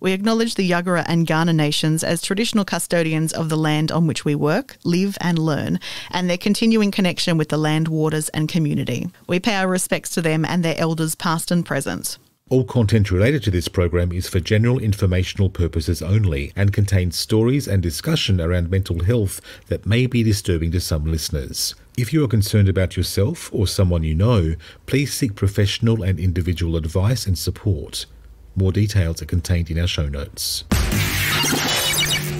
We acknowledge the Yuggera and Ghana nations as traditional custodians of the land on which we work, live, and learn, and their continuing connection with the land, waters, and community. We pay our respects to them and their elders, past and present. All content related to this program is for general informational purposes only and contains stories and discussion around mental health that may be disturbing to some listeners. If you are concerned about yourself or someone you know, please seek professional and individual advice and support. More details are contained in our show notes.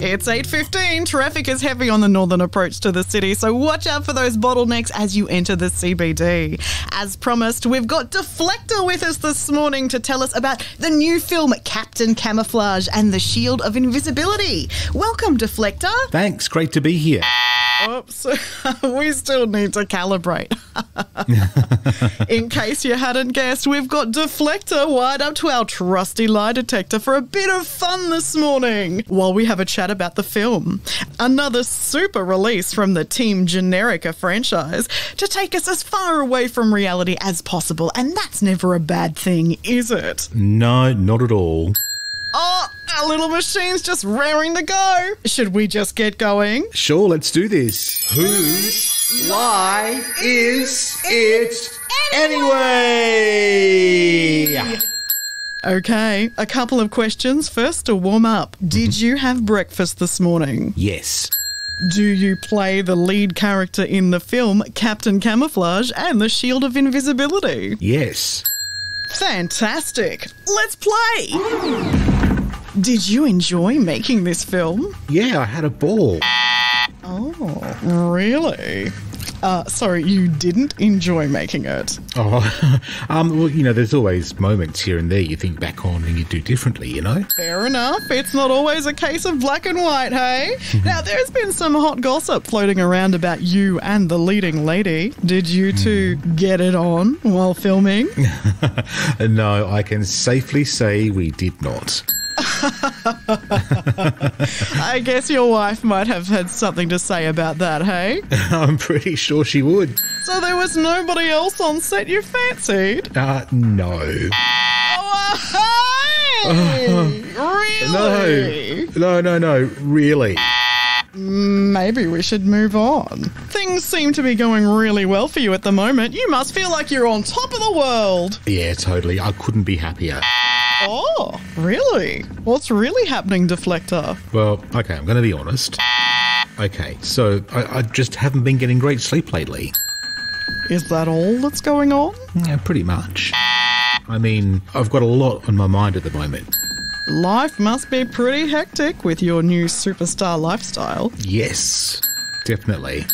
It's 8.15. Traffic is heavy on the northern approach to the city, so watch out for those bottlenecks as you enter the CBD. As promised, we've got Deflector with us this morning to tell us about the new film Captain Camouflage and the Shield of Invisibility. Welcome, Deflector. Thanks, great to be here. Oops, we still need to calibrate. In case you hadn't guessed, we've got Deflector wired up to our trusty lie detector for a bit of fun this morning while we have a chat about the film. Another super release from the Team Generica franchise to take us as far away from reality as possible, and that's never a bad thing, is it? No, not at all. Oh, our little machine's just raring to go. Should we just get going? Sure, let's do this. Whose lie is it anyway? Okay, a couple of questions. First, to warm up. Mm-hmm. Did you have breakfast this morning? Yes. Do you play the lead character in the film Captain Camouflage and the Shield of Invisibility? Yes. Fantastic. Let's play. Did you enjoy making this film? Yeah, I had a ball. Oh, really? Uh, sorry, you didn't enjoy making it. Oh, um, well, you know, there's always moments here and there you think back on and you do differently, you know? Fair enough. It's not always a case of black and white, hey? now, there's been some hot gossip floating around about you and the leading lady. Did you two get it on while filming? no, I can safely say we did not. I guess your wife might have had something to say about that, hey? I'm pretty sure she would. So there was nobody else on set you fancied? Uh, no. Oh, hey! really? No, no, no, really. Maybe we should move on. Things seem to be going really well for you at the moment. You must feel like you're on top of the world. Yeah, totally. I couldn't be happier. Oh, really? What's really happening, Deflector? Well, okay, I'm going to be honest. Okay, so I, I just haven't been getting great sleep lately. Is that all that's going on? Yeah, pretty much. I mean, I've got a lot on my mind at the moment. Life must be pretty hectic with your new superstar lifestyle. Yes, definitely.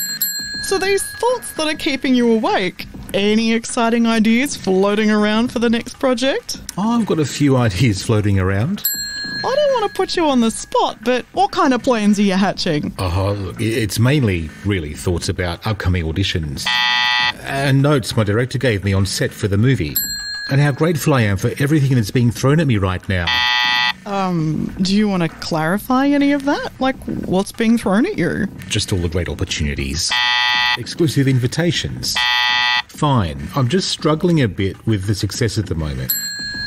So, these thoughts that are keeping you awake, any exciting ideas floating around for the next project? I've got a few ideas floating around. I don't want to put you on the spot, but what kind of plans are you hatching? Oh, it's mainly really thoughts about upcoming auditions and notes my director gave me on set for the movie, and how grateful I am for everything that's being thrown at me right now. Um, do you want to clarify any of that? Like, what's being thrown at you? Just all the great opportunities, exclusive invitations. Fine, I'm just struggling a bit with the success at the moment.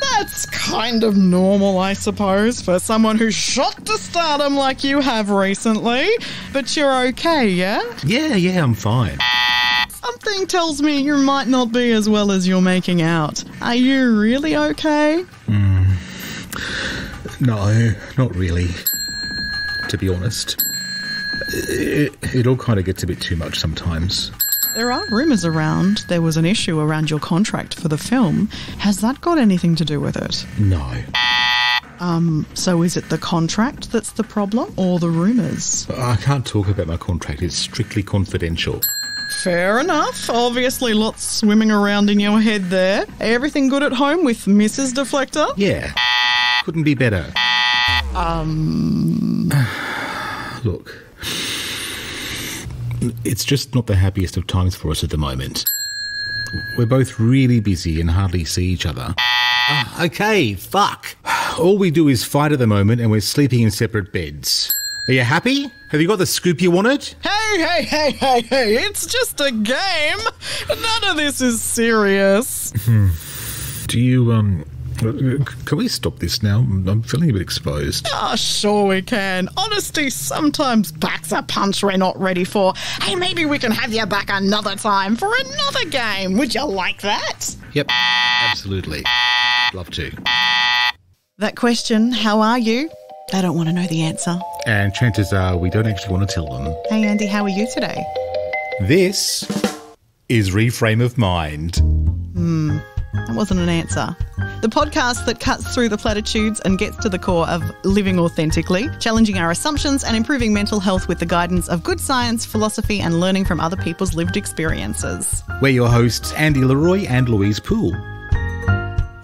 That's kind of normal, I suppose, for someone who's shot to stardom like you have recently. But you're okay, yeah? Yeah, yeah, I'm fine. Something tells me you might not be as well as you're making out. Are you really okay? No, not really. To be honest, it, it all kind of gets a bit too much sometimes. There are rumours around there was an issue around your contract for the film. Has that got anything to do with it? No. Um, so is it the contract that's the problem or the rumours? I can't talk about my contract, it's strictly confidential. Fair enough. Obviously, lots swimming around in your head there. Everything good at home with Mrs. Deflector? Yeah. Couldn't be better. Um. Look, it's just not the happiest of times for us at the moment. We're both really busy and hardly see each other. Ah, okay, fuck. All we do is fight at the moment and we're sleeping in separate beds. Are you happy? Have you got the scoop you wanted? Hey, hey, hey, hey, hey, it's just a game. None of this is serious. Do you, um, Uh, can we stop this now? I'm feeling a bit exposed. Oh, sure we can. Honesty sometimes backs a punch we're not ready for. Hey, maybe we can have you back another time for another game. Would you like that? Yep, absolutely. Love to. That question, how are you? They don't want to know the answer. And chances are we don't actually want to tell them. Hey, Andy, how are you today? This is Reframe of Mind. Hmm. That wasn't an answer. The podcast that cuts through the platitudes and gets to the core of living authentically, challenging our assumptions and improving mental health with the guidance of good science, philosophy, and learning from other people's lived experiences. We're your hosts, Andy Leroy and Louise Poole.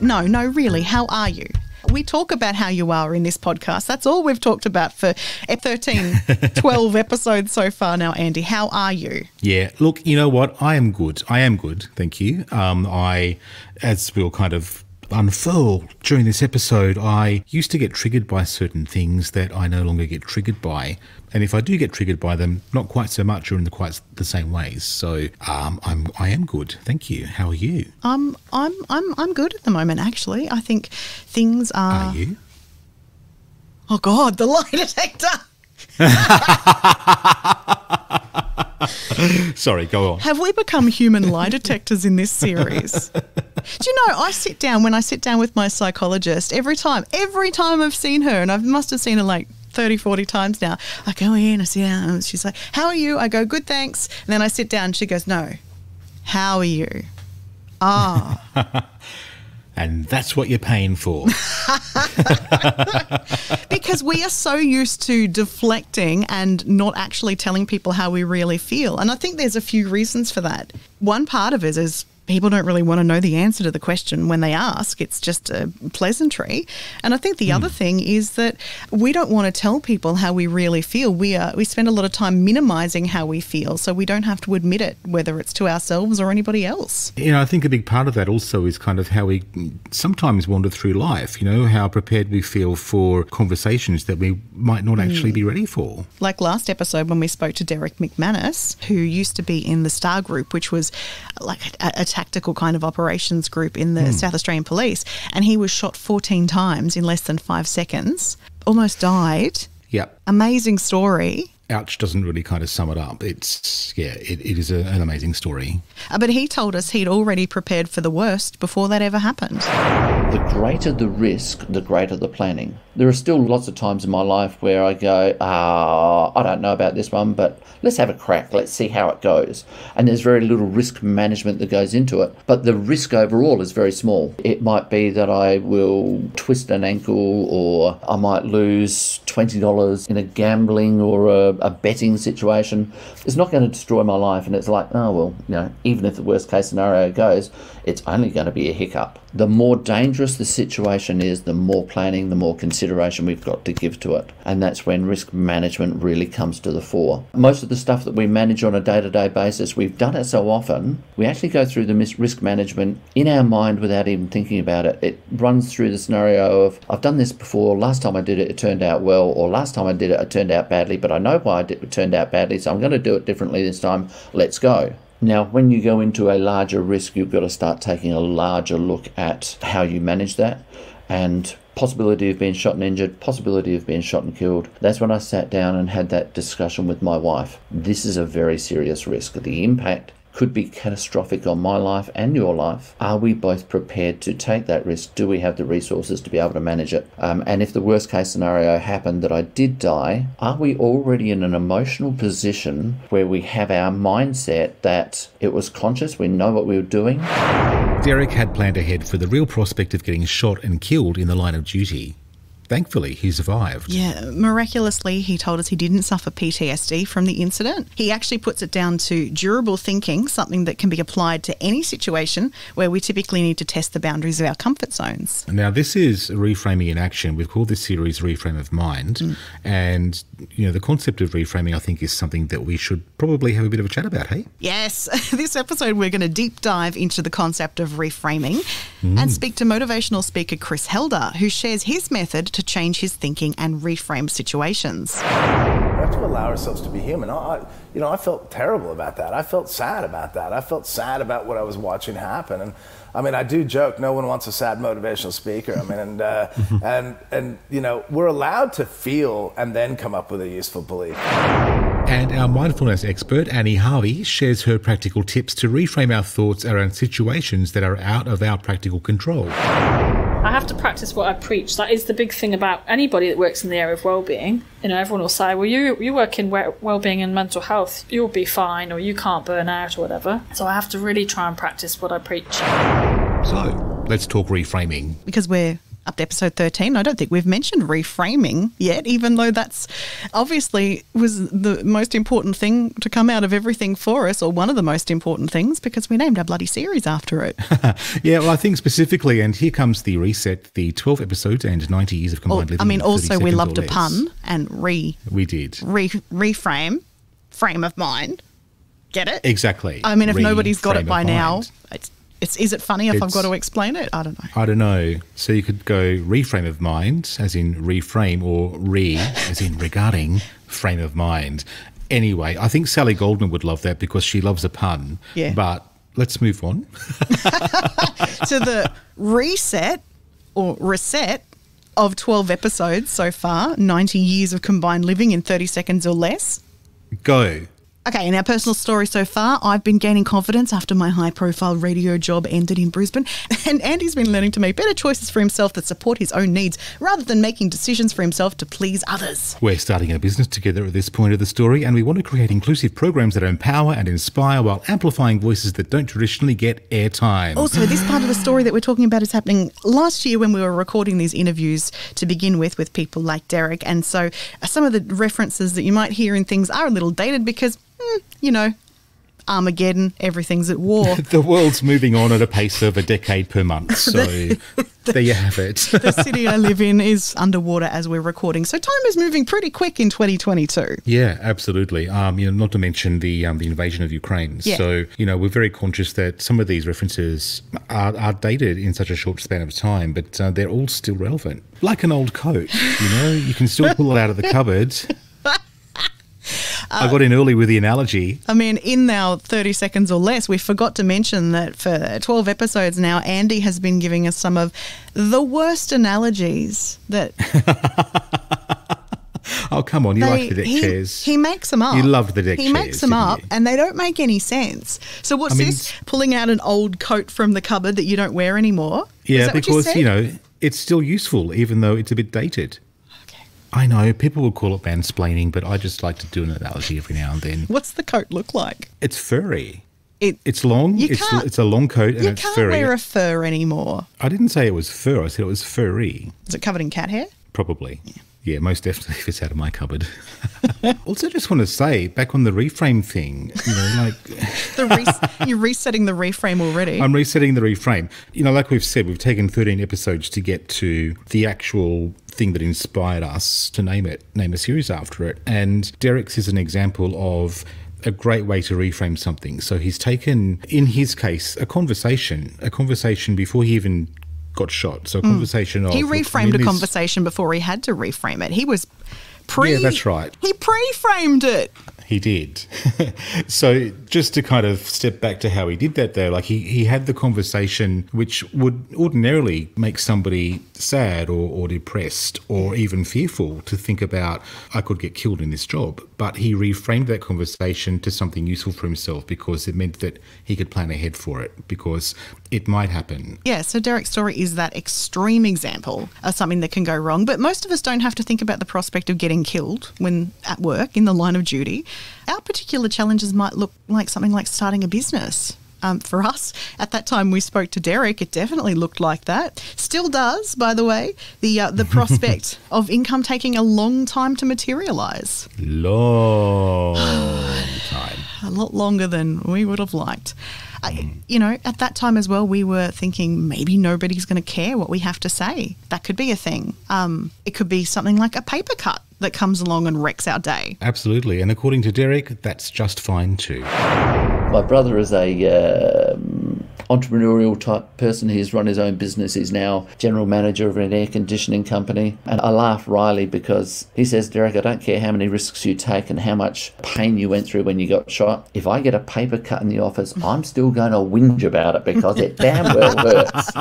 No, no, really, how are you? We talk about how you are in this podcast. That's all we've talked about for 13, 12 episodes so far now, Andy. How are you? Yeah, look, you know what? I am good. I am good, thank you. Um, I, as we'll kind of unfurl during this episode, I used to get triggered by certain things that I no longer get triggered by. And if I do get triggered by them, not quite so much or in the quite the same ways. So um, I'm I am good, thank you. How are you? Um, I'm, I'm, I'm good at the moment, actually. I think things are. Are you? Oh, God, the lie detector. Sorry, go on. Have we become human lie detectors in this series? Do you know, I sit down when I sit down with my psychologist every time, every time I've seen her, and I must have seen her like 30, 40 times now. I go in, I sit down, and she's like, How are you? I go, Good, thanks. And then I sit down, and she goes, No, how are you? Ah, And that's what you're paying for. because we are so used to deflecting and not actually telling people how we really feel. And I think there's a few reasons for that. One part of it is people don't really want to know the answer to the question when they ask. It's just a pleasantry. And I think the other hmm. thing is that we don't want to tell people how we really feel. We are we spend a lot of time minimizing how we feel so we don't have to admit it whether it's to ourselves or anybody else. You know, I think a big part of that also is kind of how we sometimes wander through life, you know, how prepared we feel for conversations that we might not actually hmm. be ready for. like last episode when we spoke to Derrick McManus, who used to be in the Star Group, which was like a, a tactical kind of operations group in the South Australian Police, and he was shot 14 times in less than five seconds, almost died. Yep. Amazing story. Ouch doesn't really kind of sum it up. It's, yeah, it, it is a, an amazing story. Uh, But he told us he'd already prepared for the worst before that ever happened. the greater the risk, the greater the planning. There are still lots of times in my life where I go, ah, I don't know about this one, but let's have a crack. Let's see how it goes. And there's very little risk management that goes into it. But the risk overall is very small. It might be that I will twist an ankle or I might lose $20 in a gambling or a, a betting situation. It's not going to destroy my life. And it's like, oh, well, you know, even if the worst case scenario goes, it's only going to be a hiccup. The more dangerous the situation is, the more planning, the more consideration we've got to give to it. And that's when risk management really comes to the fore. Most of the stuff that we manage on a day to day basis, we've done it so often, we actually go through the risk management in our mind without even thinking about it. It runs through the scenario of, I've done this before, last time I did it, it turned out well, or last time I did it, it turned out badly, but I know why it, turned out badly, so I'm going to do it differently this time. Let's go. Now, when you go into a larger risk, you've got to start taking a larger look at how you manage that and possibility of being shot and injured, possibility of being shot and killed. That's when I sat down and had that discussion with my wife. This is a very serious risk. The impact could be catastrophic on my life and your life. Are we both prepared to take that risk? Do we have the resources to be able to manage it? Um, and if the worst case scenario happened that I did die, are we already in an emotional position where we have our mindset that it was conscious, we know what we were doing? Derrick had planned ahead for the real prospect of getting shot and killed in the line of duty. Thankfully, he survived. Yeah, miraculously, he told us he didn't suffer PTSD from the incident. He actually puts it down to durable thinking, something that can be applied to any situation where we typically need to test the boundaries of our comfort zones. Now, this is reframing in action. We've called this series Reframe of Mind. Mm. And, you know, the concept of reframing, I think, is something that we should probably have a bit of a chat about, hey? Yes, this episode we're going to deep dive into the concept of reframing mm. and speak to motivational speaker Chris Helder, who shares his method to change his thinking and reframe situations. We have to allow ourselves to be human. I, you know, I felt terrible about that. I felt sad about that. I felt sad about what I was watching happen. And I mean, I do joke. No one wants a sad motivational speaker. I mean, and uh, and and you know, we're allowed to feel and then come up with a useful belief. And our mindfulness expert, Annie Harvey, shares her practical tips to reframe our thoughts around situations that are out of our practical control. I have to practice what I preach. That is the big thing about anybody that works in the area of well-being. You know, everyone will say, "Well, you you work in well-being and mental health, you'll be fine, or you can't burn out, or whatever." So I have to really try and practice what I preach. So let's talk reframing because we're up to episode 13. I don't think we've mentioned reframing yet, even though that's obviously was the most important thing to come out of everything for us, or one of the most important things, because we named our bloody series after it. yeah, well, I think specifically, and here comes the reset the 12 episodes and 90 years of oh, combined living. I mean, also, we loved a pun and re. We did. Re, reframe, frame of mind. Get it? Exactly. I mean, if nobody's got it by now, it's it's, is it funny if it's, I've got to explain it? I don't know. I don't know. So you could go reframe of mind, as in reframe, or re, as in regarding frame of mind. Anyway, I think Sally Goldman would love that because she loves a pun. Yeah. But let's move on. to the reset or reset of 12 episodes so far, 90 years of combined living in 30 seconds or less. Go. Okay, in our personal story so far, I've been gaining confidence after my high profile radio job ended in Brisbane. And Andy's been learning to make better choices for himself that support his own needs rather than making decisions for himself to please others. We're starting a business together at this point of the story, and we want to create inclusive programs that empower and inspire while amplifying voices that don't traditionally get airtime. Also, this part of the story that we're talking about is happening last year when we were recording these interviews to begin with with people like Derrick. And so uh, some of the references that you might hear in things are a little dated because mm, you know, Armageddon, everything's at war. the world's moving on at a pace of a decade per month. So the, there you have it. the city I live in is underwater as we're recording. So time is moving pretty quick in 2022. Yeah, absolutely. Um, you know, not to mention the um, the invasion of Ukraine. Yeah. So, you know, we're very conscious that some of these references are, are dated in such a short span of time, but uh, they're all still relevant. Like an old coat, you know, you can still pull it out of the cupboard Uh, I got in early with the analogy. I mean, in our 30 seconds or less, we forgot to mention that for 12 episodes now, Andy has been giving us some of the worst analogies that. oh, come on. You like the deck he, chairs. He makes them up. You love the deck he chairs. He makes them up, you? and they don't make any sense. So, what's I mean, this? Pulling out an old coat from the cupboard that you don't wear anymore? Yeah, because, you, you know, it's still useful, even though it's a bit dated. I know people will call it mansplaining, but I just like to do an analogy every now and then. What's the coat look like? It's furry. It, it's long. It's, it's a long coat and it's you it's can't furry. wear a fur anymore. I didn't say it was fur. I said it was furry. Is it covered in cat hair? Probably. Yeah. Yeah, most definitely if it's out of my cupboard. also, just want to say, back on the reframe thing, you know, like the re- you're resetting the reframe already. I'm resetting the reframe. You know, like we've said, we've taken 13 episodes to get to the actual thing that inspired us to name it, name a series after it. And Derrick's is an example of a great way to reframe something. So he's taken, in his case, a conversation, a conversation before he even got shot. So a hmm. conversation mm. of he reframed a conversation before he had to reframe it. He was pre. Yeah, that's right. He pre-framed it. He did. so just to kind of step back to how he did that though, like he, he had the conversation which would ordinarily make somebody sad or, or depressed or even fearful to think about I could get killed in this job. But he reframed that conversation to something useful for himself because it meant that he could plan ahead for it because it might happen. Yeah, so Derrick's story is that extreme example of something that can go wrong. But most of us don't have to think about the prospect of getting killed when at work in the line of duty. Our particular challenges might look like something like starting a business. Um, for us at that time we spoke to Derrick, it definitely looked like that. Still does, by the way. The uh, the prospect of income taking a long time to materialise. Long time. a lot longer than we would have liked. I, you know, at that time as well, we were thinking maybe nobody's going to care what we have to say. That could be a thing. Um, it could be something like a paper cut that comes along and wrecks our day. Absolutely. And according to Derrick, that's just fine too. My brother is a. Um, entrepreneurial type person. He's run his own business. He's now general manager of an air conditioning company. And I laugh Riley because he says, Derrick, I don't care how many risks you take and how much pain you went through when you got shot. If I get a paper cut in the office, I'm still going to whinge about it because it damn well hurts.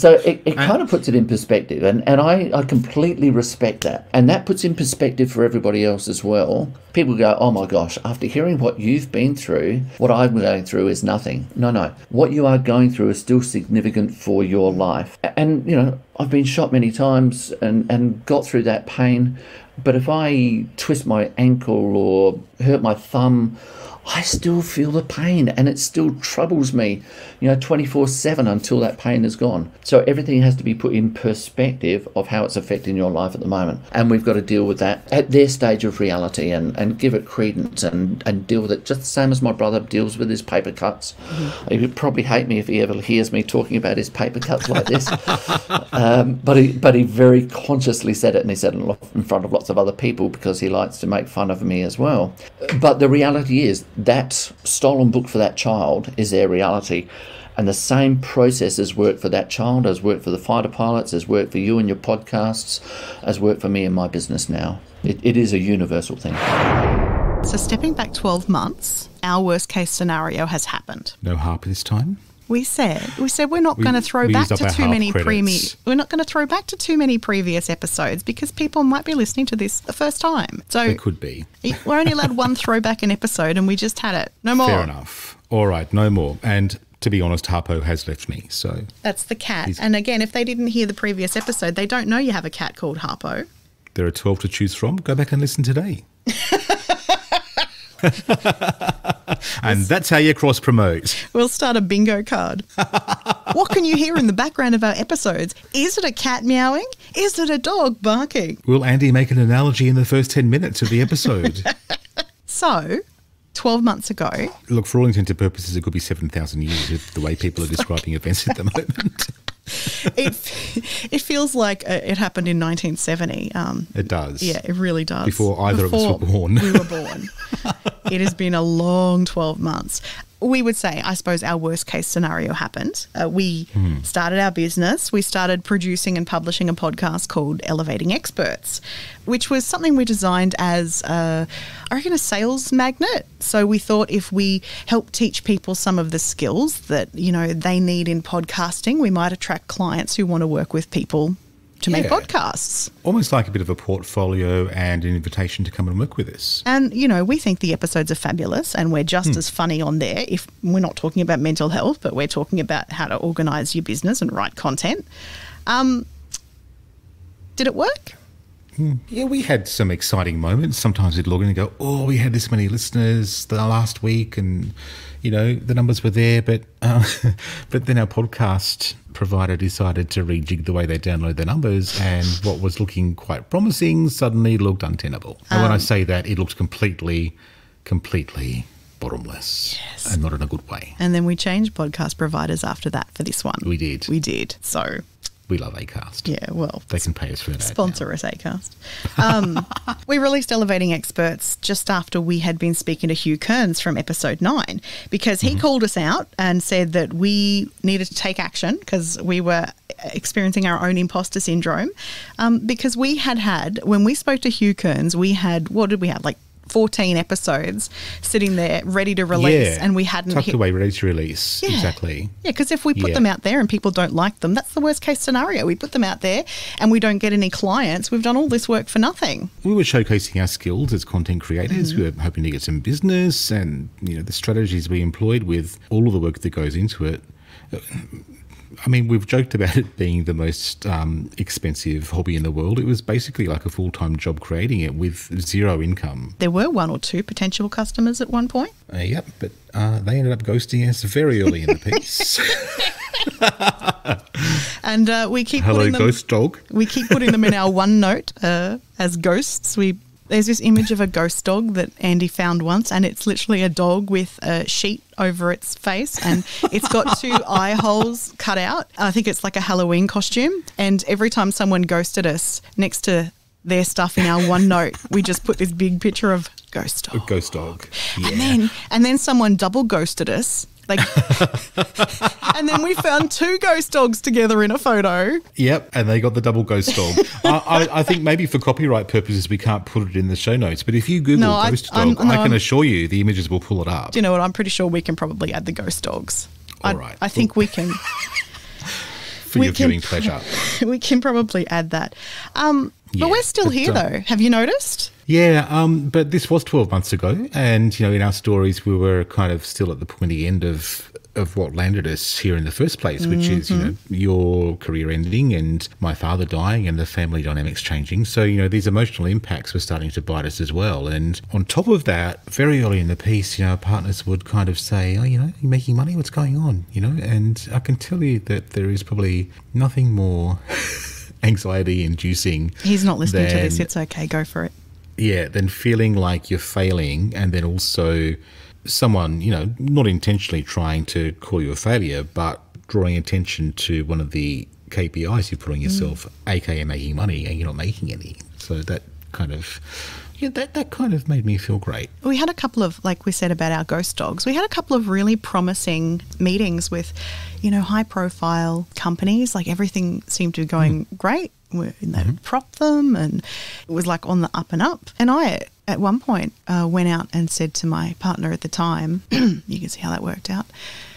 so it, it kind of puts it in perspective. And, and I, I completely respect that. And that puts in perspective for everybody else as well. People go, oh my gosh, after hearing what you've been through, what I'm going through is nothing. No, no. What you are going through is still significant for your life. And, you know, I've been shot many times and, and got through that pain. But if I twist my ankle or hurt my thumb, I still feel the pain and it still troubles me, you know, 24 7 until that pain is gone. So everything has to be put in perspective of how it's affecting your life at the moment. And we've got to deal with that at their stage of reality and, and give it credence and, and deal with it just the same as my brother deals with his paper cuts. Mm-hmm. He would probably hate me if he ever hears me talking about his paper cuts like this. um, but, he, but he very consciously said it and he said it in front of lots of other people because he likes to make fun of me as well. But the reality is, that stolen book for that child is their reality. And the same process has worked for that child, has worked for the fighter pilots, has worked for you and your podcasts, has worked for me and my business now. It, it is a universal thing. So, stepping back 12 months, our worst case scenario has happened. No harp this time? We said we said we're not We- going to throw back to too many premi- We're not going to throw back to too many previous episodes because people might be listening to this the first time. So It could be. we're only allowed one throwback an episode, and we just had it. No more. Fair enough. All right, no more. And to be honest, Harpo has left me, so That's the cat. And again, if they didn't hear the previous episode, they don't know you have a cat called Harpo. there are 12 to choose from. Go back and listen today. and that's how you cross promote. We'll start a bingo card. what can you hear in the background of our episodes? Is it a cat meowing? Is it a dog barking? Will Andy make an analogy in the first 10 minutes of the episode? So, 12 months ago, Look, for all intents and purposes, it could be 7,000 years of the way people are describing events at the moment. it it feels like uh, it happened in 1970. Um, It does. yeah, it really does. Before either of us were born. we were born. it has been a long 12 months. We would say, I suppose, our worst case scenario happened. Uh, we Hmm. started our business. We started producing and publishing a podcast called Elevating Experts, which was something we designed as, a, I reckon, a sales magnet. So we thought if we help teach people some of the skills that you know they need in podcasting, we might attract clients who want to work with people to make Yeah. podcasts. Almost like a bit of a portfolio and an invitation to come and work with us. And, you know, we think the episodes are fabulous and we're just Hmm. as funny on there if we're not talking about mental health, but we're talking about how to organize your business and write content. Um, did it work? Yeah, we had some exciting moments. Sometimes we'd log in and go, "Oh, we had this many listeners the last week," and you know the numbers were there. But uh, but then our podcast provider decided to rejig the way they download their numbers, and what was looking quite promising suddenly looked untenable. And when I say that, it looked completely, completely bottomless, and not in a good way. And then we changed podcast providers after that for this one. We did. We did. So, We love Acast. yeah, well, They can pay us for that. now. sponsor us, Acast. Um, we released Elevating Experts just after we had been speaking to Hugh Kearns from episode nine because he called us out and said that we needed to take action because we were experiencing our own imposter syndrome. Um, because we had had, when we spoke to Hugh Kearns, we had, what did we have? Like 14 episodes sitting there ready to release Yeah, and we hadn't tucked hit away, ready to release. yeah. Exactly. Yeah, because if we put Yeah. them out there and people don't like them, that's the worst case scenario. We put them out there and we don't get any clients. We've done all this work for nothing. we were showcasing our skills as content creators. We were mm-hmm. hoping to get some business, and you know the strategies we employed with all of the work that goes into it. I mean, we've joked about it being the most um, expensive hobby in the world. It was basically like a full time job creating it with zero income. There were one or two potential customers at one point. Uh, yep, but uh, they ended up ghosting us very early in the piece. And uh, we keep Hello, putting them ghost dog. we keep putting them in our OneNote uh, as ghosts. We there's this image of a ghost dog that Andy found once, and it's literally a dog with a sheet over its face, and it's got two eye holes cut out. I think it's like a Halloween costume. And every time someone ghosted us next to their stuff in our OneNote, we just put this big picture of ghost A dog. ghost dog. Yeah. And then and then someone double ghosted us Like, and then we found two ghost dogs together in a photo. Yep, and they got the double ghost dog. I, I, I think maybe for copyright purposes we can't put it in the show notes, but if you Google No, ghost I'm- dog, no, I can assure you the images will pull it up. Do you know what? I'm pretty sure we can probably add the ghost dogs. I, All right. I think we can. for we your can- viewing pleasure. we can probably add that. Um, Yeah, but we're still but, here, uh, though. Have you noticed? Yeah, um, but this was 12 months ago, and you know, in our stories, we were kind of still at the pointy end of of what landed us here in the first place, which is you know your career ending and my father dying and the family dynamics changing. So you know these emotional impacts were starting to bite us as well. And on top of that, very early in the piece, you know, our partners would kind of say, "Oh, you know, you're making money. What's going on?" You know, and I can tell you that there is probably nothing more anxiety inducing. He's not listening to this. It's okay. Go for it. Yeah, then feeling like you're failing, and then also someone, you know, not intentionally trying to call you a failure, but drawing attention to one of the KPIs you put on yourself, mm. aka making money, and you're not making any. So that kind of, yeah, that, that kind of made me feel great. We had a couple of, like we said about our ghost dogs, we had a couple of really promising meetings with, you know, high profile companies. Like everything seemed to be going mm. great. We- And they would prop them and it was like on the up and up. And I, at one point, uh, went out and said to my partner at the time, you can see how that worked out.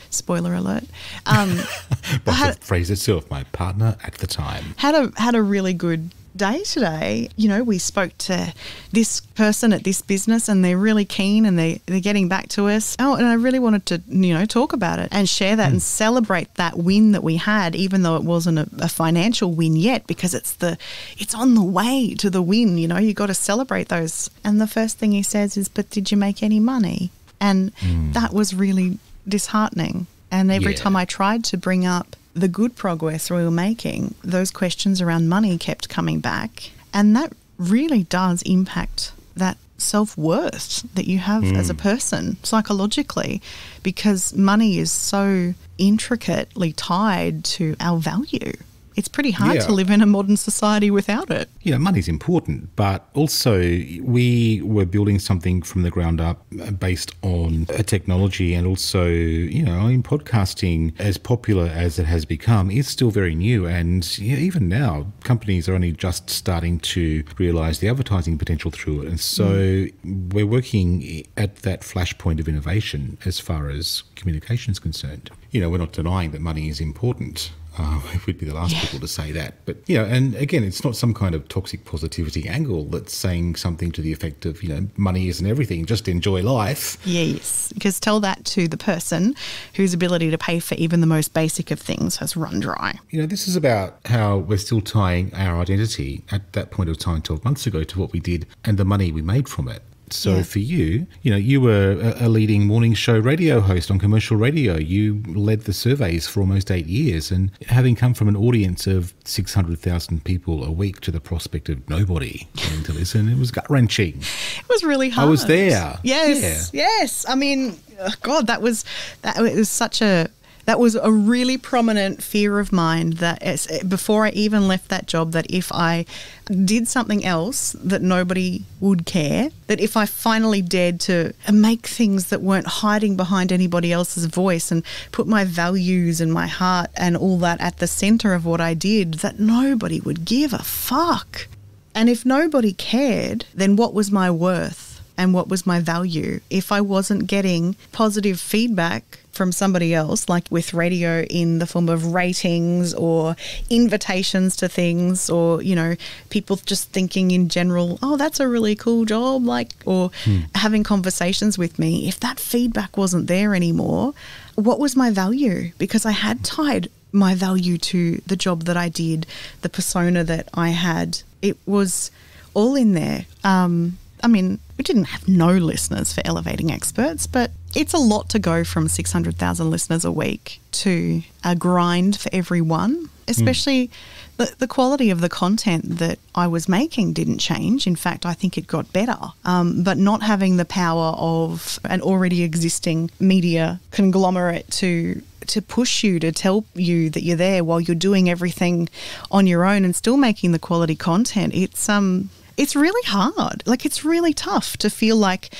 Spoiler alert. Um, But had- the phrase itself, my partner at the time. had a had a really good day today. You know, we spoke to this person at this business and they're really keen and they, they're getting back to us. Oh, and I really wanted to, you know, talk about it and share that and hmm. celebrate that win that we had, even though it wasn't a, a financial win yet, because it's the it's on the way to the win, you know, you gotta celebrate those. And the first thing he says is, But did you make any money? And hmm. that was really disheartening. And every Yeah. time I tried to bring up the good progress we were making, those questions around money kept coming back. And that really does impact that self worth that you have as a mm. person psychologically because money is so intricately tied to our value. It's pretty hard Yeah. to live in a modern society without it. Yeah, know, money's important, but also we were building something from the ground up based on a technology and also, you know, in podcasting, as popular as it has become, is still very new. And yeah, even now, companies are only just starting to realize the advertising potential through it. And so mm. we're working at that flashpoint of innovation as far as communication is concerned. You know, we're not denying that money is important. Uh, we'd be the last people to say that. But, you know, and again, it's not some kind of toxic positivity angle that's saying something to the effect of, you know, money isn't everything, just enjoy life. Yes, because tell that to the person whose ability to pay for even the most basic of things has run dry. You know, this is about how we're still tying our identity at that point of time 12 months ago to what we did and the money we made from it. So Yeah. for you, you know, you were a, leading morning show radio host on commercial radio. You led the surveys for almost eight years, and having come from an audience of six hundred thousand people a week to the prospect of nobody coming to listen, it was gut wrenching. It was really hard. I was there. Yes, yes. I mean, ugh, God, that was that it was such a that was a really prominent fear of mine that it's, before I even left that job that if I did something else that nobody would care that if I finally dared to make things that weren't hiding behind anybody else's voice and put my values and my heart and all that at the center of what I did that nobody would give a fuck and if nobody cared, then what was my worth and what was my value? If I wasn't getting positive feedback from somebody else, like with radio in the form of ratings or invitations to things, or, you know, people just thinking in general, oh, that's a really cool job, like, or having conversations with me, if that feedback wasn't there anymore, what was my value? Because I had tied my value to the job that I did, the persona that I had. It was all in there. Um, I mean, we didn't have no listeners for Elevating Experts, but it's a lot to go from 600,000 listeners a week to a grind for everyone, especially the, the quality of the content that I was making didn't change. In fact, I think it got better. Um, but not having the power of an already existing media conglomerate to to push you to tell you that you're there while you're doing everything on your own and still making the quality content it's um it's really hard like it's really tough to feel like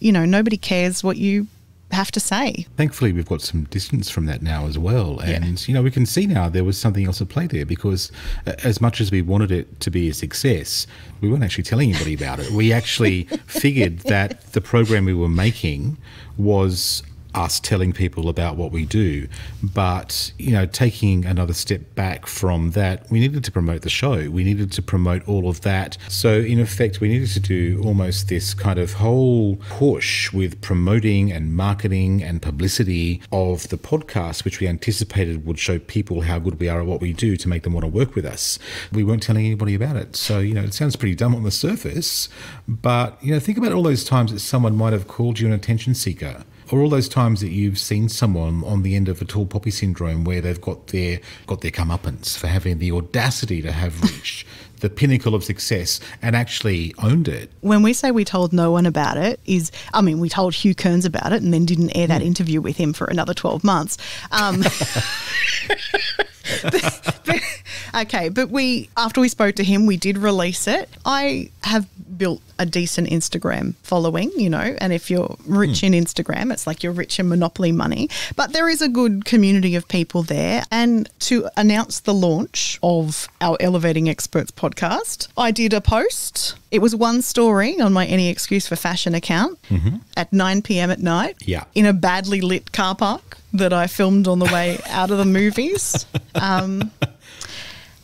you know nobody cares what you have to say. Thankfully, we've got some distance from that now as well. And, you know, we can see now there was something else at play there because as much as we wanted it to be a success, we weren't actually telling anybody about it. We actually figured that the program we were making was us telling people about what we do. But, you know, taking another step back from that, we needed to promote the show. We needed to promote all of that. So, in effect, we needed to do almost this kind of whole push with promoting and marketing and publicity of the podcast, which we anticipated would show people how good we are at what we do to make them want to work with us. We weren't telling anybody about it. So, you know, it sounds pretty dumb on the surface, but, you know, think about all those times that someone might have called you an attention seeker or all those times that you've seen someone on the end of a tall poppy syndrome where they've got their got their comeuppance for having the audacity to have reached the pinnacle of success and actually owned it. When we say we told no one about it, is I mean we told Hugh Kearns about it and then didn't air that interview with him for another twelve months. Um, but- but- okay, but we after we spoke to him, we did release it. I have built a decent Instagram following, you know, and if you're rich in Instagram, it's like you're rich in monopoly money. But there is a good community of people there. And to announce the launch of our Elevating Experts podcast, I did a post. It was one story on my Any Excuse for Fashion account at 9 p.m. at night Yeah. in a badly lit car park that I filmed on the way out of the movies. Um,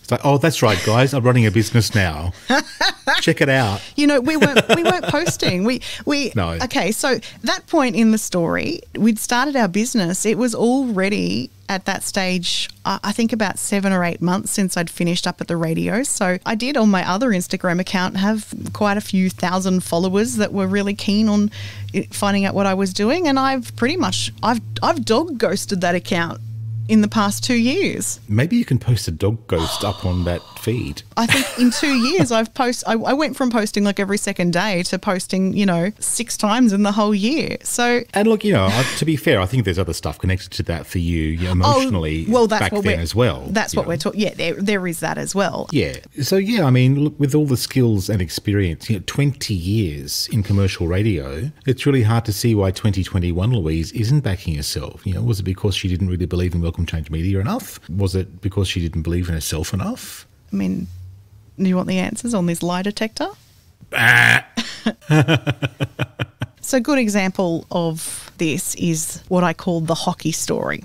It's like, oh, that's right, guys. I'm running a business now. Check it out. you know, we weren't we weren't posting. We we No. okay. So that point in the story, we'd started our business. It was already at that stage. I I think about seven or eight months since I'd finished up at the radio. So I did on my other Instagram account have quite a few thousand followers that were really keen on eh, finding out what I was doing, and I've pretty much I've I've dog ghosted that account in the past two years. Maybe you can post a dog ghost up on that feed. I think in two years I've post I, I went from posting like every second day to posting you know six times in the whole year. So And look, you know, to be fair, I think there's other stuff connected to that for you, you know, oh, emotionally oh, well that's back what then we're, as well. That's what know. we're talking. Yeah, there there is that as well. Yeah. So yeah, I mean, look, with all the skills and experience, you know, 20 years in commercial radio, it's really hard to see why 2021 Louise isn't backing herself. You know, was it because she didn't really believe in Welcome Change Media enough? Was it because she didn't believe in herself enough? I mean, do you want the answers on this lie detector? Ah. so, a good example of this is what I call the hockey story.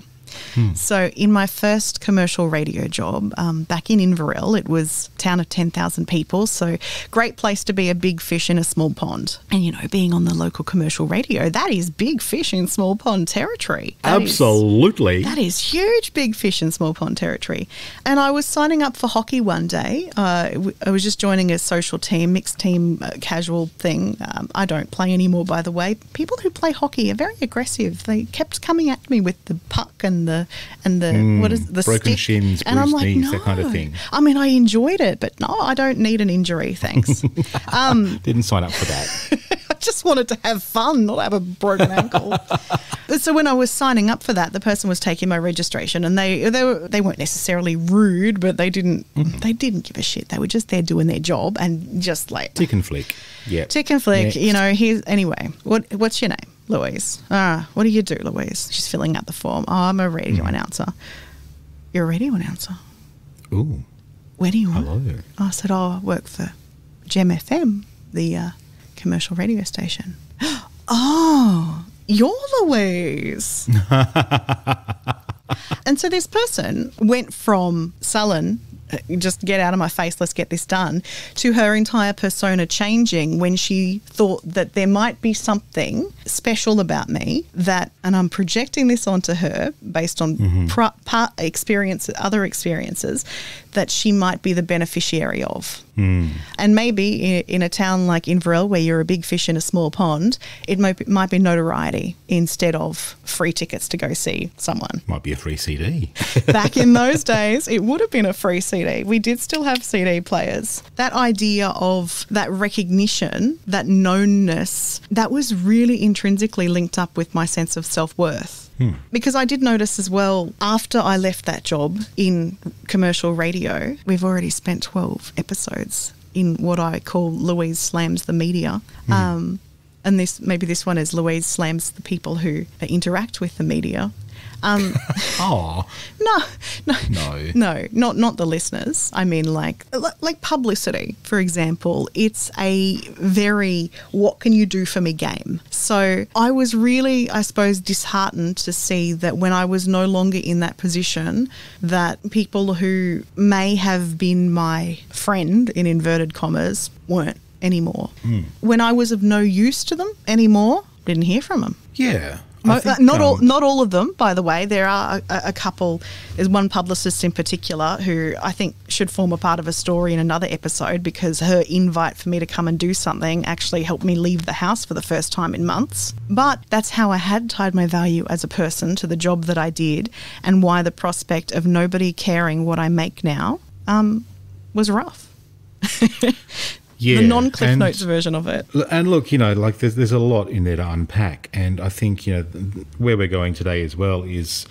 So, in my first commercial radio job um, back in Inverell, it was a town of 10,000 people. So, great place to be a big fish in a small pond. And, you know, being on the local commercial radio, that is big fish in small pond territory. That is- Absolutely. that is huge, big fish in small pond territory. And I was signing up for hockey one day. Uh, I was just joining a social team, mixed team, uh, casual thing. Um, I don't play anymore, by the way. People who play hockey are very aggressive. They kept coming at me with the puck and the and the what is the broken stick. shins, and I'm like, knees, no. that kind of thing. I mean, I enjoyed it, but no, I don't need an injury, thanks. um, Didn't sign up for that. I just wanted to have fun, not have a broken ankle. so when I was signing up for that, the person was taking my registration, and they they were they weren't necessarily rude, but they didn't they didn't give a shit. They were just there doing their job and just like Tick and flick. Yeah. tick and flick. Next. You know, here's anyway. What what's your name, Louise? Ah, what do you do, Louise? She's filling out the form. Oh, I'm a radio announcer. You're a radio announcer. Ooh. Where do you work? Hello. I said, oh, I work for Gem FM, the uh, commercial radio station. oh, you're Louise. and so this person went from sullen, Uh, just get out of my face, let's get this done, to her entire persona changing when she thought that there might be something special about me that, and I'm projecting this onto her based on mm-hmm. pro- part experience, other experiences, that she might be the beneficiary of. Hmm. And maybe in, in a town like Inverell, where you're a big fish in a small pond, it might be, might be notoriety instead of free tickets to go see someone. Might be a free CD. Back in those days, it would have been a free CD. We did still have CD players. That idea of that recognition, that knownness, that was really intrinsically linked up with my sense of self worth. Because I did notice as well, after I left that job in commercial radio, we've already spent 12 episodes in what I call Louise Slams the Media. Um, and this maybe this one is Louise slams the people who interact with the media. Um, Oh, no, no, No. no, not not the listeners. I mean, like like publicity, for example. It's a very what can you do for me game. So I was really, I suppose, disheartened to see that when I was no longer in that position, that people who may have been my friend in inverted commas weren't anymore. When I was of no use to them anymore, didn't hear from them. yeah. Mo- think, not all, um, not all of them, by the way. There are a, a couple. There's one publicist in particular who I think should form a part of a story in another episode because her invite for me to come and do something actually helped me leave the house for the first time in months. But that's how I had tied my value as a person to the job that I did, and why the prospect of nobody caring what I make now um, was rough. yeah, the non-Cliff Notes version of it. And look, you know, like there's there's a lot in there to unpack, and I think you know where we're going today as well is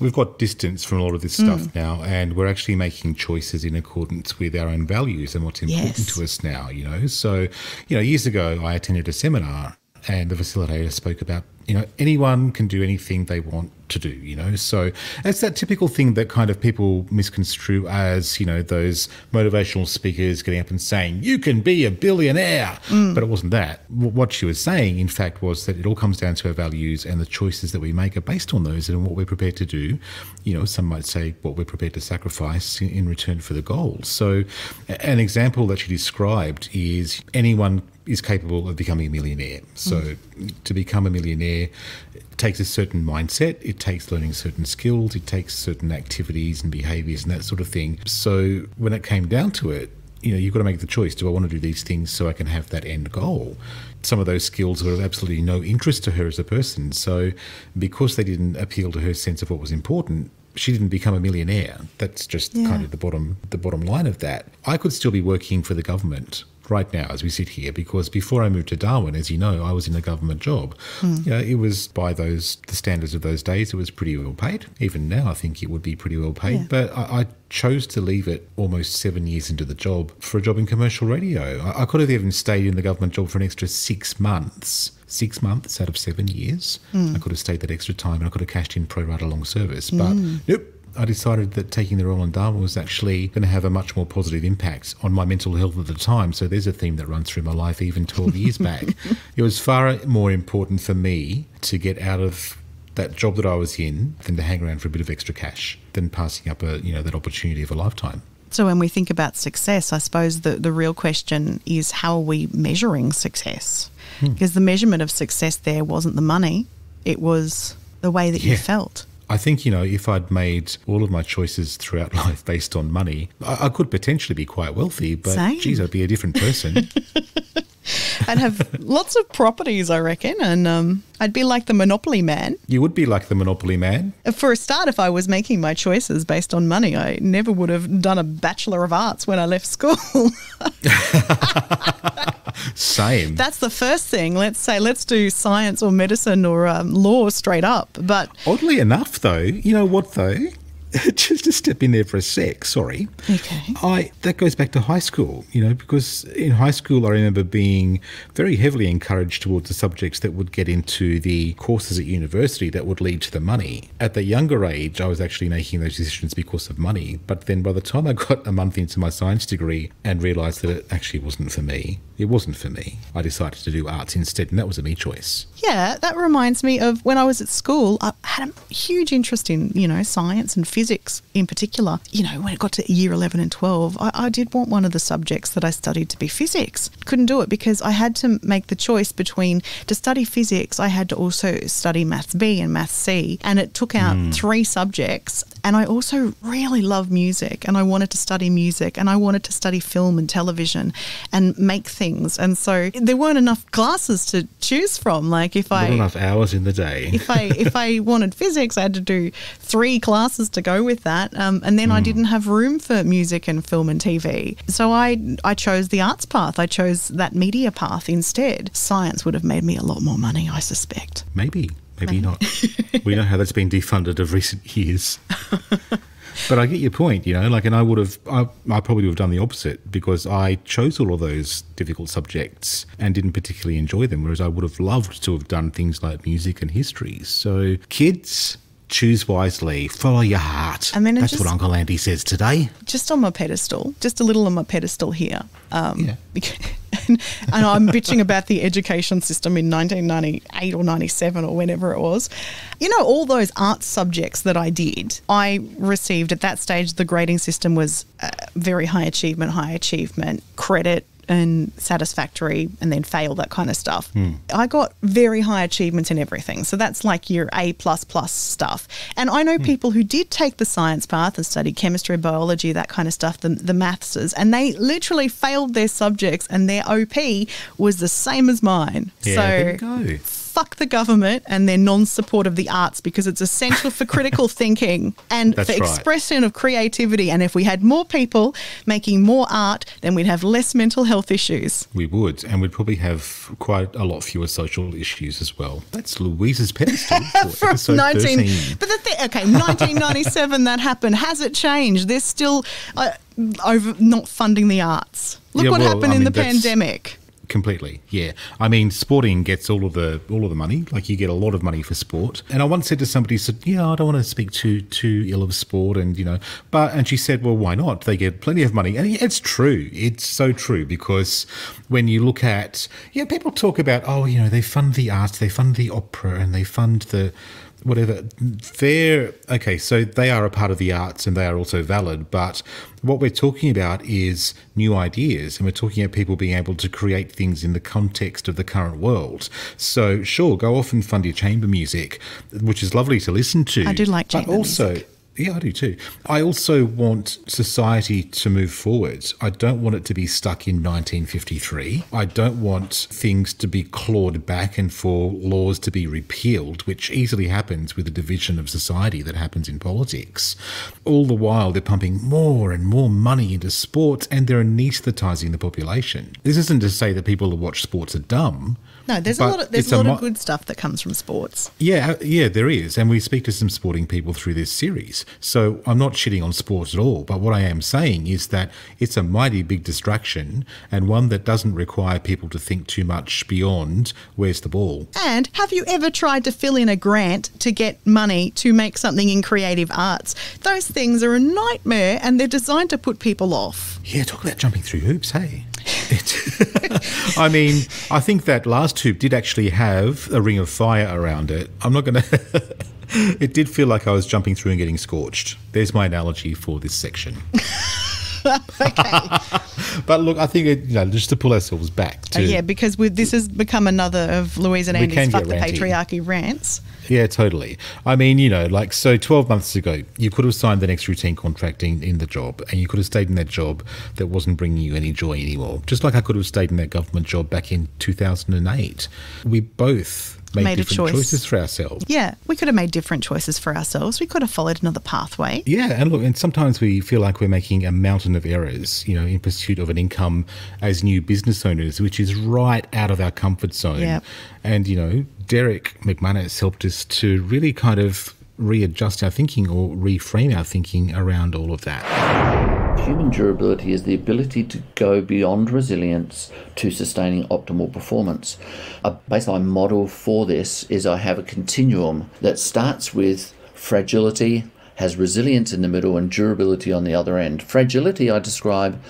we've got distance from a lot of this stuff Mm. now, and we're actually making choices in accordance with our own values and what's important Yes. to us now. You know, so you know, years ago I attended a seminar, and the facilitator spoke about you know anyone can do anything they want to do you know? So it's that typical thing that kind of people misconstrue as you know those motivational speakers getting up and saying you can be a billionaire. Mm. But it wasn't that. What she was saying in fact was that it all comes down to our values and the choices that we make are based on those and what we're prepared to do. You know some might say what we're prepared to sacrifice in, in return for the goals so an example that she described is anyone is capable of becoming a millionaire. So, hmm. to become a millionaire takes a certain mindset, it takes learning certain skills, it takes certain activities and behaviors and that sort of thing. So, when it came down to it, you know, you've got to make the choice do I want to do these things so I can have that end goal? Some of those skills were of absolutely no interest to her as a person. So, because they didn't appeal to her sense of what was important, she didn't become a millionaire. That's just Yeah. kind of the bottom the bottom line of that. I could still be working for the government right now as we sit here because before I moved to Darwin, as you know, I was in a government job. Hmm. You know, it was by those the standards of those days, it was pretty well paid. Even now, I think it would be pretty well paid. Yeah. But I, I chose to leave it almost seven years into the job for a job in commercial radio. I, I could have even stayed in the government job for an extra six months. Six months out of seven years. Hmm. I could have stayed that extra time and I could have cashed in pro rata long service. But hmm. nope, I decided that taking the role in Darwin was actually going to have a much more positive impact on my mental health at the time. So there's a theme that runs through my life even 12 years back. It was far more important for me to get out of that job that I was in than to hang around for a bit of extra cash than passing up a you know that opportunity of a lifetime. So when we think about success, I suppose the, the real question is how are we measuring success? Hmm. Because the measurement of success there wasn't the money, it was the way that you felt. I think, you know, if I'd made all of my choices throughout life based on money, I, I could potentially be quite wealthy, but Same. geez, I'd be a different person. I'd have lots of properties, I reckon, and um, I'd be like the Monopoly man. you would be like the Monopoly man. For a start, if I was making my choices based on money, I never would have done a Bachelor of Arts when I left school. Same. That's the first thing. Let's say, let's do science or medicine or um, law straight up. But Oddly enough, though, you know what, though? Just to step in there for a sec, sorry. Okay. I that goes back to high school, you know, because in high school I remember being very heavily encouraged towards the subjects that would get into the courses at university that would lead to the money. At the younger age, I was actually making those decisions because of money. But then by the time I got a month into my science degree and realised that it actually wasn't for me, it wasn't for me. I decided to do arts instead, and that was a me choice. Yeah, that reminds me of when I was at school. I had a huge interest in, you know, science and physics in particular. You know, when it got to year 11 and 12, I, I did want one of the subjects that I studied to be physics. Couldn't do it because I had to make the choice between to study physics, I had to also study maths B and maths C. And it took out hmm. three subjects. And I also really love music and I wanted to study music and I wanted to study film and television and make things. And so there weren't enough classes to choose from. Like if Not I enough hours in the day. if I if I wanted physics, I had to do three classes to go with that, um, and then I didn't have room for music and film and TV. So I I chose the arts path. I chose that media path instead. Science would have made me a lot more money, I suspect. Maybe, maybe not. we know how that's been defunded of recent years. but I get your point, you know, like, and I would have, I, I probably would have done the opposite because I chose all of those difficult subjects and didn't particularly enjoy them, whereas I would have loved to have done things like music and history. So, kids, choose wisely, follow your heart. I mean, that's just- what Uncle Andy says today. just on my pedestal, just a little on my pedestal here. Um, Yeah. and, and I'm bitching about the education system in 1998 or 97 or whenever it was. You know, all those art subjects that I did, I received at that stage, the grading system was uh, very high achievement, high achievement, credit. And satisfactory, and then fail that kind of stuff. Hmm. I got very high achievements in everything, so that's like your A plus plus stuff. And I know hmm. people who did take the science path and studied chemistry, biology, that kind of stuff, the, the mathses, and they literally failed their subjects, and their OP was the same as mine. Yeah, so there you go. Fuck the government and their non-support of the arts because it's essential for critical thinking and That's for right. expression of creativity. And if we had more people making more art, then we'd have less mental health issues. We would, and we'd probably have quite a lot fewer social issues as well. That's Louise's pedestal for From episode 19, 13. but the thing, okay, 1997 that happened. Has it changed? They're still uh, over not funding the arts. Look Yeah, what well, happened I in mean, the pandemic. Completely, yeah. I mean, sporting gets all of the all of the money. Like you get a lot of money for sport. And I once said to somebody, said, "Yeah, I don't want to speak too too ill of sport," and you know, but and she said, "Well, why not? They get plenty of money." And it's true. It's so true because when you look at, yeah, people talk about, oh, you know, they fund the arts, they fund the opera, and they fund the whatever they're okay so they are a part of the arts and they are also valid but what we're talking about is new ideas and we're talking about people being able to create things in the context of the current world so sure go off and fund your chamber music which is lovely to listen to I do like but chamber also music. Yeah, I do too. I also want society to move forward. I don't want it to be stuck in 1953. I don't want things to be clawed back and for laws to be repealed, which easily happens with the division of society that happens in politics. All the while, they're pumping more and more money into sports and they're anaesthetising the population. This isn't to say that people who watch sports are dumb. No, there's a lot of there's a lot mo- of good stuff that comes from sports. yeah, uh, yeah, there is. And we speak to some sporting people through this series. So I'm not shitting on sports at all. But what I am saying is that it's a mighty big distraction and one that doesn't require people to think too much beyond where's the ball. And have you ever tried to fill in a grant to get money to make something in creative arts? Those things are a nightmare and they're designed to put people off. Yeah, talk about jumping through hoops, hey? It, I mean, I think that last hoop did actually have a ring of fire around it. I'm not going to. It did feel like I was jumping through and getting scorched. There's my analogy for this section. Okay. But look, I think it, you know, just to pull ourselves back Uh, yeah, because with, this has become another of Louise and Andy's fuck the ranty. patriarchy rants. Yeah, totally. I mean, you know, like, so 12 months ago, you could have signed the next routine contract in, in the job and you could have stayed in that job that wasn't bringing you any joy anymore. Just like I could have stayed in that government job back in 2008. We both made, Made different choice. choices for ourselves. Yeah, we could have made different choices for ourselves. We could have followed another pathway. Yeah, and look, and sometimes we feel like we're making a mountain of errors, you know, in pursuit of an income as new business owners, which is right out of our comfort zone. Yep. And, you know, Derrick McManus helped us to really kind of readjust our thinking or reframe our thinking around all of that. Human durability is the ability to go beyond resilience to sustaining optimal performance. A baseline model for this is I have a continuum that starts with fragility, has resilience in the middle, and durability on the other end. Fragility I describe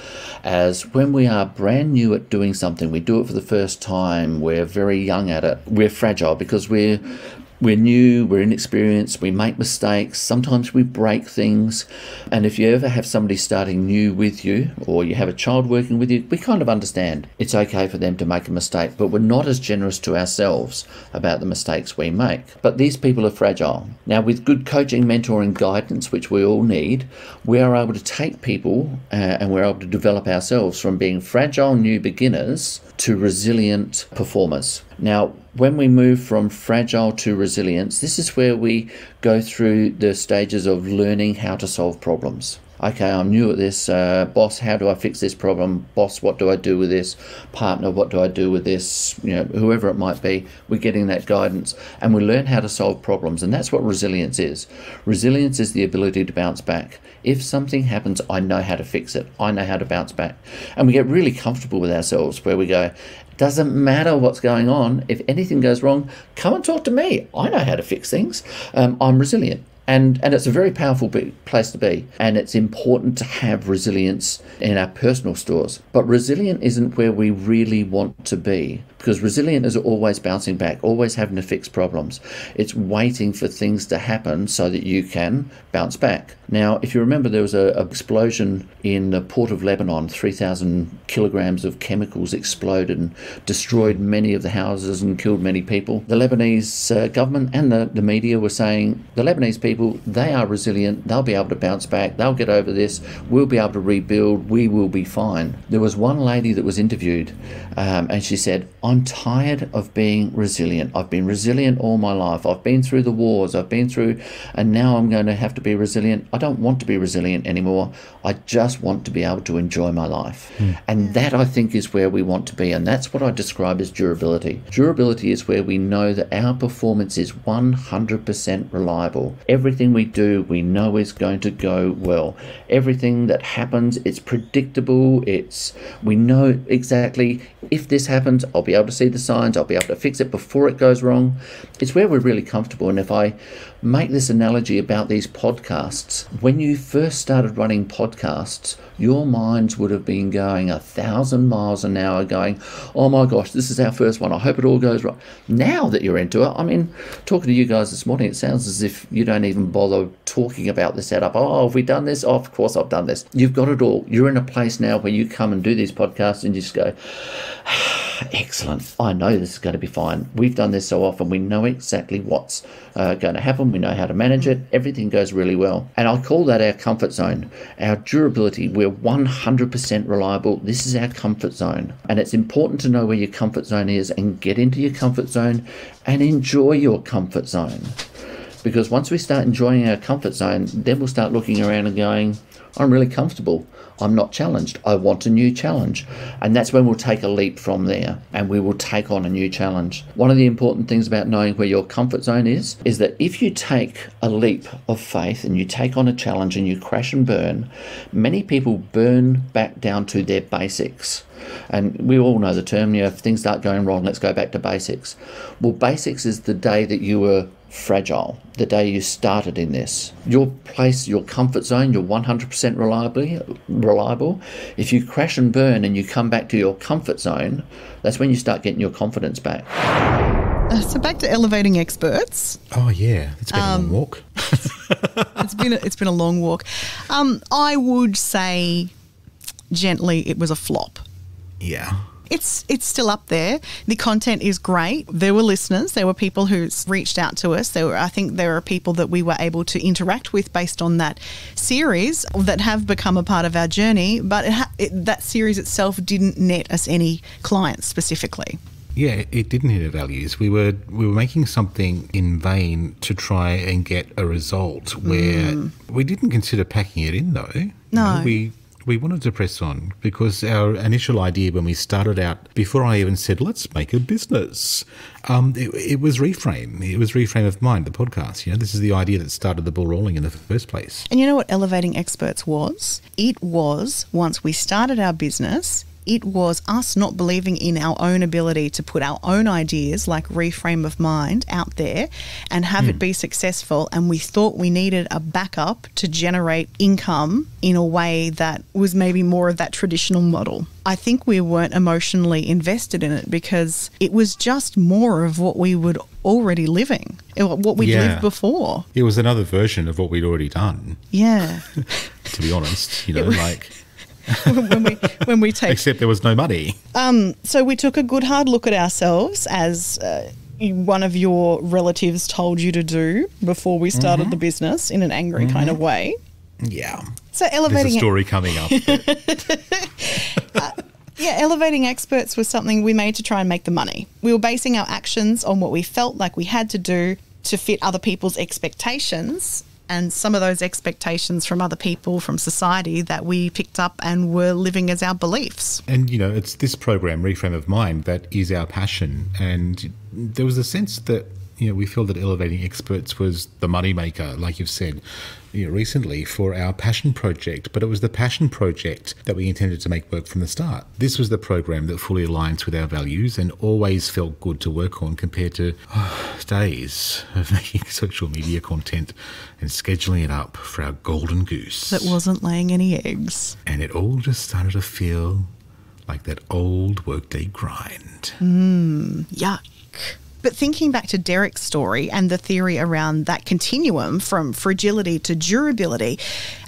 as when we are brand new at doing something, we do it for the first time, we're very young at it, we're fragile because we're we're new, we're inexperienced, we make mistakes, sometimes we break things. And if you ever have somebody starting new with you, or you have a child working with you, we kind of understand it's okay for them to make a mistake, but we're not as generous to ourselves about the mistakes we make. But these people are fragile. Now, with good coaching, mentoring, guidance, which we all need, we are able to take people uh, and we're able to develop ourselves from being fragile new beginners to resilient performers. Now, when we move from fragile to resilience, this is where we go through the stages of learning how to solve problems. Okay, I'm new at this. Uh, boss, how do I fix this problem? Boss, what do I do with this? Partner, what do I do with this? You know, whoever it might be, we're getting that guidance and we learn how to solve problems. And that's what resilience is. Resilience is the ability to bounce back. If something happens, I know how to fix it. I know how to bounce back. And we get really comfortable with ourselves where we go, doesn't matter what's going on. If anything goes wrong, come and talk to me. I know how to fix things. Um, I'm resilient and and it's a very powerful place to be. And it's important to have resilience in our personal stores. But resilient isn't where we really want to be. Because resilient is always bouncing back always having to fix problems. It's waiting for things to happen so that you can bounce back now if you remember there was an explosion in the port of lebanon 3000 kilograms of chemicals exploded and destroyed many of the houses and killed many people the lebanese uh, government and the, the media were saying the lebanese people they are resilient. They'll be able to bounce back. They'll get over this. We'll be able to rebuild. We will be fine. There was one lady that was interviewed, um, and she said, I'm tired of being resilient. I've been resilient all my life. I've been through the wars. I've been through, and now I'm going to have to be resilient. I don't want to be resilient anymore. I just want to be able to enjoy my life. Mm. And that, I think, is where we want to be. And that's what I describe as durability. Durability is where we know that our performance is 100% reliable. Everything we do, we know is going to go well. Everything that happens, it's predictable. It's we know exactly if this happens, I'll be able to see the signs. I'll be able to fix it before it goes wrong. It's where we're really comfortable. And if I make this analogy about these podcasts, when you first started running podcasts, your minds would have been going a thousand miles an hour, going, "Oh my gosh, this is our first one. I hope it all goes right." Now that you're into it, I mean, talking to you guys this morning, it sounds as if you don't even bother talking about the setup. Oh, have we done this? Oh, of course I've done this. You've got it all. You're in a place now where you come and do these podcasts and you just go, excellent. I know this is going to be fine. We've done this so often. We know exactly what's uh, going to happen. We know how to manage it. Everything goes really well. And I call that our comfort zone, our durability. We're 100% reliable. This is our comfort zone. And it's important to know where your comfort zone is and get into your comfort zone and enjoy your comfort zone. Because once we start enjoying our comfort zone, then we'll start looking around and going, I'm really comfortable. I'm not challenged. I want a new challenge. And that's when we'll take a leap from there and we will take on a new challenge. One of the important things about knowing where your comfort zone is is that if you take a leap of faith and you take on a challenge and you crash and burn, many people burn back down to their basics. And we all know the term, you know, if things start going wrong, let's go back to basics. Well, basics is the day that you were fragile the day you started in this. Your place, your comfort zone, you're 100% reliably, reliable. If you crash and burn and you come back to your comfort zone, that's when you start getting your confidence back. Uh, so back to elevating experts. Oh yeah, it's been um, a long um, walk. it's been a, it's been a long walk. Um, I would say gently it was a flop. Yeah it's it's still up there. The content is great. There were listeners. There were people who reached out to us. There were, I think, there are people that we were able to interact with based on that series that have become a part of our journey. But it ha- it, that series itself didn't net us any clients specifically. Yeah, it didn't hit our values. We were we were making something in vain to try and get a result where mm. we didn't consider packing it in though. No, we we wanted to press on because our initial idea when we started out, before I even said, let's make a business, um, it, it, was reframe. It was reframe of mind, the podcast. You know, this is the idea that started the ball rolling in the first place. And you know what Elevating Experts was? It was once we started our business, it was us not believing in our own ability to put our own ideas, like reframe of mind, out there and have mm. it hmm. be successful. And we thought we needed a backup to generate income in a way that was maybe more of that traditional model. I think we weren't emotionally invested in it because it was just more of what we would already living, what we'd yeah. lived before. It was another version of what we'd already done. Yeah. to be honest, you know, like when we when we take. Except there was no money. Um, so we took a good hard look at ourselves as. Uh, one of your relatives told you to do before we started mm-hmm. the business in an angry mm-hmm. kind of way. Yeah. So elevating There's a story coming up. uh, yeah, elevating experts was something we made to try and make the money. We were basing our actions on what we felt like we had to do to fit other people's expectations and some of those expectations from other people, from society, that we picked up and were living as our beliefs. And, you know, it's this program, Reframe of Mind, that is our passion. And there was a sense that, you know, we feel that Elevating Experts was the moneymaker, like you've said you know, recently for our passion project, but it was the passion project that we intended to make work from the start. This was the program that fully aligns with our values and always felt good to work on compared to oh, days of making social media content and scheduling it up for our golden goose. That wasn't laying any eggs. And it all just started to feel like that old workday grind. Mmm, yuck. But thinking back to Derrick's story and the theory around that continuum from fragility to durability,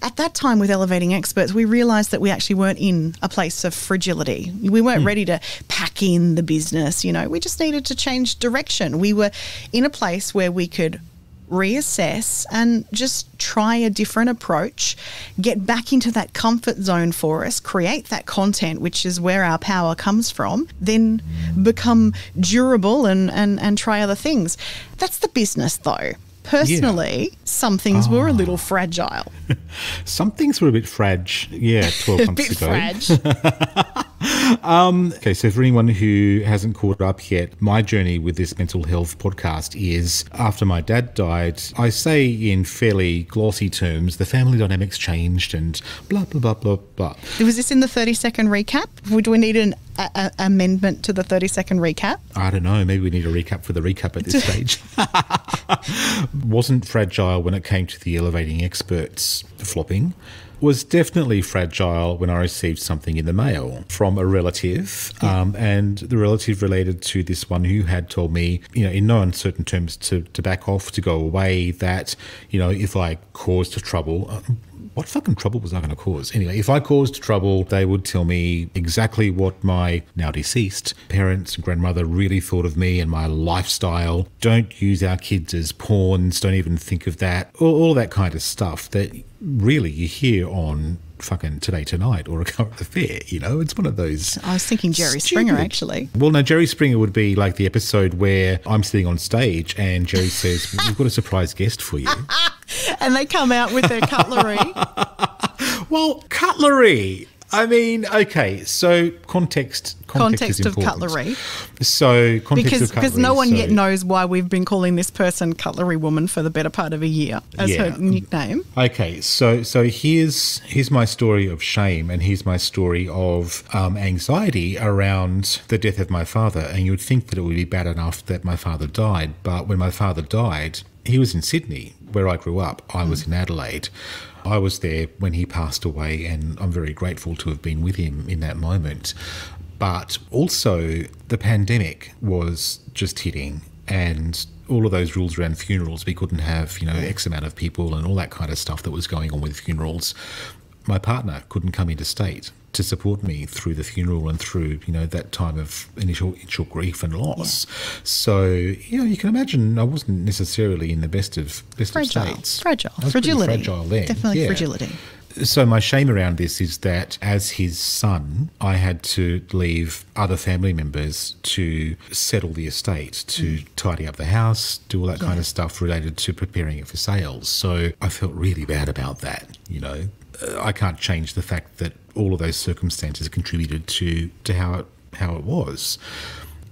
at that time with Elevating Experts, we realised that we actually weren't in a place of fragility. We weren't mm. ready to pack in the business, you know, we just needed to change direction. We were in a place where we could reassess and just try a different approach, get back into that comfort zone for us, create that content, which is where our power comes from, then become durable and, and, and try other things. That's the business though. Personally, yeah. some things oh. were a little ah. fragile. some things were a bit fragile, yeah, 12 months ago. um, okay, so for anyone who hasn't caught up yet, my journey with this mental health podcast is after my dad died, I say in fairly glossy terms, the family dynamics changed and blah, blah, blah, blah, blah. Was this in the 30 second recap? Would we need an a, a amendment to the 30 second recap? I don't know. Maybe we need a recap for the recap at this stage. Wasn't fragile when it came to the elevating experts flopping was definitely fragile when I received something in the mail from a relative. Yeah. Um, and the relative related to this one who had told me, you know, in no uncertain terms to, to back off, to go away, that, you know, if I caused trouble, uh, what fucking trouble was I going to cause? Anyway, if I caused trouble, they would tell me exactly what my now deceased parents and grandmother really thought of me and my lifestyle. Don't use our kids as pawns. Don't even think of that. All, all that kind of stuff that really you hear on fucking Today Tonight or a current affair. You know, it's one of those. I was thinking Jerry stupid. Springer actually. Well, no, Jerry Springer would be like the episode where I'm sitting on stage and Jerry says, "We've got a surprise guest for you," and they come out with their cutlery. well, cutlery. I mean, okay, so context context, context of cutlery. So context because, of cutlery. Because no one so. yet knows why we've been calling this person Cutlery Woman for the better part of a year as yeah. her nickname. Okay, so so here's here's my story of shame and here's my story of um, anxiety around the death of my father. And you would think that it would be bad enough that my father died, but when my father died, he was in Sydney, where I grew up. I was in Adelaide. I was there when he passed away, and I'm very grateful to have been with him in that moment. But also, the pandemic was just hitting, and all of those rules around funerals, we couldn't have, you know, X amount of people and all that kind of stuff that was going on with funerals. My partner couldn't come into state to support me through the funeral and through you know that time of initial initial grief and loss. Yeah. So you know you can imagine I wasn't necessarily in the best of best fragile, of states. Fragile, fragility, fragile then. Definitely yeah. fragility. So my shame around this is that as his son, I had to leave other family members to settle the estate, to mm. tidy up the house, do all that yeah. kind of stuff related to preparing it for sales. So I felt really bad about that, you know. I can't change the fact that all of those circumstances contributed to to how it how it was.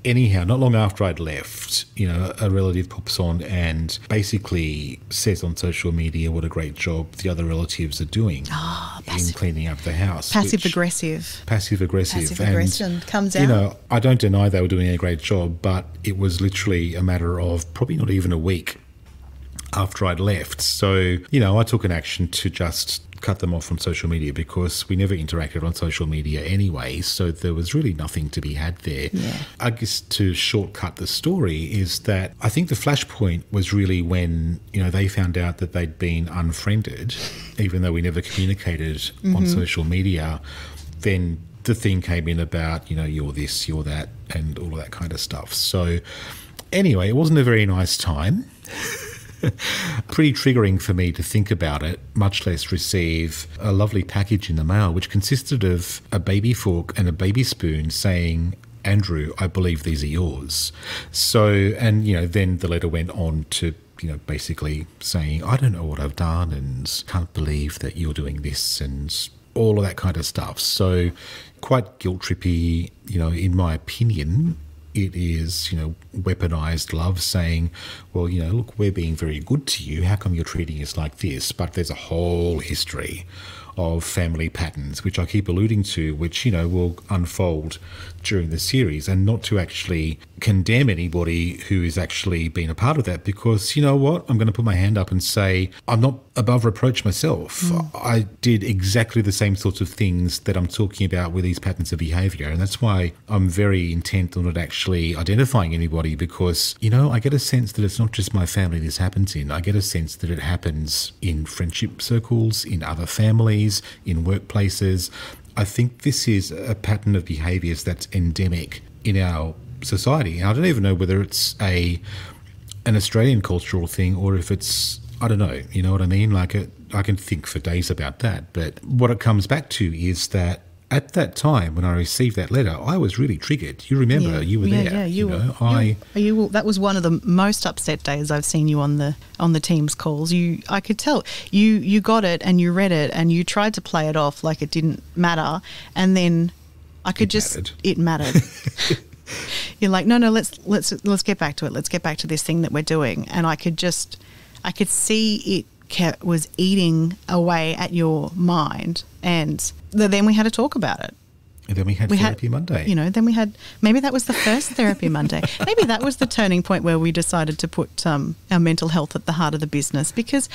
Anyhow, not long after I'd left, you know, a relative pops on and basically says on social media what a great job the other relatives are doing oh, in cleaning up the house. Passive aggressive. Passive aggressive. Passive aggression comes out. You know, I don't deny they were doing a great job, but it was literally a matter of probably not even a week after I'd left. So, you know, I took an action to just cut them off from social media because we never interacted on social media anyway. So there was really nothing to be had there. Yeah. I guess to shortcut the story is that I think the flashpoint was really when, you know, they found out that they'd been unfriended, even though we never communicated mm-hmm. on social media. Then the thing came in about, you know, you're this, you're that, and all of that kind of stuff. So anyway, it wasn't a very nice time. Pretty triggering for me to think about it, much less receive a lovely package in the mail, which consisted of a baby fork and a baby spoon saying, Andrew, I believe these are yours. So, and, you know, then the letter went on to, you know, basically saying, I don't know what I've done and can't believe that you're doing this and all of that kind of stuff. So, quite guilt trippy, you know, in my opinion. It is, you know, weaponized love saying, well, you know, look, we're being very good to you. How come you're treating us like this? But there's a whole history of family patterns, which I keep alluding to, which, you know, will unfold during the series, and not to actually condemn anybody who has actually been a part of that, because, you know what, I'm going to put my hand up and say, I'm not above reproach myself. Mm. I did exactly the same sorts of things that I'm talking about with these patterns of behavior, and that's why I'm very intent on not actually identifying anybody, because, you know, I get a sense that it's not just my family this happens in, I get a sense that it happens in friendship circles, in other families in workplaces. I think this is a pattern of behaviours that's endemic in our society. And I don't even know whether it's a an Australian cultural thing or if it's I don't know. You know what I mean? Like it, I can think for days about that. But what it comes back to is that at that time when I received that letter, I was really triggered. You remember? You were yeah, there. Yeah, you, know, were. I you, you that was one of the most upset days I've seen you on the on the Teams calls. You, I could tell you you got it and you read it and you tried to play it off like it didn't matter, and then I could It just mattered. it mattered. You're like, no, no, let's let's let's get back to it. Let's get back to this thing that we're doing, and I could just, I could see it kept, was eating away at your mind, and th- then we had to talk about it and then we had we therapy had Monday. You know, then we had maybe that was the first therapy Monday. Maybe that was the turning point where we decided to put um, our mental health at the heart of the business because.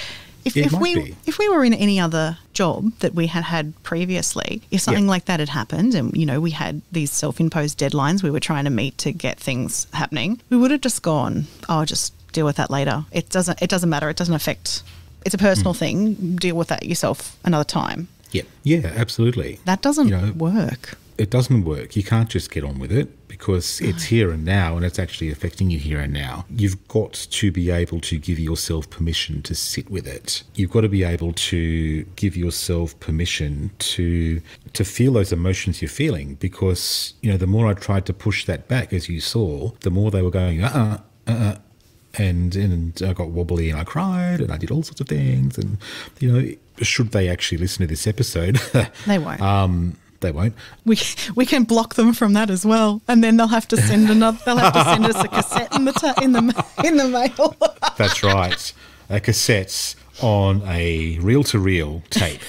If, if we be. if we were in any other job that we had had previously, if something Yeah. like that had happened, and you know we had these self-imposed deadlines we were trying to meet to get things happening, we would have just gone, "Oh, just deal with that later. It doesn't it doesn't matter. It doesn't affect. It's a personal Hmm. thing. Deal with that yourself another time." yeah, yeah, absolutely. That doesn't You know, work. it doesn't work. You can't just get on with it because it's here and now and it's actually affecting you here and now. You've got to be able to give yourself permission to sit with it. You've got to be able to give yourself permission to to feel those emotions you're feeling because, you know, the more I tried to push that back as you saw, the more they were going, uh-uh, uh-uh, and and I got wobbly and I cried and I did all sorts of things and you know should they actually listen to this episode They won't. um they won't we we can block them from that as well, and then they'll have to send another. They'll have to send us a cassette in the in the in the mail. That's right. A cassette on a reel to reel tape.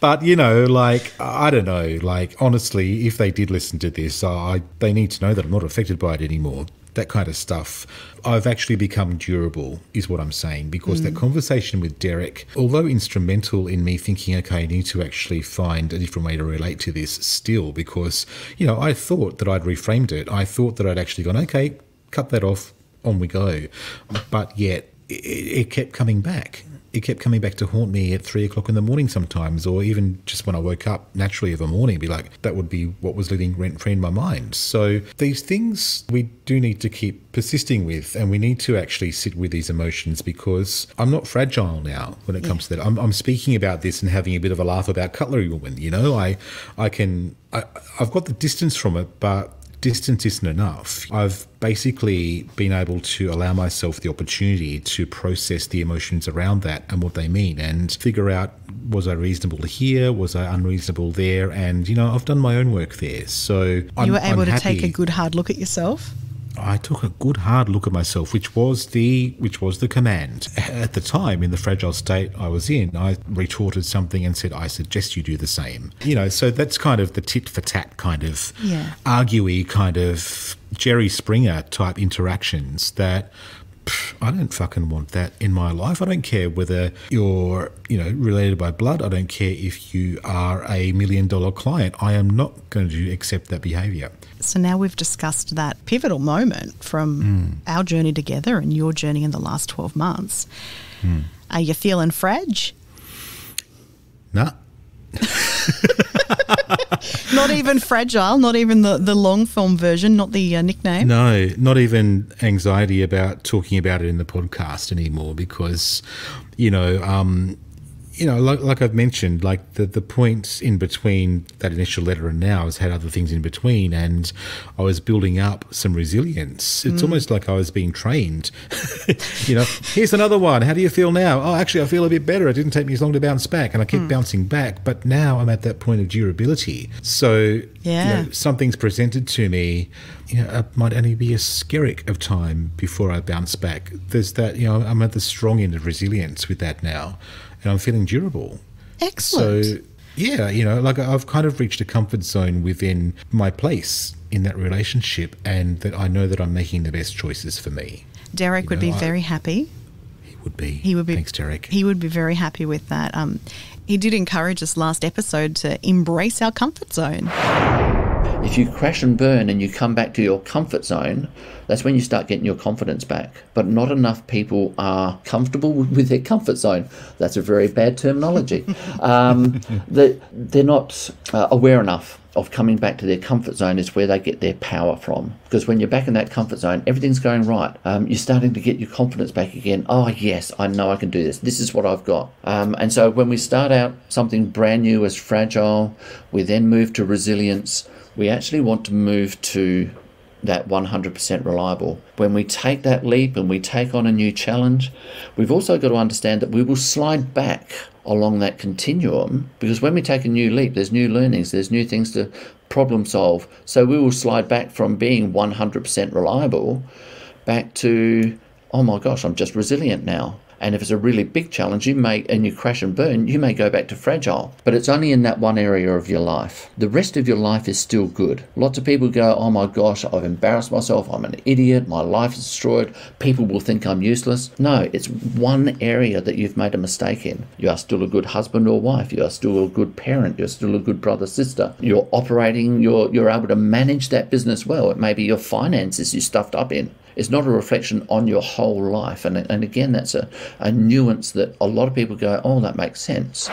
but you know, like I don't know, like honestly, if they did listen to this, I they need to know that I'm not affected by it anymore. That kind of stuff. I've actually become durable, is what I'm saying, because that mm. conversation with Derrick, although instrumental in me thinking, okay, I need to actually find a different way to relate to this still, because, you know, I thought that I'd reframed it. I thought that I'd actually gone, okay, cut that off, on we go. But yet, it, it kept coming back. It kept coming back to haunt me at three o'clock in the morning sometimes, or even just when I woke up naturally of a morning, be like, that would be what was living rent free in my mind. So these things we do need to keep persisting with, and we need to actually sit with these emotions because I'm not fragile now when it comes to that. I'm, I'm speaking about this and having a bit of a laugh about Cutlery Woman. You know, I, I can, I, I've got the distance from it, but distance isn't enough. I've basically been able to allow myself the opportunity to process the emotions around that and what they mean and figure out was I reasonable here? Was I unreasonable there? And, you know, I've done my own work there. So I'm, you were able I'm to take a good hard look at yourself. I took a good hard look at myself, which was the which was the command. At the time, in the fragile state I was in, I retorted something and said, "I suggest you do the same." You know, so that's kind of the tit for tat kind of Yeah. arguey kind of Jerry Springer type interactions that. I don't fucking want that in my life. I don't care whether you're, you know, related by blood. I don't care if you are a million dollar client. I am not going to accept that behavior. So now we've discussed that pivotal moment from Hmm. our journey together and your journey in the last 12 months. Hmm. Are you feeling fredge? Nah. Not even fragile, not even the, the long film version, not the uh, nickname. No, not even anxiety about talking about it in the podcast anymore because, you know, um, you know, like, like I've mentioned, like the, the points in between that initial letter and now has had other things in between, and I was building up some resilience. It's mm. almost like I was being trained. you know, here's another one. How do you feel now? Oh, actually, I feel a bit better. It didn't take me as long to bounce back, and I kept mm. bouncing back. But now I'm at that point of durability. So, Yeah. you know, something's presented to me. You know, it might only be a skerrick of time before I bounce back. There's that. You know, I'm at the strong end of resilience with that now, and I'm feeling durable. Excellent. So yeah, you know, like I've kind of reached a comfort zone within my place in that relationship, and that I know that I'm making the best choices for me. Derrick you would know, be I- very happy. He would be. He would be. Thanks, Derrick. He would be very happy with that. Um, he did encourage us last episode to embrace our comfort zone. If you crash and burn and you come back to your comfort zone, that's when you start getting your confidence back. But not enough people are comfortable with their comfort zone. That's a very bad terminology. um, they, they're not uh, aware enough of coming back to their comfort zone is where they get their power from. Because when you're back in that comfort zone, everything's going right. Um, you're starting to get your confidence back again. Oh, yes, I know I can do this. This is what I've got. Um, and so when we start out something brand new as fragile, we then move to resilience. We actually want to move to that 100% reliable. When we take that leap and we take on a new challenge, we've also got to understand that we will slide back along that continuum because when we take a new leap, there's new learnings, there's new things to problem solve. So we will slide back from being 100% reliable back to, oh my gosh, I'm just resilient now. And if it's a really big challenge, you may, and you crash and burn, you may go back to fragile. But it's only in that one area of your life. The rest of your life is still good. Lots of people go, oh my gosh, I've embarrassed myself. I'm an idiot. My life is destroyed. People will think I'm useless. No, it's one area that you've made a mistake in. You are still a good husband or wife. You are still a good parent. You're still a good brother, sister. You're operating, you're, you're able to manage that business well. It may be your finances you stuffed up in. It's not a reflection on your whole life. And, and again, that's a, a nuance that a lot of people go, oh, that makes sense.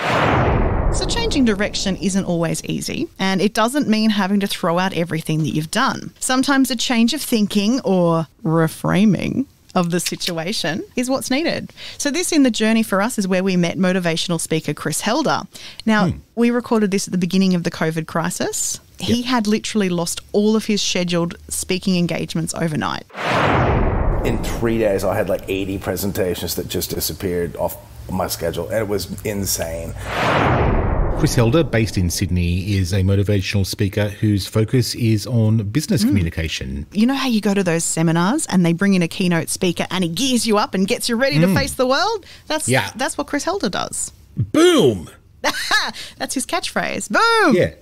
So, changing direction isn't always easy, and it doesn't mean having to throw out everything that you've done. Sometimes a change of thinking or reframing of the situation is what's needed. So, this in the journey for us is where we met motivational speaker Chris Helder. Now, hmm. we recorded this at the beginning of the COVID crisis. He had literally lost all of his scheduled speaking engagements overnight. in three days, I had like 80 presentations that just disappeared off my schedule, and it was insane. Chris Helder, based in Sydney, is a motivational speaker whose focus is on business communication. You know how you go to those seminars and they bring in a keynote speaker and he gears you up and gets you ready to face the world? That's Yeah. that's what Chris Helder does. Boom! That's his catchphrase. Boom. Yeah.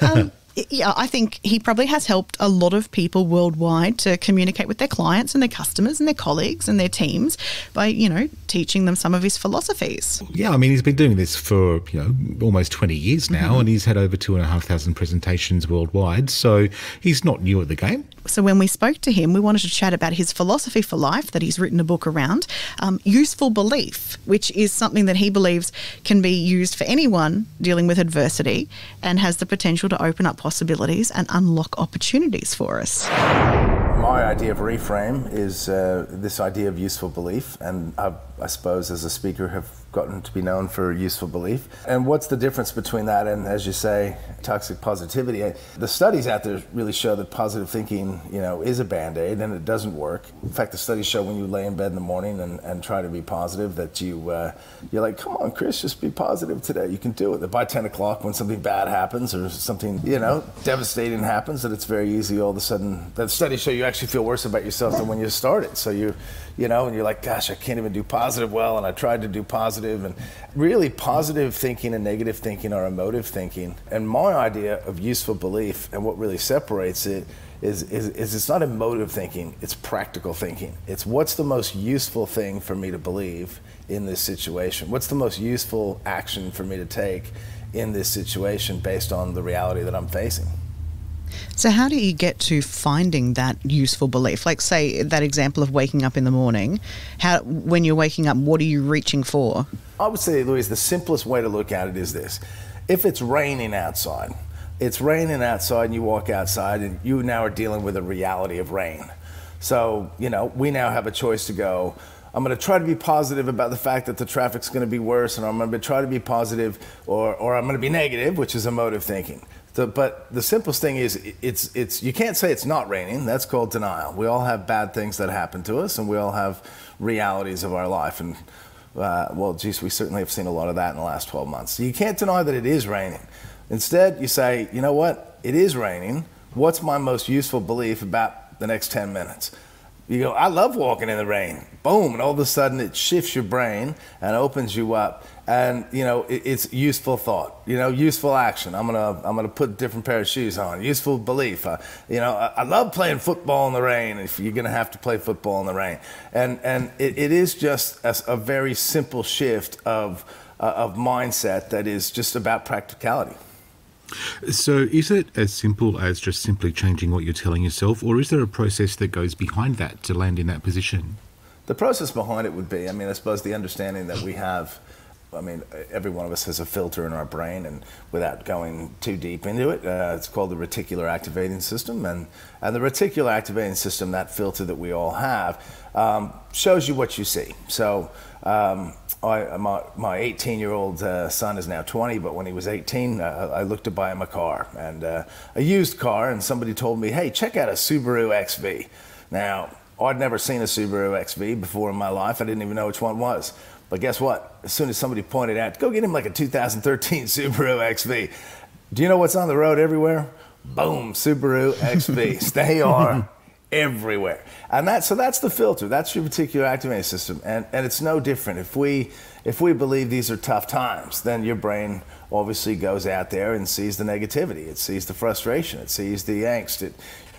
Um, yeah, I think he probably has helped a lot of people worldwide to communicate with their clients and their customers and their colleagues and their teams by, you know, teaching them some of his philosophies. Yeah, I mean, he's been doing this for, you know, almost 20 years now, mm-hmm. and he's had over two and a half thousand presentations worldwide, so he's not new at the game. So when we spoke to him, we wanted to chat about his philosophy for life that he's written a book around, um, useful belief, which is something that he believes can be used for anyone dealing with adversity and has the potential to open up possibilities and unlock opportunities for us. My idea of reframe is uh, this idea of useful belief, and I, I suppose as a speaker have gotten to be known for useful belief. And what's the difference between that and, as you say, toxic positivity? The studies out there really show that positive thinking, you know, is a band-aid and it doesn't work. In fact, the studies show when you lay in bed in the morning and, and try to be positive that you uh, you're like, come on, Chris, just be positive today. You can do it. That by 10 o'clock, when something bad happens or something, you know, devastating happens, that it's very easy all of a sudden. That studies show you actually feel worse about yourself than when you started. So you, you know, and you're like, gosh, I can't even do positive well, and I tried to do positive, and really positive thinking and negative thinking are emotive thinking. And my idea of useful belief and what really separates it is, is, is it's not emotive thinking, it's practical thinking. It's what's the most useful thing for me to believe in this situation? What's the most useful action for me to take in this situation based on the reality that I'm facing? So, how do you get to finding that useful belief? Like, say, that example of waking up in the morning. How, when you're waking up, what are you reaching for? I would say, Louise, the simplest way to look at it is this. If it's raining outside, it's raining outside and you walk outside and you now are dealing with a reality of rain. So, you know, we now have a choice to go, I'm going to try to be positive about the fact that the traffic's going to be worse, and I'm going to try to be positive, or, or I'm going to be negative, which is emotive thinking. But the simplest thing is, it's, it's, you can't say it's not raining. That's called denial. We all have bad things that happen to us, and we all have realities of our life. And, uh, well, geez, we certainly have seen a lot of that in the last 12 months. So you can't deny that it is raining. Instead, you say, you know what? It is raining. What's my most useful belief about the next 10 minutes? You go, I love walking in the rain. Boom, and all of a sudden it shifts your brain and opens you up. And you know, it, it's useful thought. You know, useful action. I'm gonna, I'm gonna put a different pair of shoes on. Useful belief. Uh, you know, I, I, love playing football in the rain. If you're gonna have to play football in the rain, and and it, it is just a, a, very simple shift of uh, of mindset that is just about practicality. So, is it as simple as just simply changing what you're telling yourself, or is there a process that goes behind that to land in that position? The process behind it would be, I mean, I suppose the understanding that we have. I mean, every one of us has a filter in our brain, and without going too deep into it, uh, it's called the reticular activating system. And, and the reticular activating system, that filter that we all have, um, shows you what you see. So, um, I, my, my 18 year old uh, son is now 20, but when he was 18, uh, I looked to buy him a car and uh, a used car, and somebody told me, hey, check out a Subaru XV. Now, I'd never seen a Subaru XV before in my life. I didn't even know which one was. But guess what? As soon as somebody pointed out, go get him like a 2013 Subaru XV. Do you know what's on the road everywhere? Boom, Subaru XV. they are everywhere. And that, so that's the filter. That's your reticular activating system. And, and it's no different. If we, if we believe these are tough times, then your brain obviously goes out there and sees the negativity. It sees the frustration. It sees the angst. It,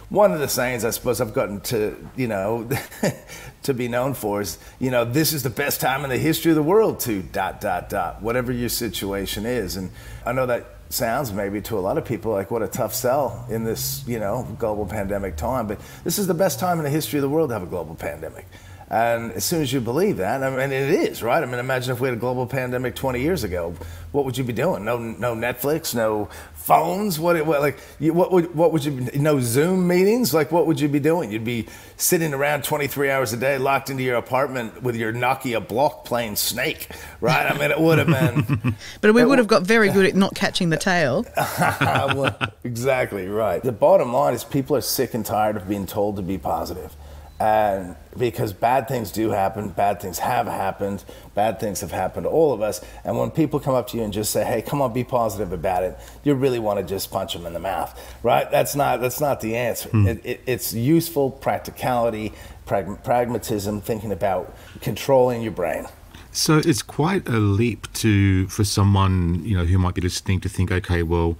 one of the sayings I suppose I've gotten to, you know, to be known for is, you know, this is the best time in the history of the world to dot, dot, dot, whatever your situation is. And I know that sounds maybe to a lot of people like what a tough sell in this you know global pandemic time. But this is the best time in the history of the world to have a global pandemic. And as soon as you believe that i mean it is right? I mean imagine if we had a global pandemic 20 years ago what would you be doing? No no netflix no phones? What, what like what would what would you you know Zoom meetings? Like what would you be doing? You'd be sitting around 23 hours a day, locked into your apartment with your Nokia block playing Snake, right? I mean, it would have been. but we would have got very good at not catching the tail. well, exactly right. The bottom line is people are sick and tired of being told to be positive and because bad things do happen, bad things have happened, bad things have happened to all of us. And when people come up to you and just say, "Hey, come on, be positive about it," you really want to just punch them in the mouth, right? That's not that's not the answer. Mm. It, it, it's useful practicality, prag- pragmatism, thinking about controlling your brain. So it's quite a leap to for someone you know who might be listening to think, okay, well,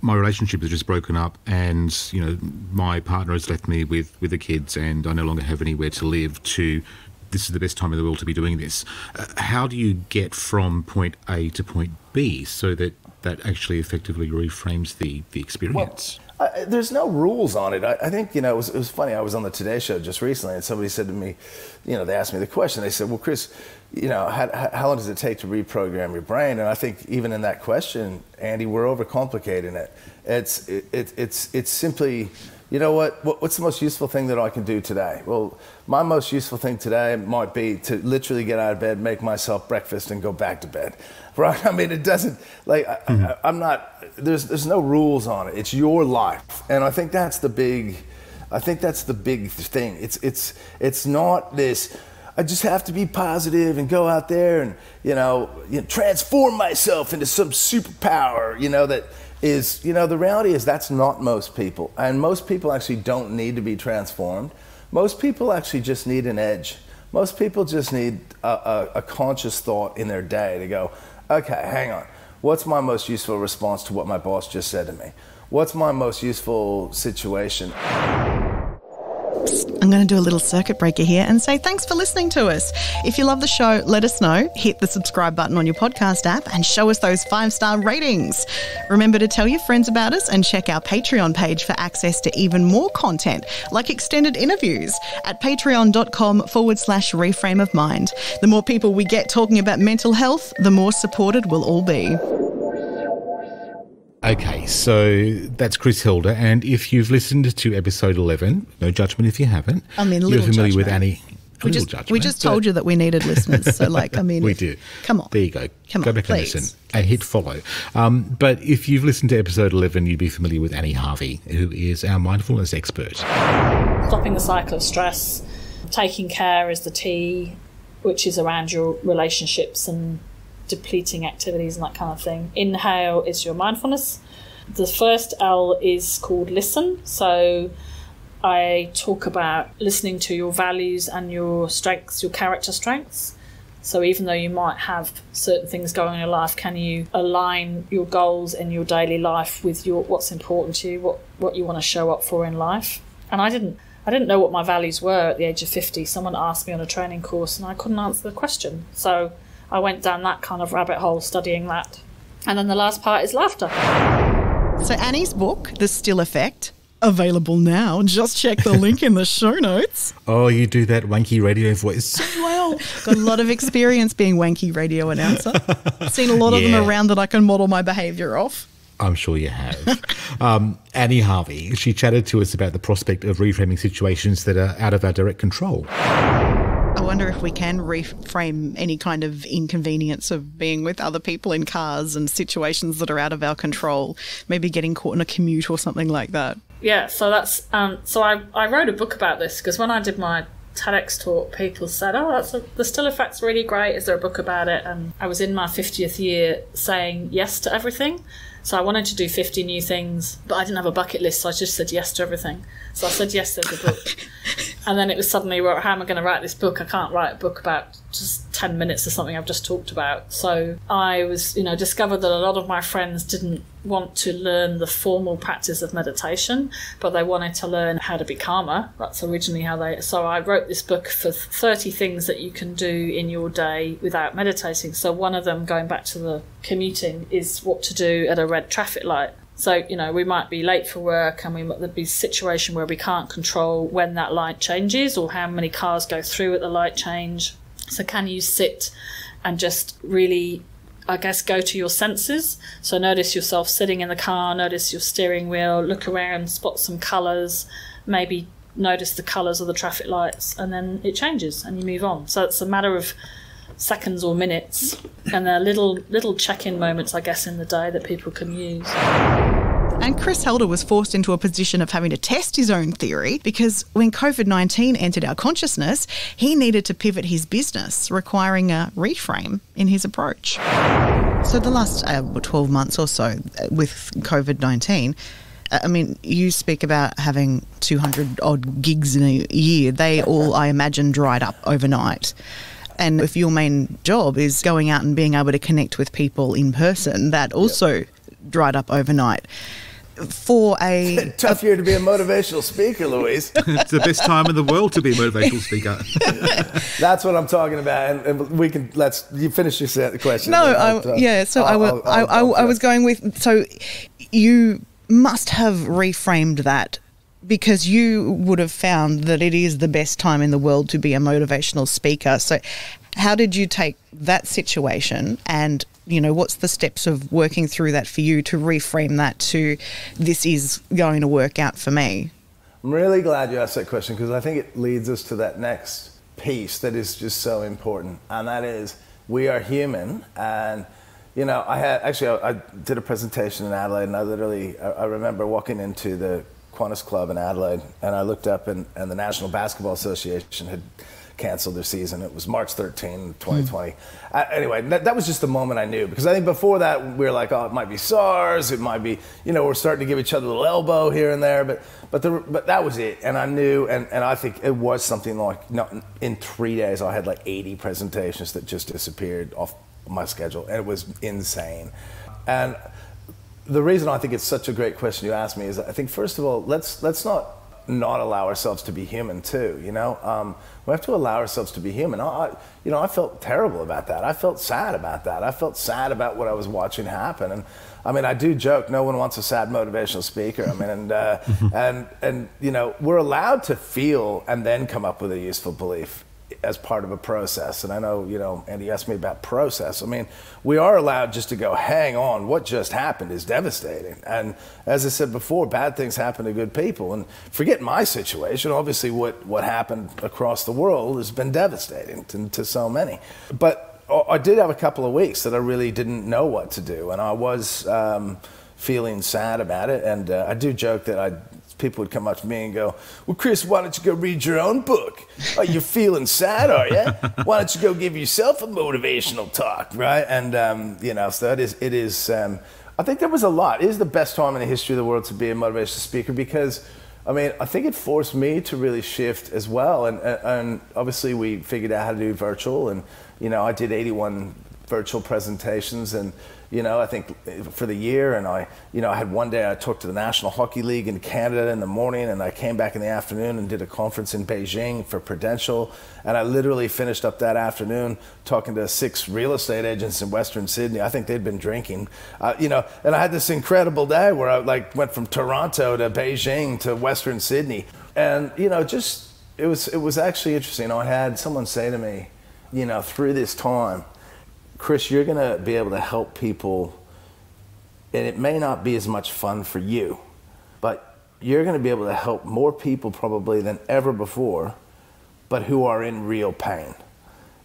my relationship has just broken up, and you know my partner has left me with with the kids, and I no longer have anywhere to live. To this is the best time in the world to be doing this. Uh, how do you get from point A to point B so that that actually effectively reframes the the experience? Well, uh, there's no rules on it. I, I think you know it was, it was, funny. I was on the Today Show just recently, and somebody said to me, you know, they asked me the question. They said, "Well, Chris, you know, how, how long does it take to reprogram your brain?" And I think even in that question, Andy, we're overcomplicating it. It's it, it it's it's simply you know what? What's the most useful thing that I can do today? Well, my most useful thing today might be to literally get out of bed, make myself breakfast, and go back to bed. Right? I mean, it doesn't like mm-hmm. I, am not. There's there's no rules on it. It's your life, and I think that's the big. I think that's the big thing. It's it's it's not this. I just have to be positive and go out there and you know, you know transform myself into some superpower. You know that is, you know, the reality is that's not most people. And most people actually don't need to be transformed. Most people actually just need an edge. Most people just need a, a, a conscious thought in their day to go, okay, hang on. What's my most useful response to what my boss just said to me? What's my most useful situation? I'm going to do a little circuit breaker here and say thanks for listening to us. If you love the show, let us know. Hit the subscribe button on your podcast app and show us those five star ratings. Remember to tell your friends about us and check our Patreon page for access to even more content, like extended interviews at patreon.com forward slash reframe of mind. The more people we get talking about mental health, the more supported we'll all be. Okay, so that's Chris Helder, and if you've listened to episode eleven, no judgment if you haven't. I mean, you're familiar judgment. with Annie. A We just judgment. we just told you that we needed listeners. So like, I mean, We if- do. Come on. There you go. Come go on, back please. and listen and hit follow. Um, but if you've listened to episode 11, you'd be familiar with Annie Harvey, who is our mindfulness expert. stopping the cycle of stress. Taking care is the T, which is around your relationships and depleting activities and that kind of thing. Inhale is your mindfulness. The first L is called listen. So I talk about listening to your values and your strengths, your character strengths. So even though you might have certain things going on in your life, can you align your goals in your daily life with your what's important to you, what what you want to show up for in life? And I didn't I didn't know what my values were at the age of 50. Someone asked me on a training course and I couldn't answer the question. So I went down that kind of rabbit hole studying that. And then the last part is laughter. So Annie's book, The Still Effect, available now. Just check the link in the show notes. Oh, you do that wanky radio voice. Well, got a lot of experience being wanky radio announcer. Seen a lot of them around that I can model my behaviour off. I'm sure you have. um, Annie Harvey, she chatted to us about the prospect of reframing situations that are out of our direct control. I wonder if we can reframe any kind of inconvenience of being with other people in cars and situations that are out of our control. Maybe getting caught in a commute or something like that. Yeah, so that's um, so I, I wrote a book about this because when I did my TEDx talk, people said, "Oh, that's a, the still effect's really great. Is there a book about it?" And I was in my fiftieth year saying yes to everything. So I wanted to do fifty new things, but I didn't have a bucket list, so I just said yes to everything. So I said yes, there's a book, and then it was suddenly, well, how am I going to write this book? I can't write a book about just ten minutes or something I've just talked about. So I was, you know, discovered that a lot of my friends didn't want to learn the formal practice of meditation, but they wanted to learn how to be calmer. That's originally how they. So I wrote this book for 30 things that you can do in your day without meditating. So one of them, going back to the commuting, is what to do at a red traffic light. So, you know, we might be late for work and we there'd be a situation where we can't control when that light changes or how many cars go through at the light change. So, can you sit and just really I guess go to your senses. So notice yourself sitting in the car, notice your steering wheel, look around, spot some colours, maybe notice the colours of the traffic lights, and then it changes and you move on. So it's a matter of seconds or minutes, and there are little little check-in moments, I guess, in the day that people can use. And Chris Helder was forced into a position of having to test his own theory because when COVID 19 entered our consciousness, he needed to pivot his business, requiring a reframe in his approach. So, the last uh, 12 months or so uh, with COVID 19, I mean, you speak about having 200 odd gigs in a year. They all, I imagine, dried up overnight. And if your main job is going out and being able to connect with people in person, that also dried up overnight. For a Tough year to be a motivational speaker, Louise. it's the best time in the world to be a motivational speaker. That's what I'm talking about, and, and we can let's you finish your set- question. No, I, uh, yeah. So I, I'll- wa- I'll- I, I'll- I, I was going with. So you must have reframed that because you would have found that it is the best time in the world to be a motivational speaker. So how did you take that situation and you know what's the steps of working through that for you to reframe that to this is going to work out for me I'm really glad you asked that question because I think it leads us to that next piece that is just so important, and that is we are human. And you know, I had actually I, I did a presentation in Adelaide, and I literally I, I remember walking into the Qantas Club in Adelaide, and I looked up, and, and the National Basketball Association had canceled their season. It was March 13, 2020. Uh, anyway, that, that was just the moment I knew because I think before that we were like, oh, it might be SARS, it might be, you know, we're starting to give each other a little elbow here and there, but but the, but that was it, and I knew, and, and I think it was something like no, in three days I had like 80 presentations that just disappeared off my schedule, and it was insane, and the reason I think it's such a great question you asked me is I think first of all let's let's not not allow ourselves to be human too. You know, um, we have to allow ourselves to be human. I, I- you know, I felt terrible about that. I felt sad about that. I felt sad about what I was watching happen. And I mean, I do joke. No one wants a sad motivational speaker. I mean, and uh, and and you know, we're allowed to feel and then come up with a useful belief. As part of a process. And I know, you know, Andy asked me about process. I mean, we are allowed just to go, hang on, what just happened is devastating. And as I said before, bad things happen to good people. And forget my situation. Obviously, what, what happened across the world has been devastating to, to so many. But I did have a couple of weeks that I really didn't know what to do. And I was um, feeling sad about it. And uh, I do joke that I people would come up to me and go, Well, Chris, why don't you go read your own book? Are you feeling sad, are you? Why don't you go give yourself a motivational talk, right? And, um, you know, so it is, it is um, I think there was a lot. It is the best time in the history of the world to be a motivational speaker because, I mean, I think it forced me to really shift as well. And, and obviously, we figured out how to do virtual. And, you know, I did 81 virtual presentations and you know, I think for the year. And I, you know, I had one day I talked to the National Hockey League in Canada in the morning, and I came back in the afternoon and did a conference in Beijing for Prudential. And I literally finished up that afternoon talking to six real estate agents in Western Sydney. I think they'd been drinking, uh, you know. And I had this incredible day where I like went from Toronto to Beijing to Western Sydney, and you know, just it was it was actually interesting. I had someone say to me, you know, through this time Chris, you're going to be able to help people, and it may not be as much fun for you, but you're going to be able to help more people probably than ever before, but who are in real pain.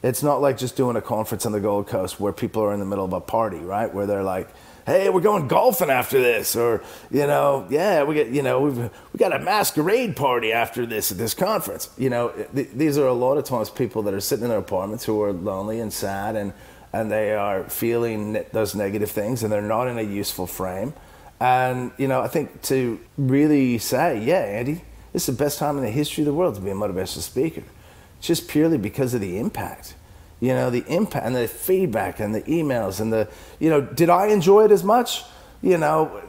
It's not like just doing a conference on the Gold Coast where people are in the middle of a party, right? Where they're like, hey, we're going golfing after this, or you know, yeah, we get, you know, we've we got a masquerade party after this at this conference. You know, th- these are a lot of times people that are sitting in their apartments who are lonely and sad and and they are feeling those negative things and they're not in a useful frame. And, you know, I think to really say, yeah, Andy, this is the best time in the history of the world to be a motivational speaker, just purely because of the impact. You know, the impact and the feedback and the emails and the, you know, did I enjoy it as much? You know,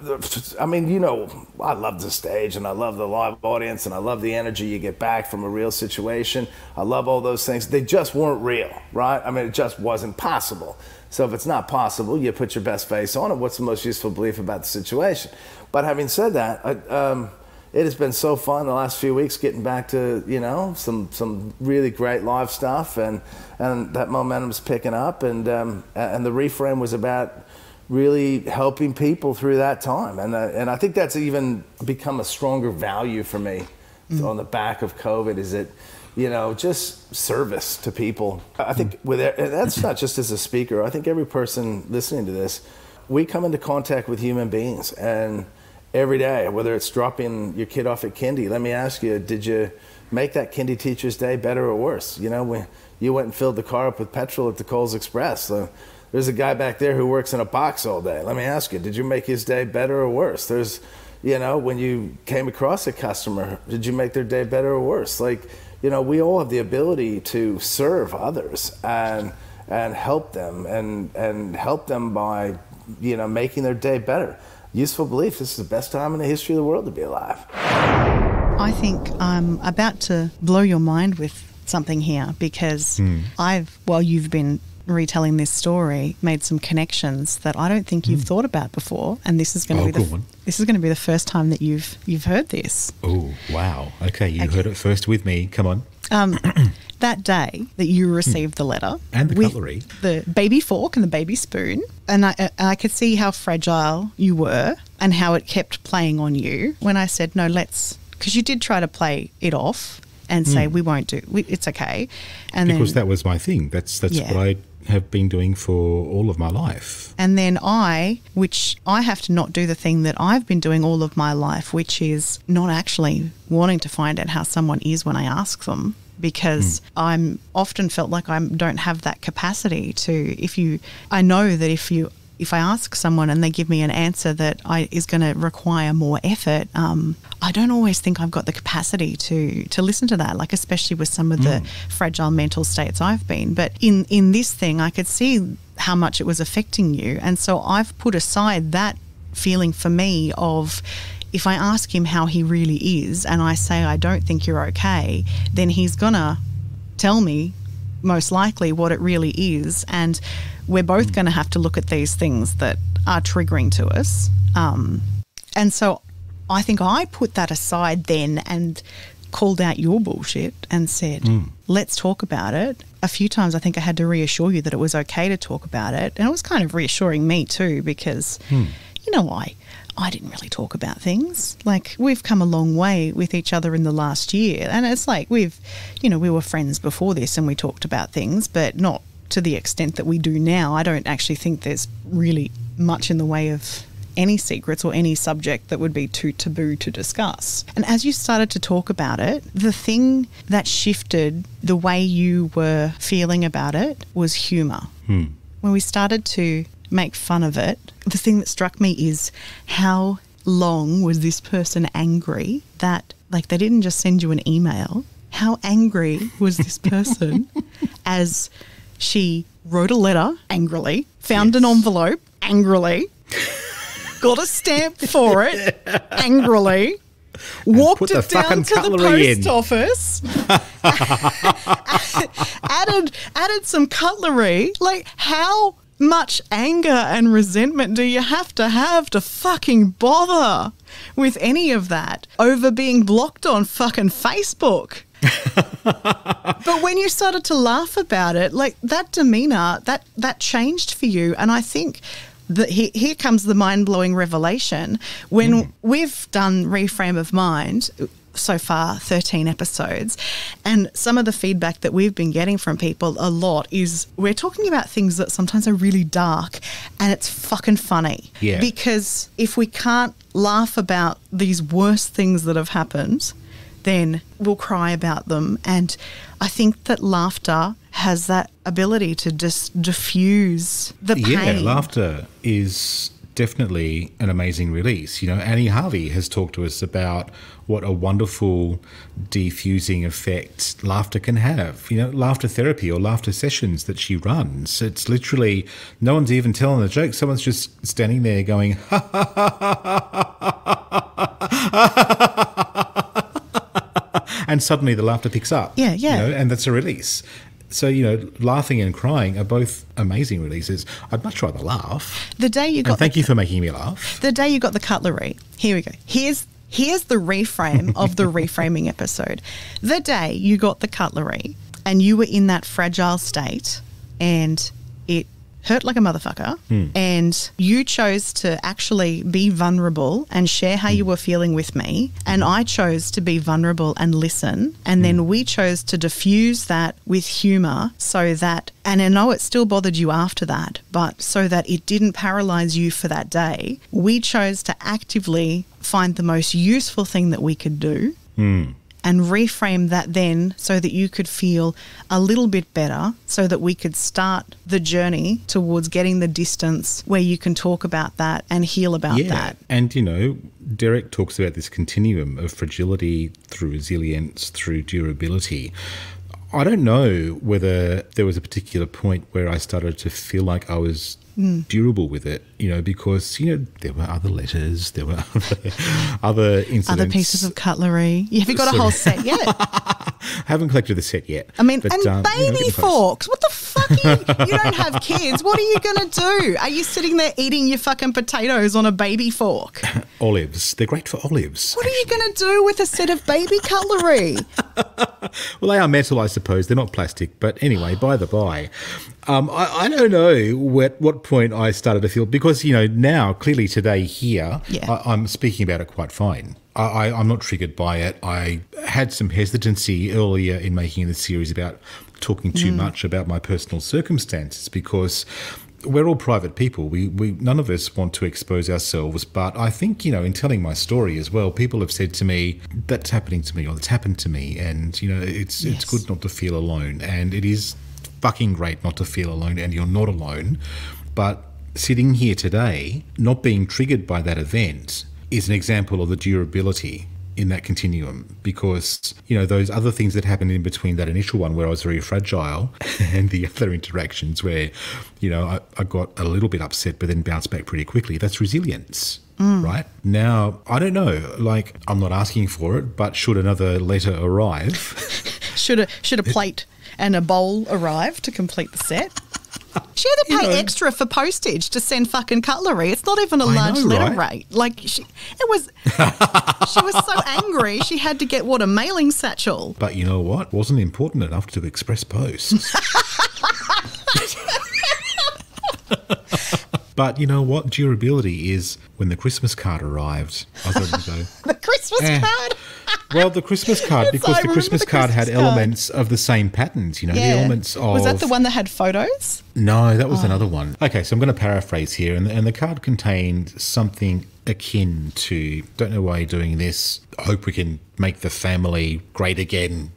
I mean, you know, I love the stage and I love the live audience and I love the energy you get back from a real situation. I love all those things. They just weren't real, right? I mean, it just wasn't possible. So if it's not possible, you put your best face on it. What's the most useful belief about the situation? But having said that, I, um, it has been so fun the last few weeks getting back to you know some some really great live stuff and and that momentum's picking up and um, and the reframe was about really helping people through that time. And, uh, and I think that's even become a stronger value for me mm. on the back of COVID is that, you know, just service to people. I think with that's not just as a speaker. I think every person listening to this, we come into contact with human beings and every day, whether it's dropping your kid off at kindy, let me ask you, did you make that kindy teacher's day better or worse? You know, when you went and filled the car up with petrol at the Coles Express. So there's a guy back there who works in a box all day. Let me ask you, did you make his day better or worse? There's, you know, when you came across a customer, did you make their day better or worse? Like, you know, we all have the ability to serve others and and help them and and help them by, you know, making their day better. Useful belief. This is the best time in the history of the world to be alive. I think I'm about to blow your mind with something here because mm. I've, well, you've been retelling this story made some connections that I don't think you've mm. thought about before, and this is going to oh, be the this is going to be the first time that you've you've heard this. Oh wow! Okay, you okay. heard it first with me. Come on. Um, that day that you received the letter and the cutlery, the baby fork and the baby spoon, and I, I could see how fragile you were and how it kept playing on you. When I said no, let's because you did try to play it off and say mm. we won't do we, it's okay and because then, that was my thing that's that's yeah. what i have been doing for all of my life. And then I, which I have to not do the thing that I've been doing all of my life, which is not actually wanting to find out how someone is when I ask them because mm. I'm often felt like I don't have that capacity to if you I know that if you if I ask someone and they give me an answer that I, is going to require more effort, um, I don't always think I've got the capacity to to listen to that. Like especially with some of the mm. fragile mental states I've been. But in in this thing, I could see how much it was affecting you, and so I've put aside that feeling for me of if I ask him how he really is and I say I don't think you're okay, then he's gonna tell me most likely what it really is and we're both going to have to look at these things that are triggering to us. Um, and so I think I put that aside then and called out your bullshit and said, let's talk about it. A few times I think I had to reassure you that it was okay to talk about it. And it was kind of reassuring me too because, you know, I. I didn't really talk about things. Like, we've come a long way with each other in the last year. And it's like we've, you know, we were friends before this and we talked about things, but not to the extent that we do now. I don't actually think there's really much in the way of any secrets or any subject that would be too taboo to discuss. And as you started to talk about it, the thing that shifted the way you were feeling about it was humour. Hmm. When we started to make fun of it, the thing that struck me is how long was this person angry that, like, they didn't just send you an email. How angry was this person as she wrote a letter angrily, found an envelope angrily, got a stamp for it angrily, walked it down to the cutlery in. post office, added added some cutlery. Like how much anger and resentment do you have to have to fucking bother with any of that over being blocked on fucking Facebook? but when you started to laugh about it, like that demeanor, that that changed for you, and I think that he, here comes the mind blowing revelation. When hmm. we've done reframe of mind so far, thirteen episodes, and some of the feedback that we've been getting from people a lot is we're talking about things that sometimes are really dark, and it's fucking funny. Yeah. Because if we can't laugh about these worst things that have happened then we'll cry about them. And I think that laughter has that ability to just diffuse the pain. Yeah, laughter is definitely an amazing release. You know, Annie Harvey has talked to us about what a wonderful defusing effect laughter can have. You know, laughter therapy or laughter sessions that she runs. It's literally no one's even telling a joke. Someone's just standing there going, ha ha ha ha ha ha ha and suddenly the laughter picks up. Yeah, yeah. You know, and that's a release. So, you know, laughing and crying are both amazing releases. I'd much rather laugh. The day you got thank the, you for making me laugh. the day you got the cutlery. Here we go. Here's here's the reframe of the reframing episode. The day you got the cutlery and you were in that fragile state and it hurt like a motherfucker. Hmm. And you chose to actually be vulnerable and share how you hmm. were feeling with me. And I chose to be vulnerable and listen. And then hmm. we chose to diffuse that with humor so that and I know it still bothered you after that but so that it didn't paralyze you for that day we chose to actively find the most useful thing that we could do and reframe that then so that you could feel a little bit better so that we could start the journey towards getting the distance where you can talk about that and heal about yeah. that. And, you know, Derrick talks about this continuum of fragility through resilience, through durability. I don't know whether there was a particular point where I started to feel like I was Hmm. durable with it, you know, because, you know, there were other letters, there were other, other incidents. Other pieces of cutlery. You have you got a whole set yet? I haven't collected the set yet. I mean, but, and um, you know, baby forks. What the fuck? Are you, you don't have kids. What are you going to do? Are you sitting there eating your fucking potatoes on a baby fork? Olives. They're great for olives. What are you going to do with a set of baby cutlery? Well, they are metal, I suppose. They're not plastic. But anyway, by the by, um, I, I don't know what, what point I started to feel because, you know, now, clearly today here, Yeah. I, I'm speaking about it quite fine. I, I, I'm not triggered by it. I had some hesitancy earlier in making this series about talking too mm. much about my personal circumstances because we're all private people. We, we none of us want to expose ourselves, but I think you know, in telling my story as well, people have said to me that's happening to me or that's happened to me, and you know, it's Yes. it's good not to feel alone, and it is fucking great not to feel alone, and you're not alone. But sitting here today, not being triggered by that event, is an example of the durability in that continuum. Because you know those other things that happened in between that initial one where I was very fragile and the other interactions where you know I, I got a little bit upset but then bounced back pretty quickly that's resilience mm. right? Now I don't know like I'm not asking for it but should another letter arrive? Should a should a plate and a bowl arrive to complete the set? She had to You pay know. extra for postage to send fucking cutlery. It's not even a I large know, letter right? rate. Like she, it was. she was so angry. She had to get what a mailing satchel. But you know what? Wasn't important enough to express post. but you know what? Durability is when the Christmas card arrived. I was able to go. The Christmas Eh. card. Well, the Christmas card because the Christmas the card had card. elements of the same patterns. You know, the elements of Was that the one that had photos? No, that was another one. Okay, so I'm going to paraphrase here, and, and the card contained something akin to "Don't know why you're doing this. Hope we can make the family great again."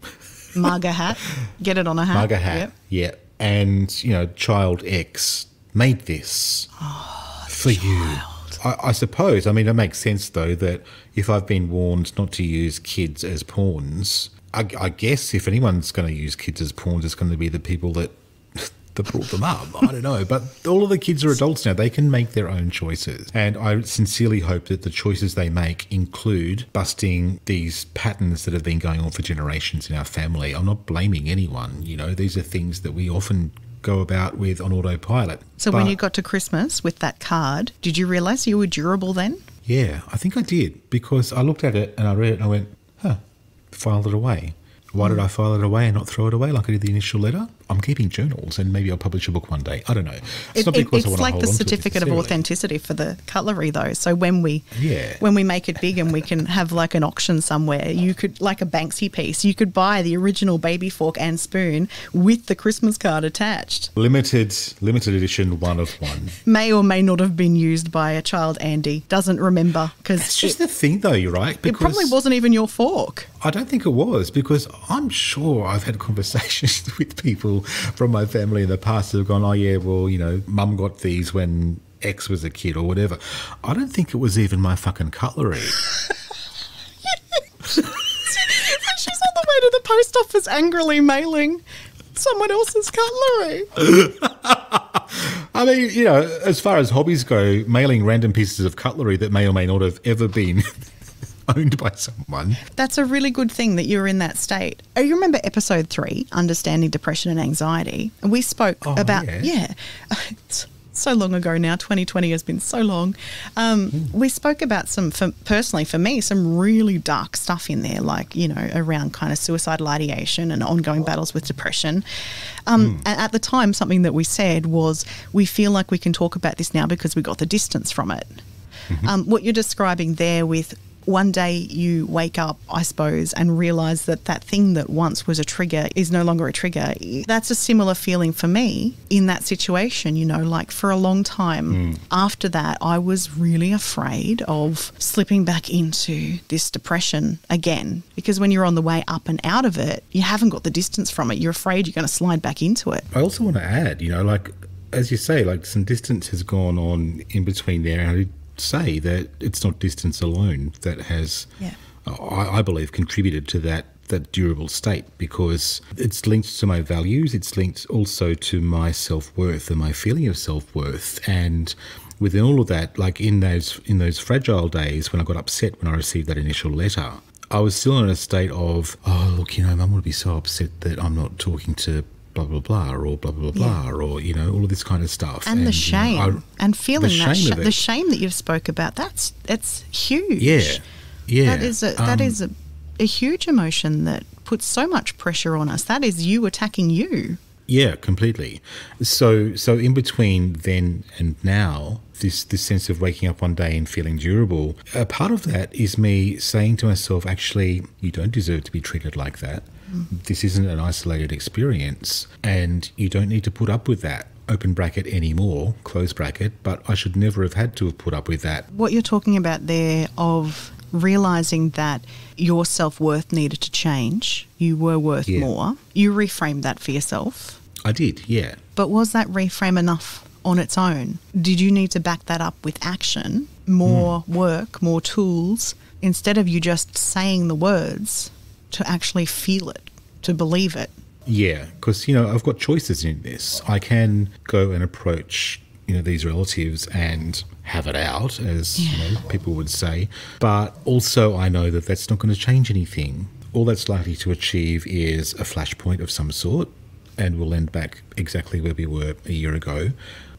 MAGA hat. Get it on a hat. MAGA hat, Yep. yeah, and you know, child X made this Oh, for you. I, I suppose. I mean, it makes sense though that if I've been warned not to use kids as pawns, I, I guess if anyone's going to use kids as pawns, it's going to be the people that that brought them up. I don't know, but all of the kids are adults now. They can make their own choices, and I sincerely hope that the choices they make include busting these patterns that have been going on for generations in our family. I'm not blaming anyone. You know, these are things that we often go about with on autopilot. So when you got to Christmas with that card, did you realise you were durable then? Yeah, I think I did because I looked at it and I read it and I went, huh, filed it away. Why did hmm. I file it away and not throw it away like I did the initial letter? I'm keeping journals and maybe I'll publish a book one day. I don't know. It's It- not it- because I it's want to like the on to it certificate of authenticity for the cutlery, though. So when we Yeah. when we make it big and we can have like an auction somewhere, you could like a Banksy piece. You could buy the original baby fork and spoon with the Christmas card attached. Limited, limited edition, one of one. May or may not have been used by a child. Andy doesn't remember It's because just it, the thing, though. You're right. it probably wasn't even your fork. I don't think it was because I'm sure I've had conversations with people from my family in the past who have gone, oh, yeah, well, you know, mum got these when X was a kid or whatever. I don't think it was even my fucking cutlery. She's on the way to the post office angrily mailing someone else's cutlery. I mean, you know, as far as hobbies go, mailing random pieces of cutlery that may or may not have ever been owned by someone. That's a really good thing that you're in that state. Oh, you remember episode three, Understanding Depression and Anxiety? And we spoke Oh, about, yeah. yeah, so long ago now, 2020 has been so long. Um, Hmm. We spoke about some, for, personally for me, some really dark stuff in there, like, you know, around kind of suicidal ideation and ongoing battles with depression. Um, Hmm. And at the time, something that we said was, we feel like we can talk about this now because we got the distance from it. Mm-hmm. Um, what you're describing there with one day you wake up, I suppose, and realize that that thing that once was a trigger is no longer a trigger. That's a similar feeling for me in that situation. You know, like for a long time hmm. after that, I was really afraid of slipping back into this depression again because when you're on the way up and out of it, you haven't got the distance from it. You're afraid you're going to slide back into it. I also want to add, you know, like, as you say, like some distance has gone on in between there. And I say that it's not distance alone that has, Yeah. I, I believe, contributed to that. That durable state because it's linked to my values, it's linked also to my self worth and my feeling of self worth. And within all of that, like in those in those fragile days when I got upset when I received that initial letter, I was still in a state of, oh look, you know, mum would be so upset that I'm not talking to blah blah blah or blah blah blah or you know all of this kind of stuff And, the you know, shame I- and feeling the that shame sh- the shame that you've spoke about that's it's huge. yeah yeah That is a, that um, is a, a huge emotion that puts so much pressure on us. That is you attacking you. Yeah, completely. So so in between then and now, this this sense of waking up one day and feeling durable, a part of that is me saying to myself, actually, you don't deserve to be treated like that. Mm. This isn't an isolated experience, and you don't need to put up with that. Open bracket anymore, close bracket, but I should never have had to have put up with that. What you're talking about there of realizing that your self worth needed to change, you were worth Yeah. more. You reframed that for yourself. I did, yeah. But was that reframe enough on its own? Did you need to back that up with action, more hmm. work, more tools, instead of you just saying the words to actually feel it, to believe it? Yeah, because you know I've got choices in this. I can go and approach you know these relatives and have it out, as you know people would say. But also, I know that that's not going to change anything. All that's likely to achieve is a flashpoint of some sort, and we'll end back exactly where we were a year ago,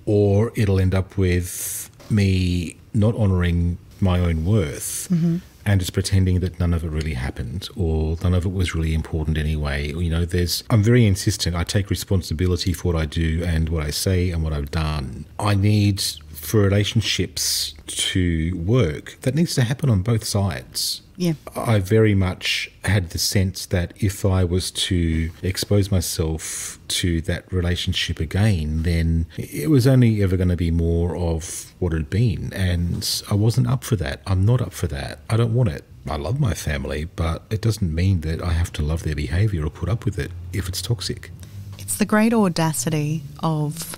or it'll end up with me not honouring my own worth mm-hmm. and just pretending that none of it really happened or none of it was really important anyway. You know, there's I'm very insistent. I take responsibility for what I do and what I say and what I've done. I need for relationships to work, that needs to happen on both sides. Yeah. I very much had the sense that if I was to expose myself to that relationship again, then it was only ever going to be more of what it had been. And I wasn't up for that. I'm not up for that. I don't want it. I love my family, but it doesn't mean that I have to love their behavior or put up with it if it's toxic. It's the great audacity of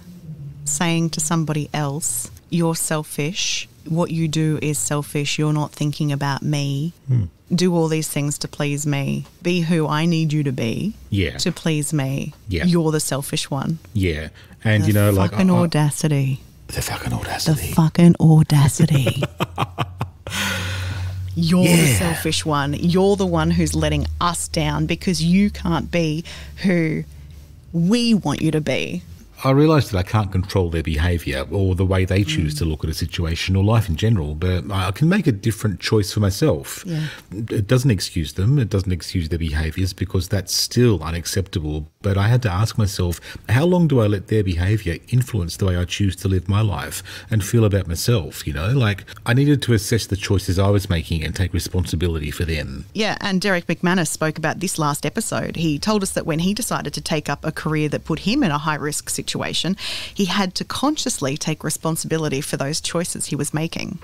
saying to somebody else, you're selfish. What you do is selfish. You're not thinking about me. Hmm. Do all these things to please me. Be who I need you to be Yeah. to please me. Yeah. You're the selfish one. Yeah. And, the you know, like. fucking I- I- audacity. the fucking audacity. The fucking audacity. You're the selfish one. You're the one who's letting us down because you can't be who we want you to be. I realise that I can't control their behaviour or the way they choose to hmm. look at a situation or life in general, but I can make a different choice for myself. Yeah. It doesn't excuse them, it doesn't excuse their behaviours because that's still unacceptable. But I had to ask myself, how long do I let their behaviour influence the way I choose to live my life and feel about myself? You know, like I needed to assess the choices I was making and take responsibility for them. Yeah, and Derrick McManus spoke about this last episode. He told us that when he decided to take up a career that put him in a high risk situation, he had to consciously take responsibility for those choices he was making.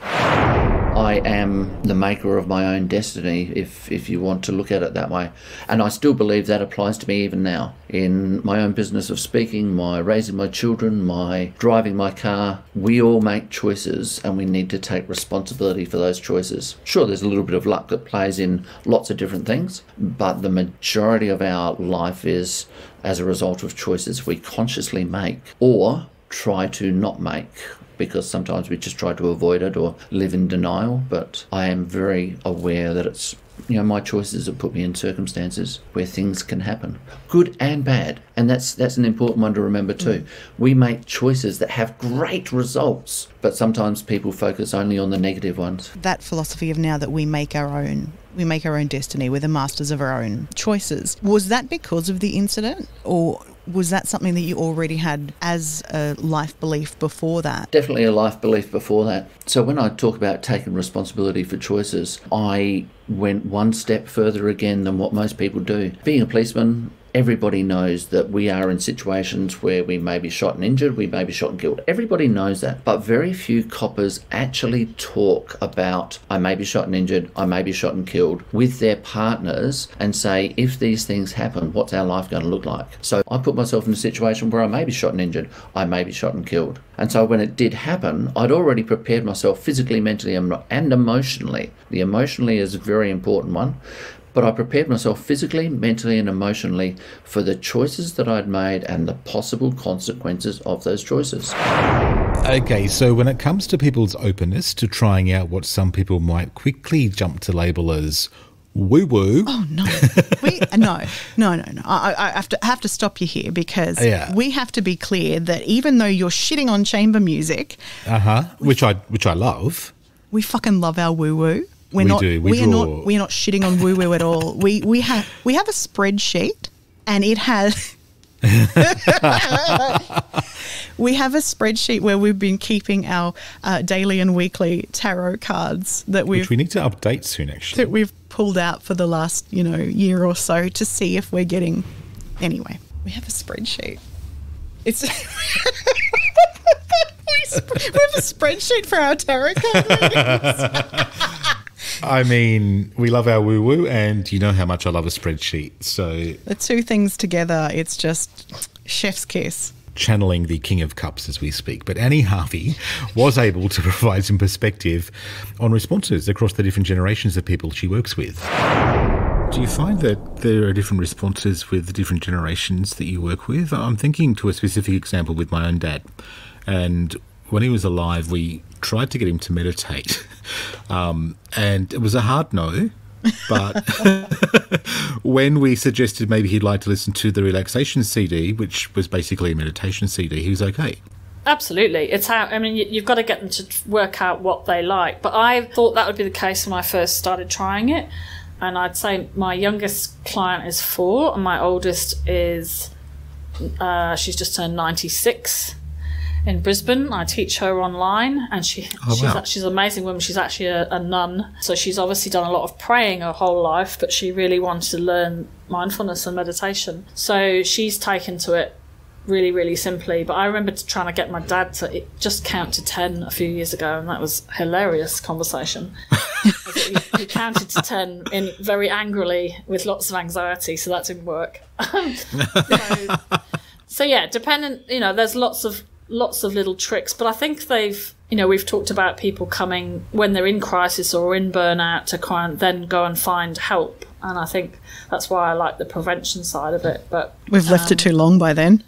I am the maker of my own destiny, if if you want to look at it that way. And I still believe that applies to me even now. In my own business of speaking, my raising my children, my driving my car, we all make choices and we need to take responsibility for those choices. Sure, there's a little bit of luck that plays in lots of different things, but the majority of our life is as a result of choices we consciously make or try to not make because sometimes we just try to avoid it or live in denial. But I am very aware that it's, you know, my choices have put me in circumstances where things can happen, good and bad. And that's that's an important one to remember too. Mm. We make choices that have great results, but sometimes people focus only on the negative ones. That philosophy of now that we make our own we make our own destiny, we're the masters of our own choices. Was that because of the incident or was that something that you already had as a life belief before that? definitely a life belief before that. So when I talk about taking responsibility for choices, I went one step further again than what most people do. Being a policeman, everybody knows that we are in situations where we may be shot and injured, we may be shot and killed. Everybody knows that. But very few coppers actually talk about I may be shot and injured, I may be shot and killed with their partners and say, if these things happen, what's our life going to look like? So I put myself in a situation where I may be shot and injured, I may be shot and killed. And so when it did happen, I'd already prepared myself physically, mentally, and emotionally. The emotionally is a very important one. But I prepared myself physically, mentally, and emotionally for the choices that I'd made and the possible consequences of those choices. Okay, so when it comes to people's openness to trying out what some people might quickly jump to label as woo woo, Oh no, we no, no, no, no. I, I have to have to stop you here because Yeah. we have to be clear that even though you're shitting on chamber music, uh huh, which I which I love. we fucking love our woo woo. We're We not. do, we are not. We are not shitting on woo woo at all. We we have we have a spreadsheet, and it has. we have a spreadsheet where we've been keeping our uh, daily and weekly tarot cards that we've Which we need to update soon, actually. that we've pulled out for the last you know year or so to see if we're getting. Anyway, we have a spreadsheet. It's. we, sp- we have a spreadsheet for our tarot card readings. I mean, we love our woo woo, and you know how much I love a spreadsheet. So, The two things together, it's just chef's kiss. channeling the King of Cups as we speak. But Annie Harvey was able to provide some perspective on responses across the different generations of people she works with. Do you find that there are different responses with the different generations that you work with? I'm thinking to a specific example with my own dad. And when he was alive, we tried to get him to meditate. Um, and it was a hard no. But when we suggested maybe he'd like to listen to the relaxation CD, which was basically a meditation CD, he was okay. Absolutely. It's how, I mean, you- you've got to get them to work out what they like. But I thought that would be the case when I first started trying it. And I'd say my youngest client is four, and my oldest is, uh, she's just turned 96 in Brisbane. I teach her online, and she Oh, she's, wow. she's an amazing woman. She's actually a, a nun, so she's obviously done a lot of praying her whole life, but she really wanted to learn mindfulness and meditation. So she's taken to it really, really simply. But I remember trying to get my dad to it- just count to 10 a few years ago, and that was hilarious conversation. he, he counted to 10 in very angrily with lots of anxiety, so that didn't work. so, so yeah, dependent, you know, there's lots of lots of little tricks, but I think they've you know, we've talked about people coming when they're in crisis or in burnout to try and then go and find help. And I think that's why I like the prevention side of it. But We've left it um, too long by then.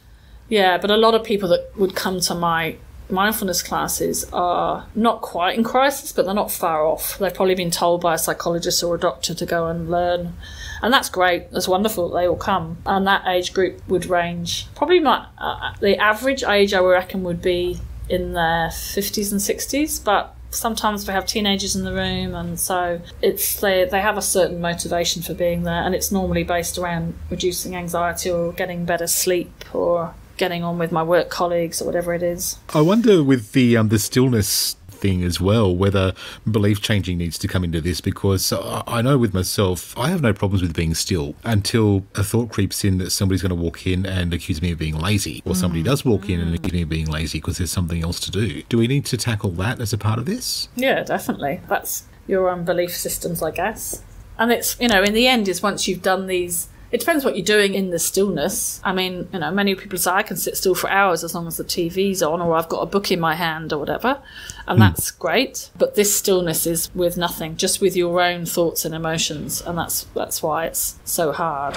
yeah, but a lot of people that would come to my mindfulness classes are not quite in crisis, but they're not far off. They've probably been told by a psychologist or a doctor to go and learn. And that's great. That's wonderful. that They all come. And that age group would range probably my, uh, the average age I reckon would be in their 50s and 60s, but sometimes we have teenagers in the room and so it's they they have a certain motivation for being there and it's normally based around reducing anxiety or getting better sleep or getting on with my work colleagues or whatever it is I wonder with the um, the stillness thing as well whether belief changing needs to come into this because I know with myself I have no problems with being still until a thought creeps in that somebody's going to walk in and accuse me of being lazy or somebody does walk in and accuse me of being lazy because there's something else to do. Do we need to tackle that as a part of this? yeah definitely that's your own belief systems i guess and it's you know in the end is once you've done these it depends what you're doing in the stillness. I mean, you know, many people say I can sit still for hours as long as the TV's on or I've got a book in my hand or whatever, and hmm. that's great. But this stillness is with nothing, just with your own thoughts and emotions, and that's that's why it's so hard.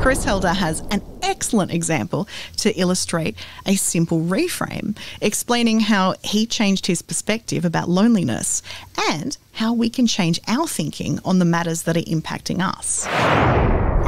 Chris Helder has an excellent example to illustrate a simple reframe, explaining how he changed his perspective about loneliness and how we can change our thinking on the matters that are impacting us.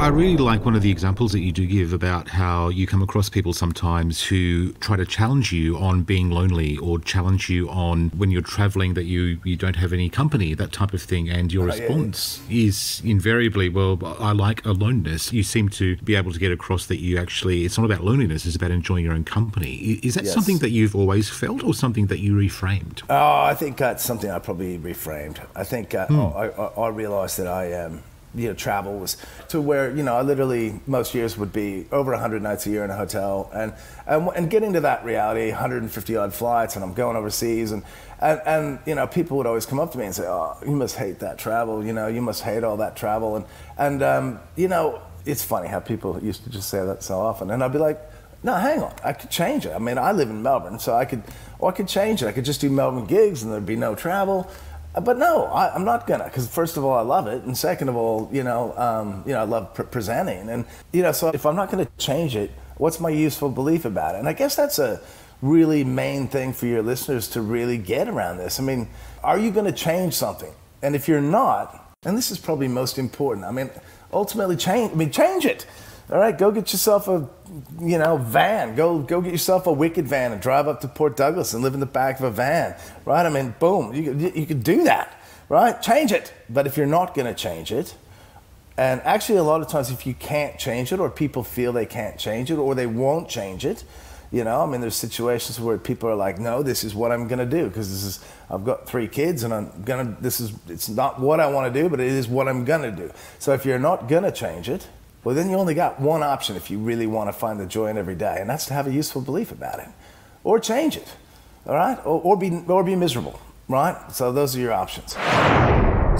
I really like one of the examples that you do give about how you come across people sometimes who try to challenge you on being lonely or challenge you on when you're traveling that you, you don't have any company, that type of thing. And your response is invariably, well, I like aloneness. You seem to be able to get across that you actually, it's not about loneliness, it's about enjoying your own company. Is that Yes. something that you've always felt or something that you reframed? Oh, I think that's something I probably reframed. I think uh, I, I, I realized that I, um, you know, travel was to where you know I literally most years would be over 100 nights a year in a hotel, and and, and getting to that reality, 150 odd flights, and I'm going overseas, and, and and you know people would always come up to me and say, "Oh, you must hate that travel. You know, you must hate all that travel," and and um, you know, it's funny how people used to just say that so often, and I'd be like. No, hang on. I could change it. I mean, I live in Melbourne, so I could, or I could change it. I could just do Melbourne gigs, and there'd be no travel. But no, I, I'm not gonna, because first of all, I love it, and second of all, you know, um, you know, I love pre- presenting, and you know, so if I'm not gonna change it, what's my useful belief about it? And I guess that's a really main thing for your listeners to really get around this. I mean, are you gonna change something? And if you're not, and this is probably most important. I mean, ultimately, change. I mean, change it. All right, go get yourself a, you know, van. Go go get yourself a wicked van and drive up to Port Douglas and live in the back of a van. Right? I mean, boom, you you could do that. Right? Change it. But if you're not going to change it, and actually, a lot of times, if you can't change it, or people feel they can't change it, or they won't change it, you know, I mean, there's situations where people are like, "No, this is what I'm going to do because this is I've got three kids, and I'm gonna. This is it's not what I want to do, but it is what I'm going to do." So if you're not going to change it, well, then you only got one option if you really want to find the joy in every day, and that's to have a useful belief about it, or change it, all right, or, or be or be miserable, right? So those are your options.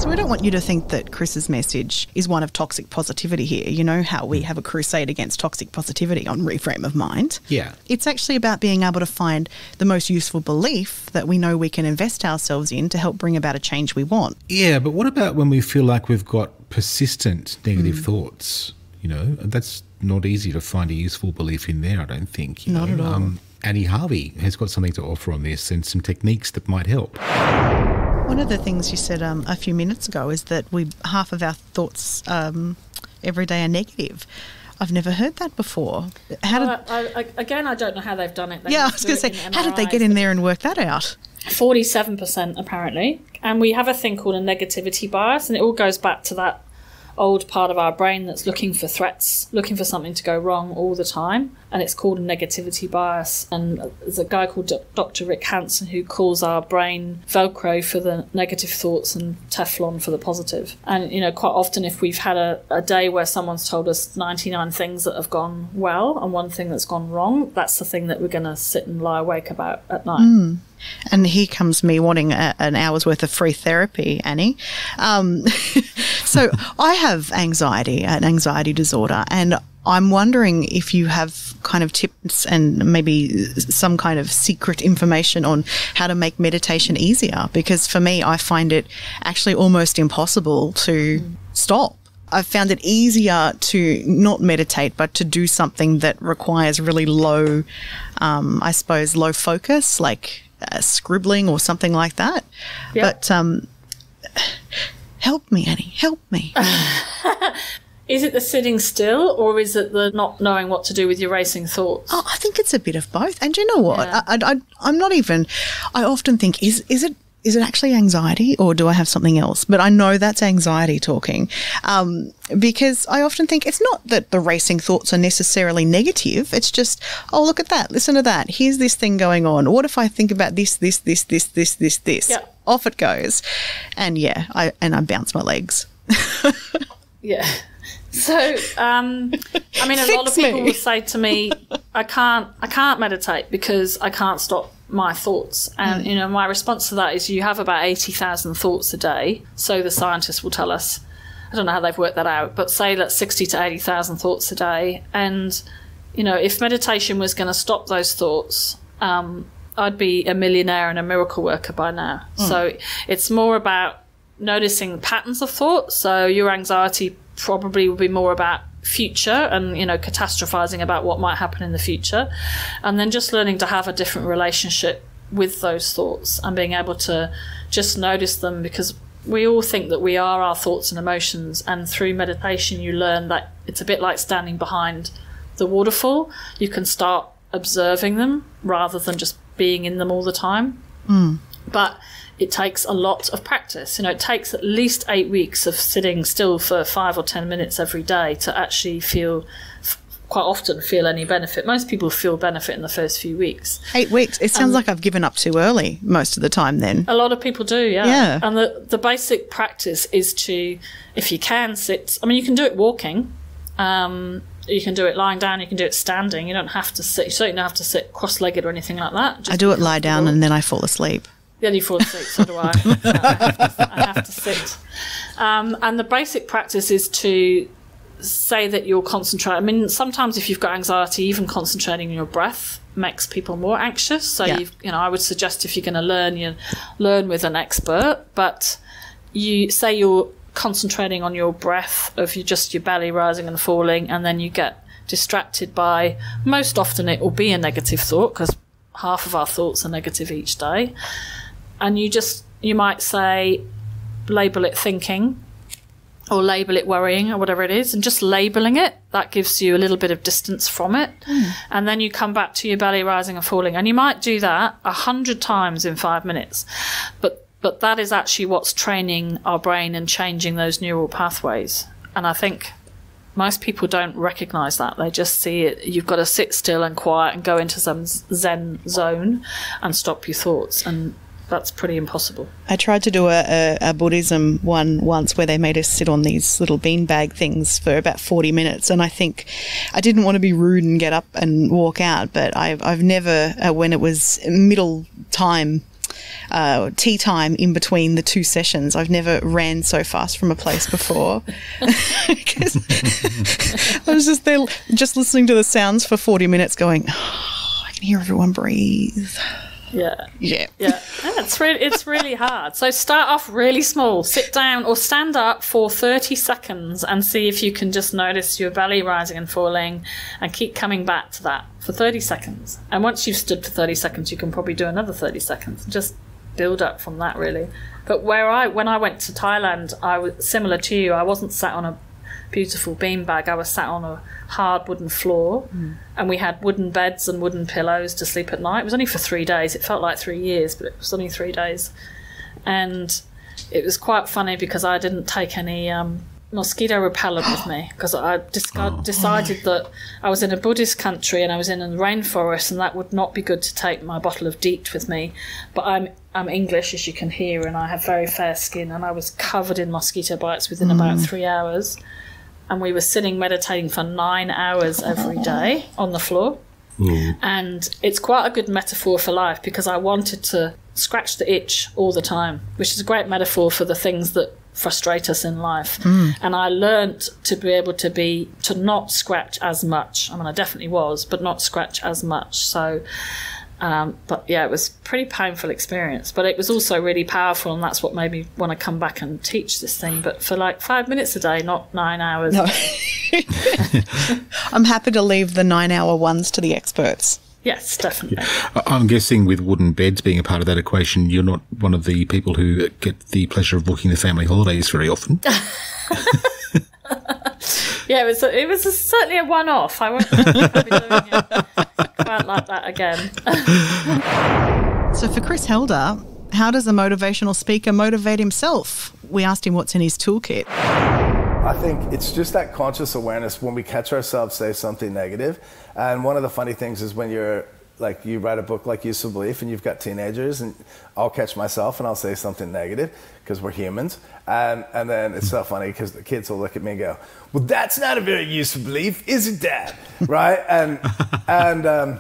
So we don't want you to think that Chris's message is one of toxic positivity here. You know how we have a crusade against toxic positivity on Reframe of Mind. Yeah. It's actually about being able to find the most useful belief that we know we can invest ourselves in to help bring about a change we want. Yeah, but what about when we feel like we've got persistent negative Hmm. thoughts? You know, that's not easy to find a useful belief in there, I don't think. You Not know? at all. Um, Annie Harvey has got something to offer on this and some techniques that might help. One of the things you said um, a few minutes ago is that we half of our thoughts um, every day are negative. I've never heard that before. How did? Well, I, I, again, I don't know how they've done it. They yeah, I was going to say, how did they get in there and work that out? 47% apparently. And we have a thing called a negativity bias, and it all goes back to that old part of our brain that's looking for threats, looking for something to go wrong all the time. And it's called negativity bias. And there's a guy called Dr. Rick Hanson who calls our brain Velcro for the negative thoughts and Teflon for the positive. And, you know, quite often if we've had a, a day where someone's told us 99 things that have gone well and one thing that's gone wrong, that's the thing that we're going to sit and lie awake about at night. And here comes me wanting a, an hour's worth of free therapy, Annie. Um, so I have anxiety, an anxiety disorder, and I'm wondering if you have kind of tips and maybe some kind of secret information on how to make meditation easier. Because for me, I find it actually almost impossible to stop. I've found it easier to not meditate, but to do something that requires really low, um, I suppose, low focus, like uh, scribbling or something like that. Yep. But um, help me, Annie, help me. Is it the sitting still, or is it the not knowing what to do with your racing thoughts? Oh, I think it's a bit of both. And you know what? Yeah. I, am not even. I often think is is it is it actually anxiety or do I have something else? But I know that's anxiety talking, um, because I often think it's not that the racing thoughts are necessarily negative. It's just oh look at that, listen to that. Here's this thing going on. What if I think about this, this, this, this, this, this, this? Yeah. Off it goes, and yeah, I and I bounce my legs. Yeah. So, um, I mean, a lot of people me. will say to me, "I can't, I can't meditate because I can't stop my thoughts." And you know, my response to that is, you have about eighty thousand thoughts a day. So the scientists will tell us. I don't know how they've worked that out, but say that's sixty to eighty thousand thoughts a day. And you know, if meditation was going to stop those thoughts, um, I'd be a millionaire and a miracle worker by now. So it's more about noticing patterns of thought. So your anxiety probably will be more about future and you know catastrophizing about what might happen in the future. And then just learning to have a different relationship with those thoughts and being able to just notice them because we all think that we are our thoughts and emotions. And through meditation you learn that it's a bit like standing behind the waterfall. You can start observing them rather than just being in them all the time. Hmm. But it takes a lot of practice. You know, it takes at least eight weeks of sitting still for five or ten minutes every day to actually feel, quite often, feel any benefit. Most people feel benefit in the first few weeks. Eight weeks. It sounds like I've given up too early most of the time. Then A lot of people do, yeah. Yeah. And the, the basic practice is to, if you can sit, I mean, you can do it walking. Um, you can do it lying down. You can do it standing. You don't have to sit. You certainly don't have to sit cross-legged or anything like that. Just I do it lie down and then I fall asleep. Then only four asleep, so do I. I, have to, I have to sit. Um, and the basic practice is to say that you're concentrating. I mean, sometimes if you've got anxiety, even concentrating on your breath makes people more anxious. So, Yeah. you've, you know, I would suggest if you're going to learn, you learn with an expert. But you say you're concentrating on your breath of you just your belly rising and falling, and then you get distracted by. Most often, it will be a negative thought because half of our thoughts are negative each day and you just you might say label it thinking or label it worrying or whatever it is and just labeling it that gives you a little bit of distance from it hmm. and then you come back to your belly rising and falling and you might do that a hundred times in five minutes but but that is actually what's training our brain and changing those neural pathways and i think most people don't recognize that. They just see it. You've got to sit still and quiet and go into some zen zone and stop your thoughts. And that's pretty impossible. I tried to do a, a, a Buddhism one once where they made us sit on these little beanbag things for about 40 minutes. And I think I didn't want to be rude and get up and walk out, but I've, I've never, uh, when it was middle time, uh, tea time in between the two sessions, I've never ran so fast from a place before. I was just there, just listening to the sounds for 40 minutes going, "Oh, I can hear everyone breathe. Yeah. Yeah. Yeah, Yeah, it's really it's really hard. So start off really small. Sit down or stand up for thirty seconds and see if you can just notice your belly rising and falling, and keep coming back to that for thirty seconds. And once you've stood for thirty seconds, you can probably do another thirty seconds. Just build up from that really. But where I when I went to Thailand, I was similar to you. I wasn't sat on a beautiful beanbag. I was sat on a hard wooden floor, and we had wooden beds and wooden pillows to sleep at night. It was only for three days. It felt like three years, but it was only three days. And it was quite funny because I didn't take any um, mosquito repellent with me because I dis- decided that I was in a Buddhist country and I was in a rainforest and that would not be good to take my bottle of DEET with me. But I'm I'm English as you can hear and I have very fair skin and I was covered in mosquito bites within about three hours. And we were sitting meditating for nine hours oh, every day on the floor. Mm. And it's quite a good metaphor for life because I wanted to scratch the itch all the time, which is a great metaphor for the things that frustrate us in life. Hmm. And I learnt to be able to be, to not scratch as much. I mean, I definitely was, but not scratch as much. So, um, but yeah, it was pretty painful experience, but it was also really powerful, and that's what made me want to come back and teach this thing. But for like five minutes a day, not nine hours. I'm happy to leave the nine hour ones to the experts. Yes, definitely. I- I'm guessing with wooden beds being a part of that equation, you're not one of the people who get the pleasure of booking the family holidays very often. Yeah, it was a, it was a, certainly a one off. I won't I'll be doing it quite like that again. So for Chris Helder, how does a motivational speaker motivate himself? We asked him what's in his toolkit. I think it's just that conscious awareness when we catch ourselves say something negative. And one of the funny things is when you're like you write a book like Useful Belief and you've got teenagers and I'll catch myself and I'll say something negative because we're humans. And, and then it's so funny because the kids will look at me and go, well, that's not a very useful belief, is it, Dad? right? And, and, um,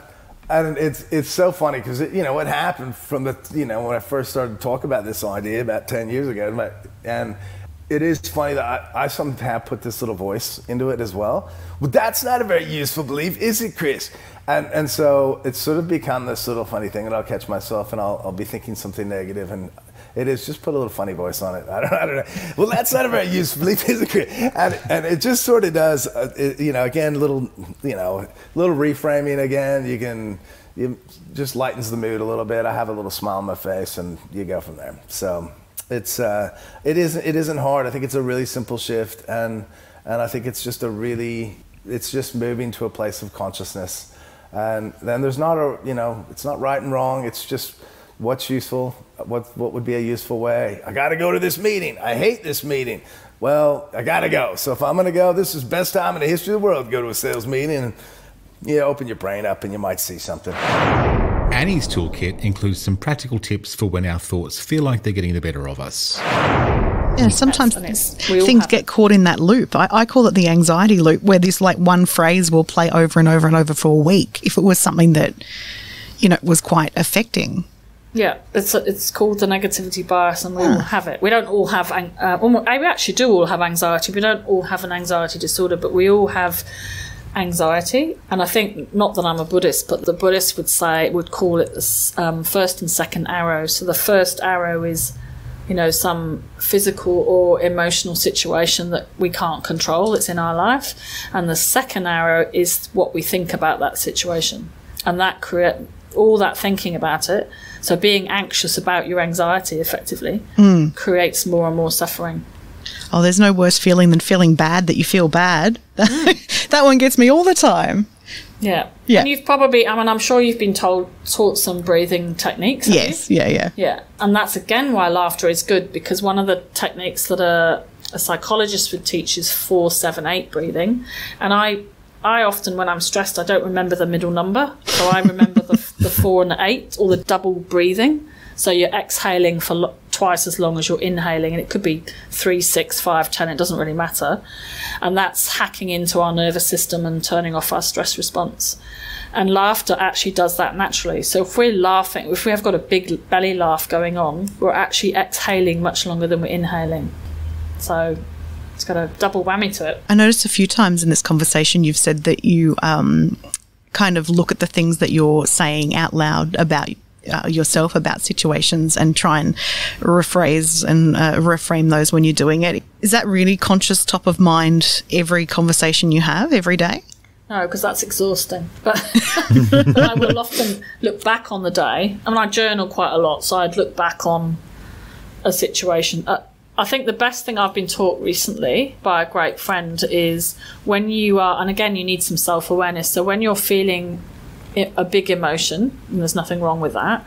and it's it's so funny because you know what happened from the you know when I first started to talk about this idea about ten years ago, and it is funny that I, I somehow put this little voice into it as well. Well, that's not a very useful belief, is it, Chris? And and so it's sort of become this little funny thing, and I'll catch myself and I'll I'll be thinking something negative, and it is just put a little funny voice on it. I don't, I don't know. Well, that's not a very useful it, And and it just sort of does, uh, it, you know, again, a little you know, little reframing again. You can it just lightens the mood a little bit. I have a little smile on my face, and you go from there. So it's uh, it is it isn't hard. I think it's a really simple shift, and and I think it's just a really it's just moving to a place of consciousness, and then there's not a you know it's not right and wrong. It's just what's useful, what what would be a useful way. I got to go to this meeting. I hate this meeting. Well, I got to go. So if I'm going to go, this is best time in the history of the world to go to a sales meeting and yeah, open your brain up and you might see something. Annie's toolkit includes some practical tips for when our thoughts feel like they're getting the better of us. Yeah, sometimes and it's- we all things get caught in that loop. I, I call it the anxiety loop, where this like one phrase will play over and over and over for a week if it was something that, you know, was quite affecting. Yeah, it's it's called the negativity bias, and we all have it. We don't all have, uh, we actually do all have anxiety. We don't all have an anxiety disorder, but we all have anxiety. And I think not that I'm a Buddhist, but the Buddhists would say would call it the um, first and second arrow. So the first arrow is, you know, some physical or emotional situation that we can't control. It's in our life, and the second arrow is what we think about that situation, and that create all that thinking about it. So being anxious about your anxiety effectively hmm. creates more and more suffering. Oh, there's no worse feeling than feeling bad that you feel bad. that one gets me all the time. Yeah. Yeah. And you've probably, I mean, I'm sure you've been told, taught some breathing techniques. have you? Yes, yeah, yeah. Yeah. And that's again why laughter is good because one of the techniques that a, a psychologist would teach is four, seven, eight breathing. And I, I often, when I'm stressed, I don't remember the middle number. So I remember the, the four and the eight or the double breathing. So you're exhaling for lo- twice as long as you're inhaling, and it could be three, six, five, ten. It doesn't really matter, and that's hacking into our nervous system and turning off our stress response. And laughter actually does that naturally. So if we're laughing, if we have got a big belly laugh going on, we're actually exhaling much longer than we're inhaling. So it's got a double whammy to it. I noticed a few times in this conversation you've said that you um, kind of look at the things that you're saying out loud about uh, yourself, about situations, and try and rephrase and uh, reframe those when you're doing it. Is that really conscious, top of mind, every conversation you have every day? No, because that's exhausting. But, but I will often look back on the day. I mean, I journal quite a lot, so I'd look back on a situation. Uh, I think the best thing I've been taught recently by a great friend is when you are, and again, you need some self awareness. So when you're feeling a big emotion, and there's nothing wrong with that,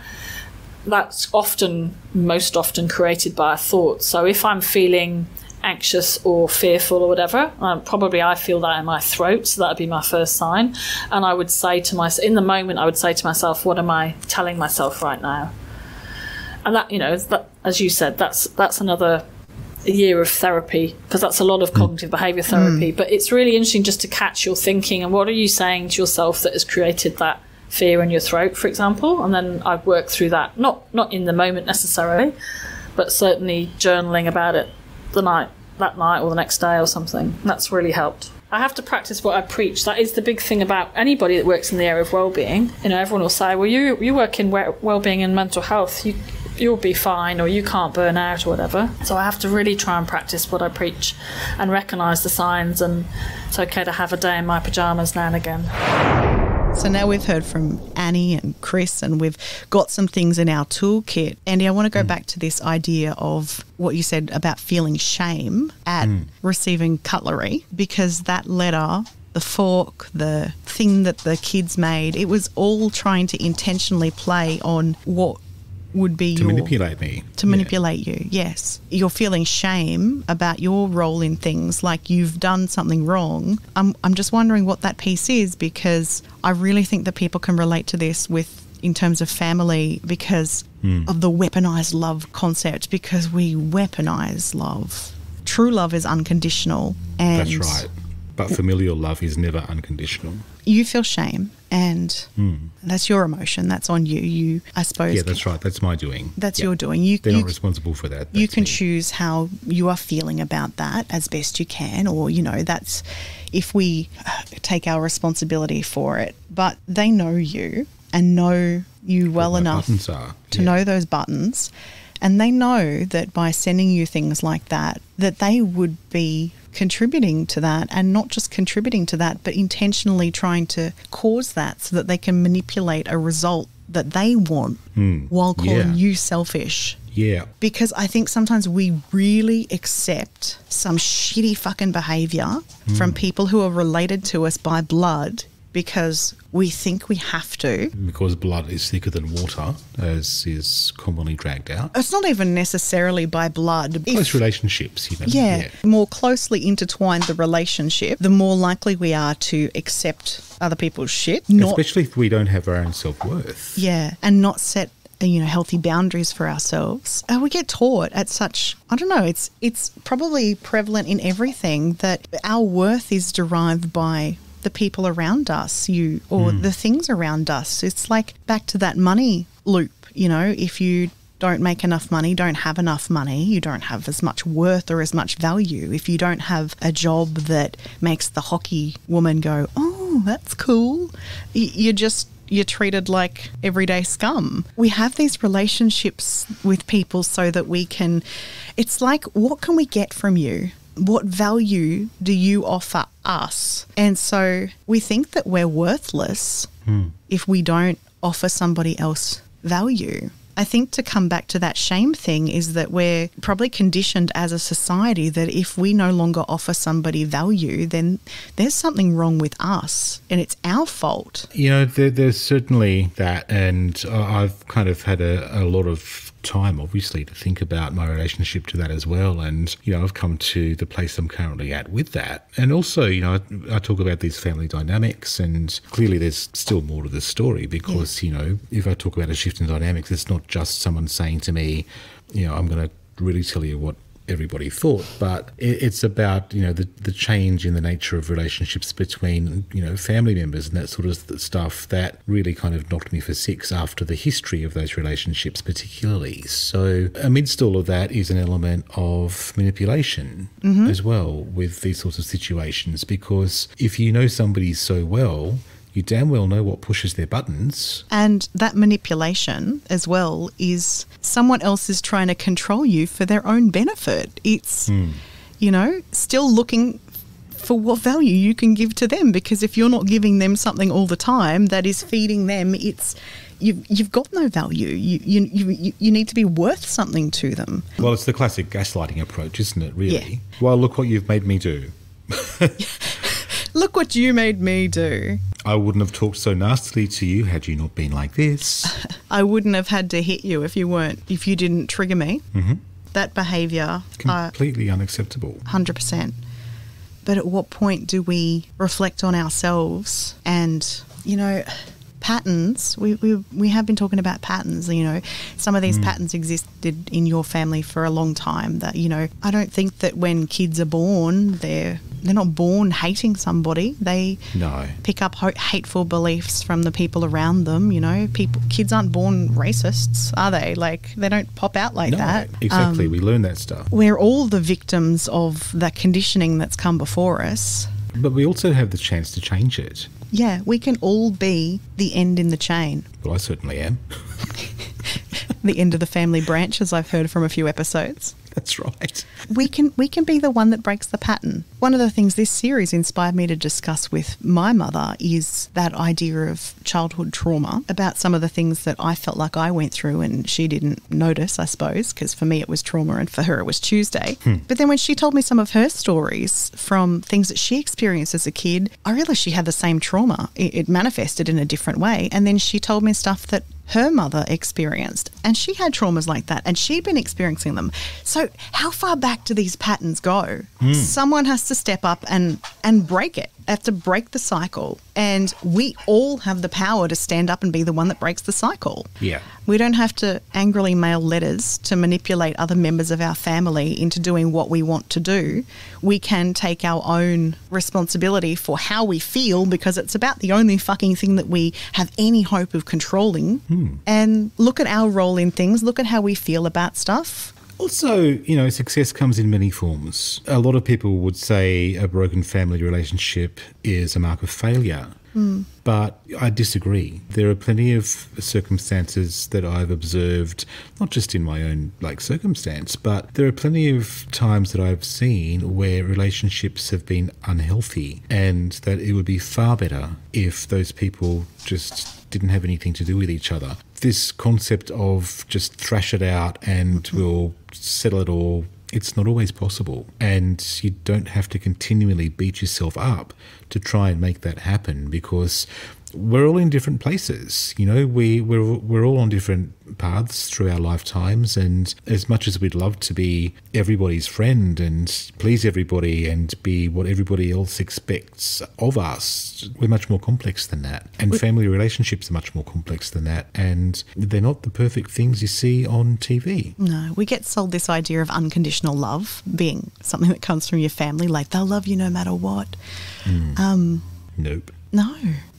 that's often, most often created by a thought. So if I'm feeling anxious or fearful or whatever, um, probably I feel that in my throat. So that would be my first sign. And I would say to myself, in the moment, I would say to myself, what am I telling myself right now? And that, you know, that, as you said, that's that's another year of therapy because that's a lot of hmm. cognitive behavior therapy. Hmm. But it's really interesting just to catch your thinking and what are you saying to yourself that has created that fear in your throat, for example. And then I've worked through that, not not in the moment necessarily, but certainly journaling about it the night that night or the next day or something. That's really helped. I have to practice what I preach. That is the big thing about anybody that works in the area of well-being. You know, everyone will say, "Well, you you work in well-being and mental health. You you'll be fine, or you can't burn out, or whatever." So I have to really try and practice what I preach, and recognise the signs. And it's okay to have a day in my pajamas now and again. So now we've heard from Annie and Chris, and we've got some things in our toolkit. Andy, I want to go mm. back to this idea of what you said about feeling shame at mm. receiving cutlery, because that letter, the fork, the thing that the kids made, it was all trying to intentionally play on what would be To your manipulate me. to Yeah. manipulate you. Yes. You're feeling shame about your role in things like you've done something wrong. I'm I'm just wondering what that piece is because I really think that people can relate to this with in terms of family because Hmm. of the weaponized love concept because we weaponize love. True love is unconditional and That's right. But familial love is never unconditional. you feel shame and that's your emotion. That's on you. You I suppose. Yeah, that's right. That's my doing. that's Yeah. your doing. You They're you, not responsible for that. you can me. choose how you are feeling about that as best you can or you know that's if we uh, take our responsibility for it but they know you and know you well enough to yeah. know those buttons and they know that by sending you things like that that they would be contributing to that and not just contributing to that but intentionally trying to cause that so that they can manipulate a result that they want while calling Hmm. yeah. you selfish Yeah. because I think sometimes we really accept some shitty fucking behavior from people who are related to us by blood because we think we have to. Because blood is thicker than water, as is commonly dragged out. It's not even necessarily by blood. If- Close relationships, you know. yeah, more closely intertwined the relationship, the more likely we are to accept other people's shit. Not Especially if we don't have our own self worth. Yeah, and not set uh, you know healthy boundaries for ourselves. And we get taught at such I don't know, it's it's probably prevalent in everything that our worth is derived by the people around us, you or hmm. the things around us. It's like back to that money loop, you know, if you don't make enough money, don't have enough money, you don't have as much worth or as much value. If you don't have a job that makes the hockey woman go, "Oh, that's cool." You're just you're treated like everyday scum. We have these relationships with people so that we can, it's like, what can we get from you? What value do you offer us? And so we think that we're worthless hmm. if we don't offer somebody else value. I think to come back to that shame thing is that we're probably conditioned as a society that if we no longer offer somebody value, then there's something wrong with us and it's our fault. You know, there, there's certainly that, and I- I've kind of had a, a lot of time, obviously, to think about my relationship to that as well. And, you know, I've come to the place I'm currently at with that. And also, you know, I, I talk about these family dynamics, and clearly there's still more to the story because, you know, if I talk about a shift in dynamics, it's not just someone saying to me, you know, I'm going to really tell you what everybody thought, but it's about you know the the change in the nature of relationships between you know family members and that sort of stuff that really kind of knocked me for six after the history of those relationships, particularly. So amidst all of that is an element of manipulation mm-hmm. as well with these sorts of situations because if you know somebody so well. You damn well know what pushes their buttons. And that manipulation as well is someone else is trying to control you for their own benefit. It's, hmm. you know, still looking for what value you can give to them because if you're not giving them something all the time that is feeding them, it's you've, you've got no value. You, you, you, you- you need to be worth something to them. Well, it's the classic gaslighting approach, isn't it, really? Yeah. Well, look what you've made me do. Look what you made me do. I wouldn't have talked so nastily to you had you not been like this. I wouldn't have had to hit you if you weren't, if you didn't trigger me. Mm-hmm. That behaviour, uh, Completely unacceptable. 100%. But at what point do we reflect on ourselves and, you know, patterns? We, we, we have been talking about patterns, you know, some of these patterns existed in your family for a long time that, you know, I don't think that when kids are born, they're, they're not born hating somebody. They No. pick up ho- hateful beliefs from the people around them, you know. People kids aren't born racists, are they? Like they don't pop out like No, that. exactly. Um, we learn that stuff. we're all the victims of the conditioning that's come before us. But we also have the chance to change it. Yeah, we can all be the end in the chain, Well, I certainly am. the end of the family branch, as I've heard from a few episodes. That's right. we can we can be the one that breaks the pattern. One of the things this series inspired me to discuss with my mother is that idea of childhood trauma about some of the things that I felt like I went through and she didn't notice, I suppose, because for me it was trauma and for her it was Tuesday. Hmm. But then when she told me some of her stories from things that she experienced as a kid, I realized she had the same trauma. It, it manifested in a different way, and then she told me stuff that her mother experienced. And she had traumas like that and she'd been experiencing them. So how far back do these patterns go? Hmm. Someone has to step up and and break it have to break the cycle and we all have the power to stand up and be the one that breaks the cycle Yeah. we don't have to angrily mail letters to manipulate other members of our family into doing what we want to do. We can take our own responsibility for how we feel because it's about the only fucking thing that we have any hope of controlling. Hmm. And look at our role in things, look at how we feel about stuff. Also, you know, success comes in many forms. A lot of people would say a broken family relationship is a mark of failure. Hmm. But I disagree. There are plenty of circumstances that I've observed, not just in my own like circumstance, but there are plenty of times that I've seen where relationships have been unhealthy and that it would be far better if those people just didn't have anything to do with each other. This concept of just thrash it out and mm-hmm. we'll settle it all it's not always possible. And you don't have to continually beat yourself up to try and make that happen because we're all in different places. You know, we, we're, we're all on different paths through our lifetimes. And as much as we'd love to be everybody's friend and please everybody and be what everybody else expects of us, we're much more complex than that. And family relationships are much more complex than that. And they're not the perfect things you see on TV. No, we get sold this idea of unconditional love being something that comes from your family, like they'll love you no matter what. Um, Nope. no.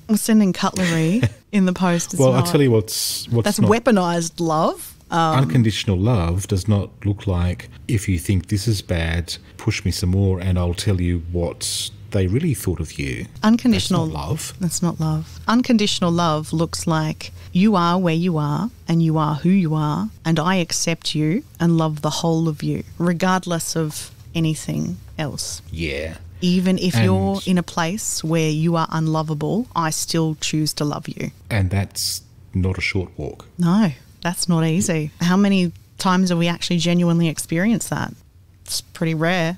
We're sending cutlery in the post. Well, not, I'll tell you what's what's that's not weaponized love. Um, unconditional love does not look like if you think this is bad, push me some more, and I'll tell you what they really thought of you. unconditional That's love. That's not love. Unconditional love looks like you are where you are and you are who you are, and I accept you and love the whole of you, regardless of anything else. Yeah. Even if you're in a place where you are unlovable, I still choose to love you. And that's not a short walk. No, that's not easy. How many times have we actually genuinely experienced that? It's pretty rare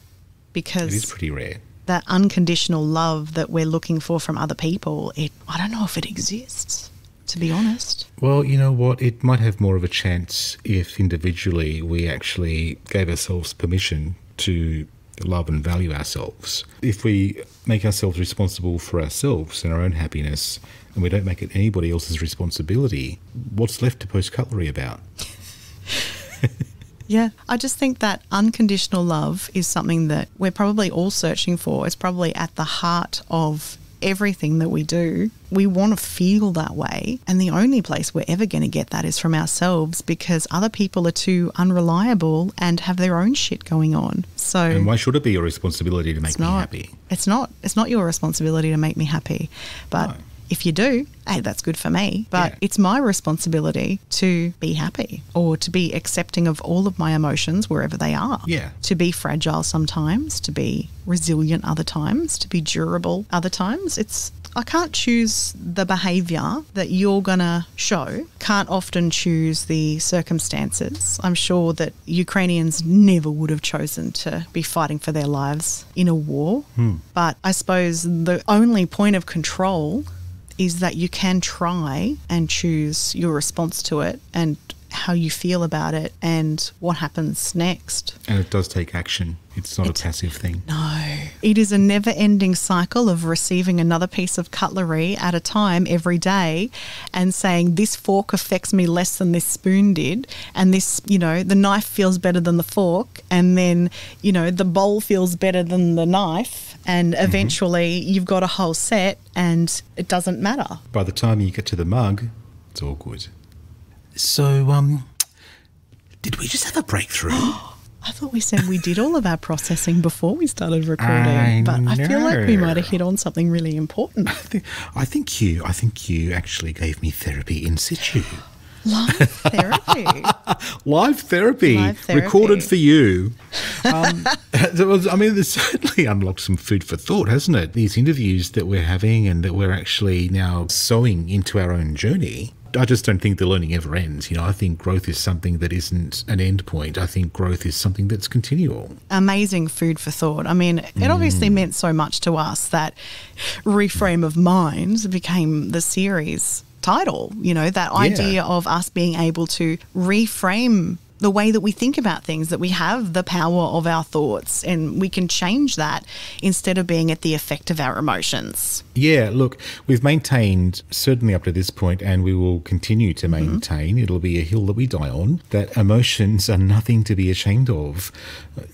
because it is pretty rare. that unconditional love that we're looking for from other people, it I don't know if it exists, to be honest. Well, you know what? It might have more of a chance if individually we actually gave ourselves permission to love and value ourselves. If we make ourselves responsible for ourselves and our own happiness, and we don't make it anybody else's responsibility, what's left to post cutlery about? Yeah, I just think that unconditional love is something that we're probably all searching for. It's probably at the heart of everything that we do. We want to feel that way. And the only place we're ever going to get that is from ourselves because other people are too unreliable and have their own shit going on. So And why should it be your responsibility to make me not. happy? It's not. It's not your responsibility to make me happy. But No. If you do, hey, that's good for me. But Yeah. it's my responsibility to be happy or to be accepting of all of my emotions wherever they are. Yeah. To be fragile sometimes, to be resilient other times, to be durable other times. It's I can't choose the behavior that you're going to show, can't often choose the circumstances. I'm sure that Ukrainians never would have chosen to be fighting for their lives in a war. Hmm. But I suppose the only point of control is that you can try and choose your response to it and how you feel about it and what happens next. And it does take action. It's not It's- a passive thing. No. It is a never ending cycle of receiving another piece of cutlery at a time every day and saying, this fork affects me less than this spoon did. And this, you know, the knife feels better than the fork. And then, you know, the bowl feels better than the knife. And eventually you've got a whole set and it doesn't matter. By the time you get to the mug, it's all good. So, um, did we just have a breakthrough? I thought we said we did all of our processing before we started recording, I but I feel like we might have hit on something really important. I think, I think you, I think you actually gave me therapy in situ. Live therapy. Live therapy, Live therapy. recorded for you. Um, I mean, there's certainly unlocked some food for thought, hasn't it? These interviews that we're having and that we're actually now sowing into our own journey. I just don't think the learning ever ends. You know, I think growth is something that isn't an end point. I think growth is something that's continual. amazing food for thought. I mean, it mm. obviously meant so much to us that Reframe of Mind became the series title. You know, that idea of us being able to reframe the way that we think about things, that we have the power of our thoughts and we can change that instead of being at the effect of our emotions. Yeah, look, we've maintained certainly up to this point, and we will continue to mm-hmm. maintain. It'll be a hill that we die on. That emotions are nothing to be ashamed of,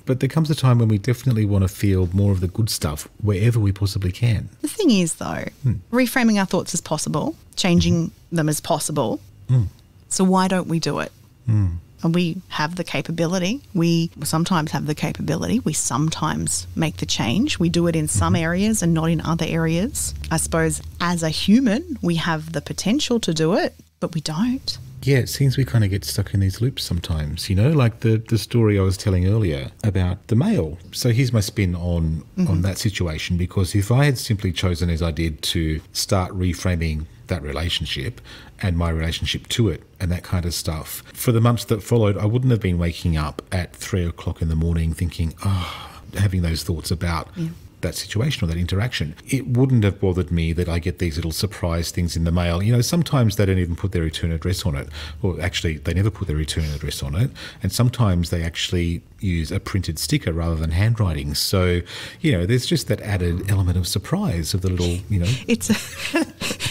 but there comes a time when we definitely want to feel more of the good stuff wherever we possibly can. The thing is, though, hmm. reframing our thoughts is possible, changing mm-hmm. them is possible. Hmm. So why don't we do it? Hmm. And we have the capability. We sometimes have the capability. We sometimes make the change. We do it in some mm-hmm. areas and not in other areas. I suppose as a human, we have the potential to do it, but we don't. Yeah, it seems we kind of get stuck in these loops sometimes, you know, like the, the story I was telling earlier about the mail. So here's my spin on on mm-hmm. that situation because if I had simply chosen as I did to start reframing that relationship and my relationship to it and that kind of stuff, for the months that followed, I wouldn't have been waking up at three o'clock in the morning thinking, oh, having those thoughts about that situation or that interaction. It wouldn't have bothered me that I get these little surprise things in the mail. You know, sometimes they don't even put their return address on it. Or actually, they never put their return address on it. And sometimes they actually use a printed sticker rather than handwriting. So, you know, there's just that added element of surprise of the little, you know, It's a,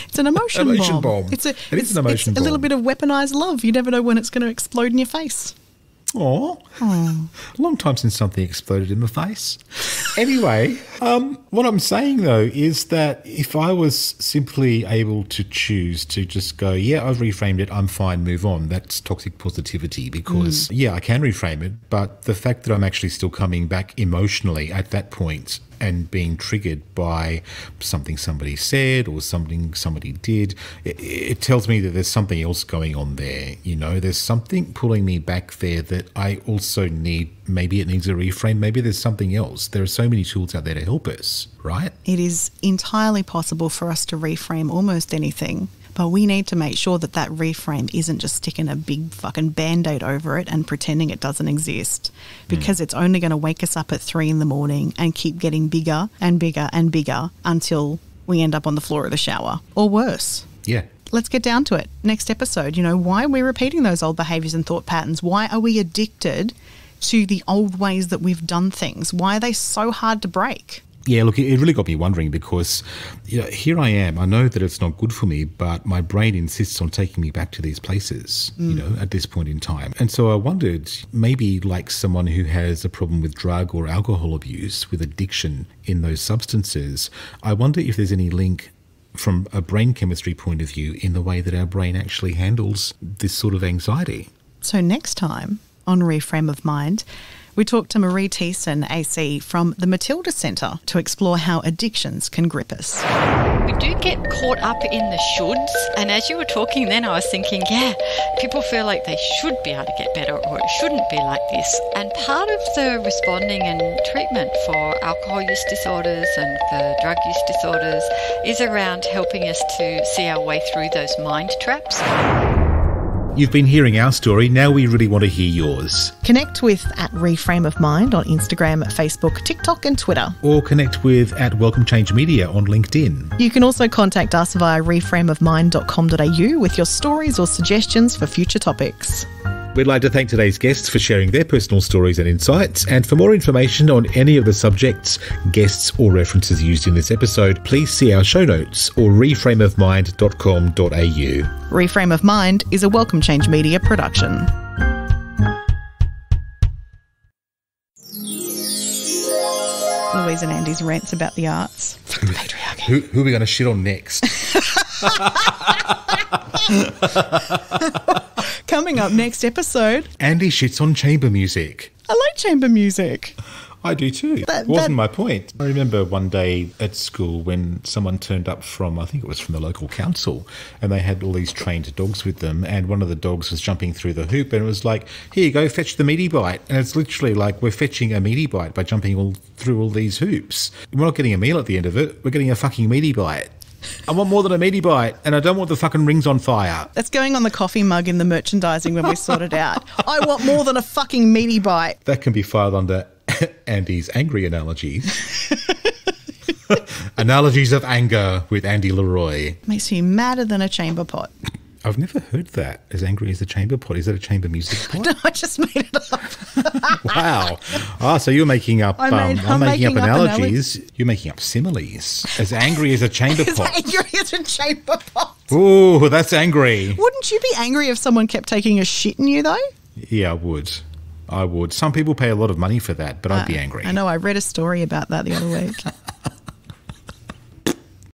it's an emotion, Emotion bomb. bomb. It's a It is it's, an emotion it's a little bit of weaponized love. You never know when it's going to explode in your face. Aw. Long time since something exploded in my face. Anyway, um, what I'm saying though is that if I was simply able to choose to just go, yeah, I've reframed it, I'm fine, move on, that's toxic positivity because, yeah, I can reframe it, but the fact that I'm actually still coming back emotionally at that point and being triggered by something somebody said or something somebody did, it, it tells me that there's something else going on there. You know, there's something pulling me back there that I also need. Maybe it needs a reframe. Maybe there's something else. There are so many tools out there to help us, right? It is entirely possible for us to reframe almost anything, but we need to make sure that that reframe isn't just sticking a big fucking band aid over it and pretending it doesn't exist mm. because it's only going to wake us up at three in the morning and keep getting bigger and bigger and bigger until we end up on the floor of the shower or worse. Yeah. Let's get down to it. Next episode, you know, why are we repeating those old behaviors and thought patterns? Why are we addicted to the old ways that we've done things? Why are they so hard to break? Yeah, look, it really got me wondering because you know, here I am. I know that it's not good for me, but my brain insists on taking me back to these places, you mm. know, at this point in time. And so I wondered maybe like someone who has a problem with drug or alcohol abuse, with addiction in those substances, I wonder if there's any link from a brain chemistry point of view in the way that our brain actually handles this sort of anxiety. So, next time on Reframe of Mind, We talked to Maree Teesson, AC, from the Matilda Centre to explore how addictions can grip us. We do get caught up in the shoulds, and as you were talking then, I was thinking, yeah, people feel like they should be able to get better or it shouldn't be like this. And part of the responding and treatment for alcohol use disorders and for drug use disorders is around helping us to see our way through those mind traps. You've been hearing our story, now we really want to hear yours. Connect with at Reframe of Mind on Instagram, Facebook, TikTok, and Twitter. Or connect with at Welcome Change Media on LinkedIn. You can also contact us via reframeofmind.com.au with your stories or suggestions for future topics. We'd like to thank today's guests for sharing their personal stories and insights. And for more information on any of the subjects, guests, or references used in this episode, please see our show notes or reframeofmind.com.au. Reframe of Mind is a Welcome Change Media production. Louise and Andy's rants about the arts. Who, who are we going to shit on next? Coming up next episode, Andy shits on chamber music. I like chamber music. I do too. That- wasn't my point. I remember one day at school when someone turned up from, I think it was from the local council, and they had all these trained dogs with them, and one of the dogs was jumping through the hoop, and it was like, "Here you go, fetch the meaty bite," and it's literally like we're fetching a meaty bite by jumping all through all these hoops. We're not getting a meal at the end of it. We're getting a fucking meaty bite. I want more than a meaty bite, and I don't want the fucking rings on fire. That's going on the coffee mug in the merchandising when we sort it out. I want more than a fucking meaty bite. That can be filed under Andy's angry analogies. analogies of anger with Andy Leroy. Makes me madder than a chamber pot. I've never heard that. As angry as a chamber pot. Is that a chamber music pot? No, I just made it up. wow. Ah, so you're making up. I um, I'm, I'm making, making up up analogies. You're making up similes. As angry as a chamber It's pot. angry as a chamber pot. Ooh, that's angry. Wouldn't you be angry if someone kept taking a shit in you, though? Yeah, I would. I would. Some people pay a lot of money for that, but I'd be uh, angry. I know. I read a story about that the other week.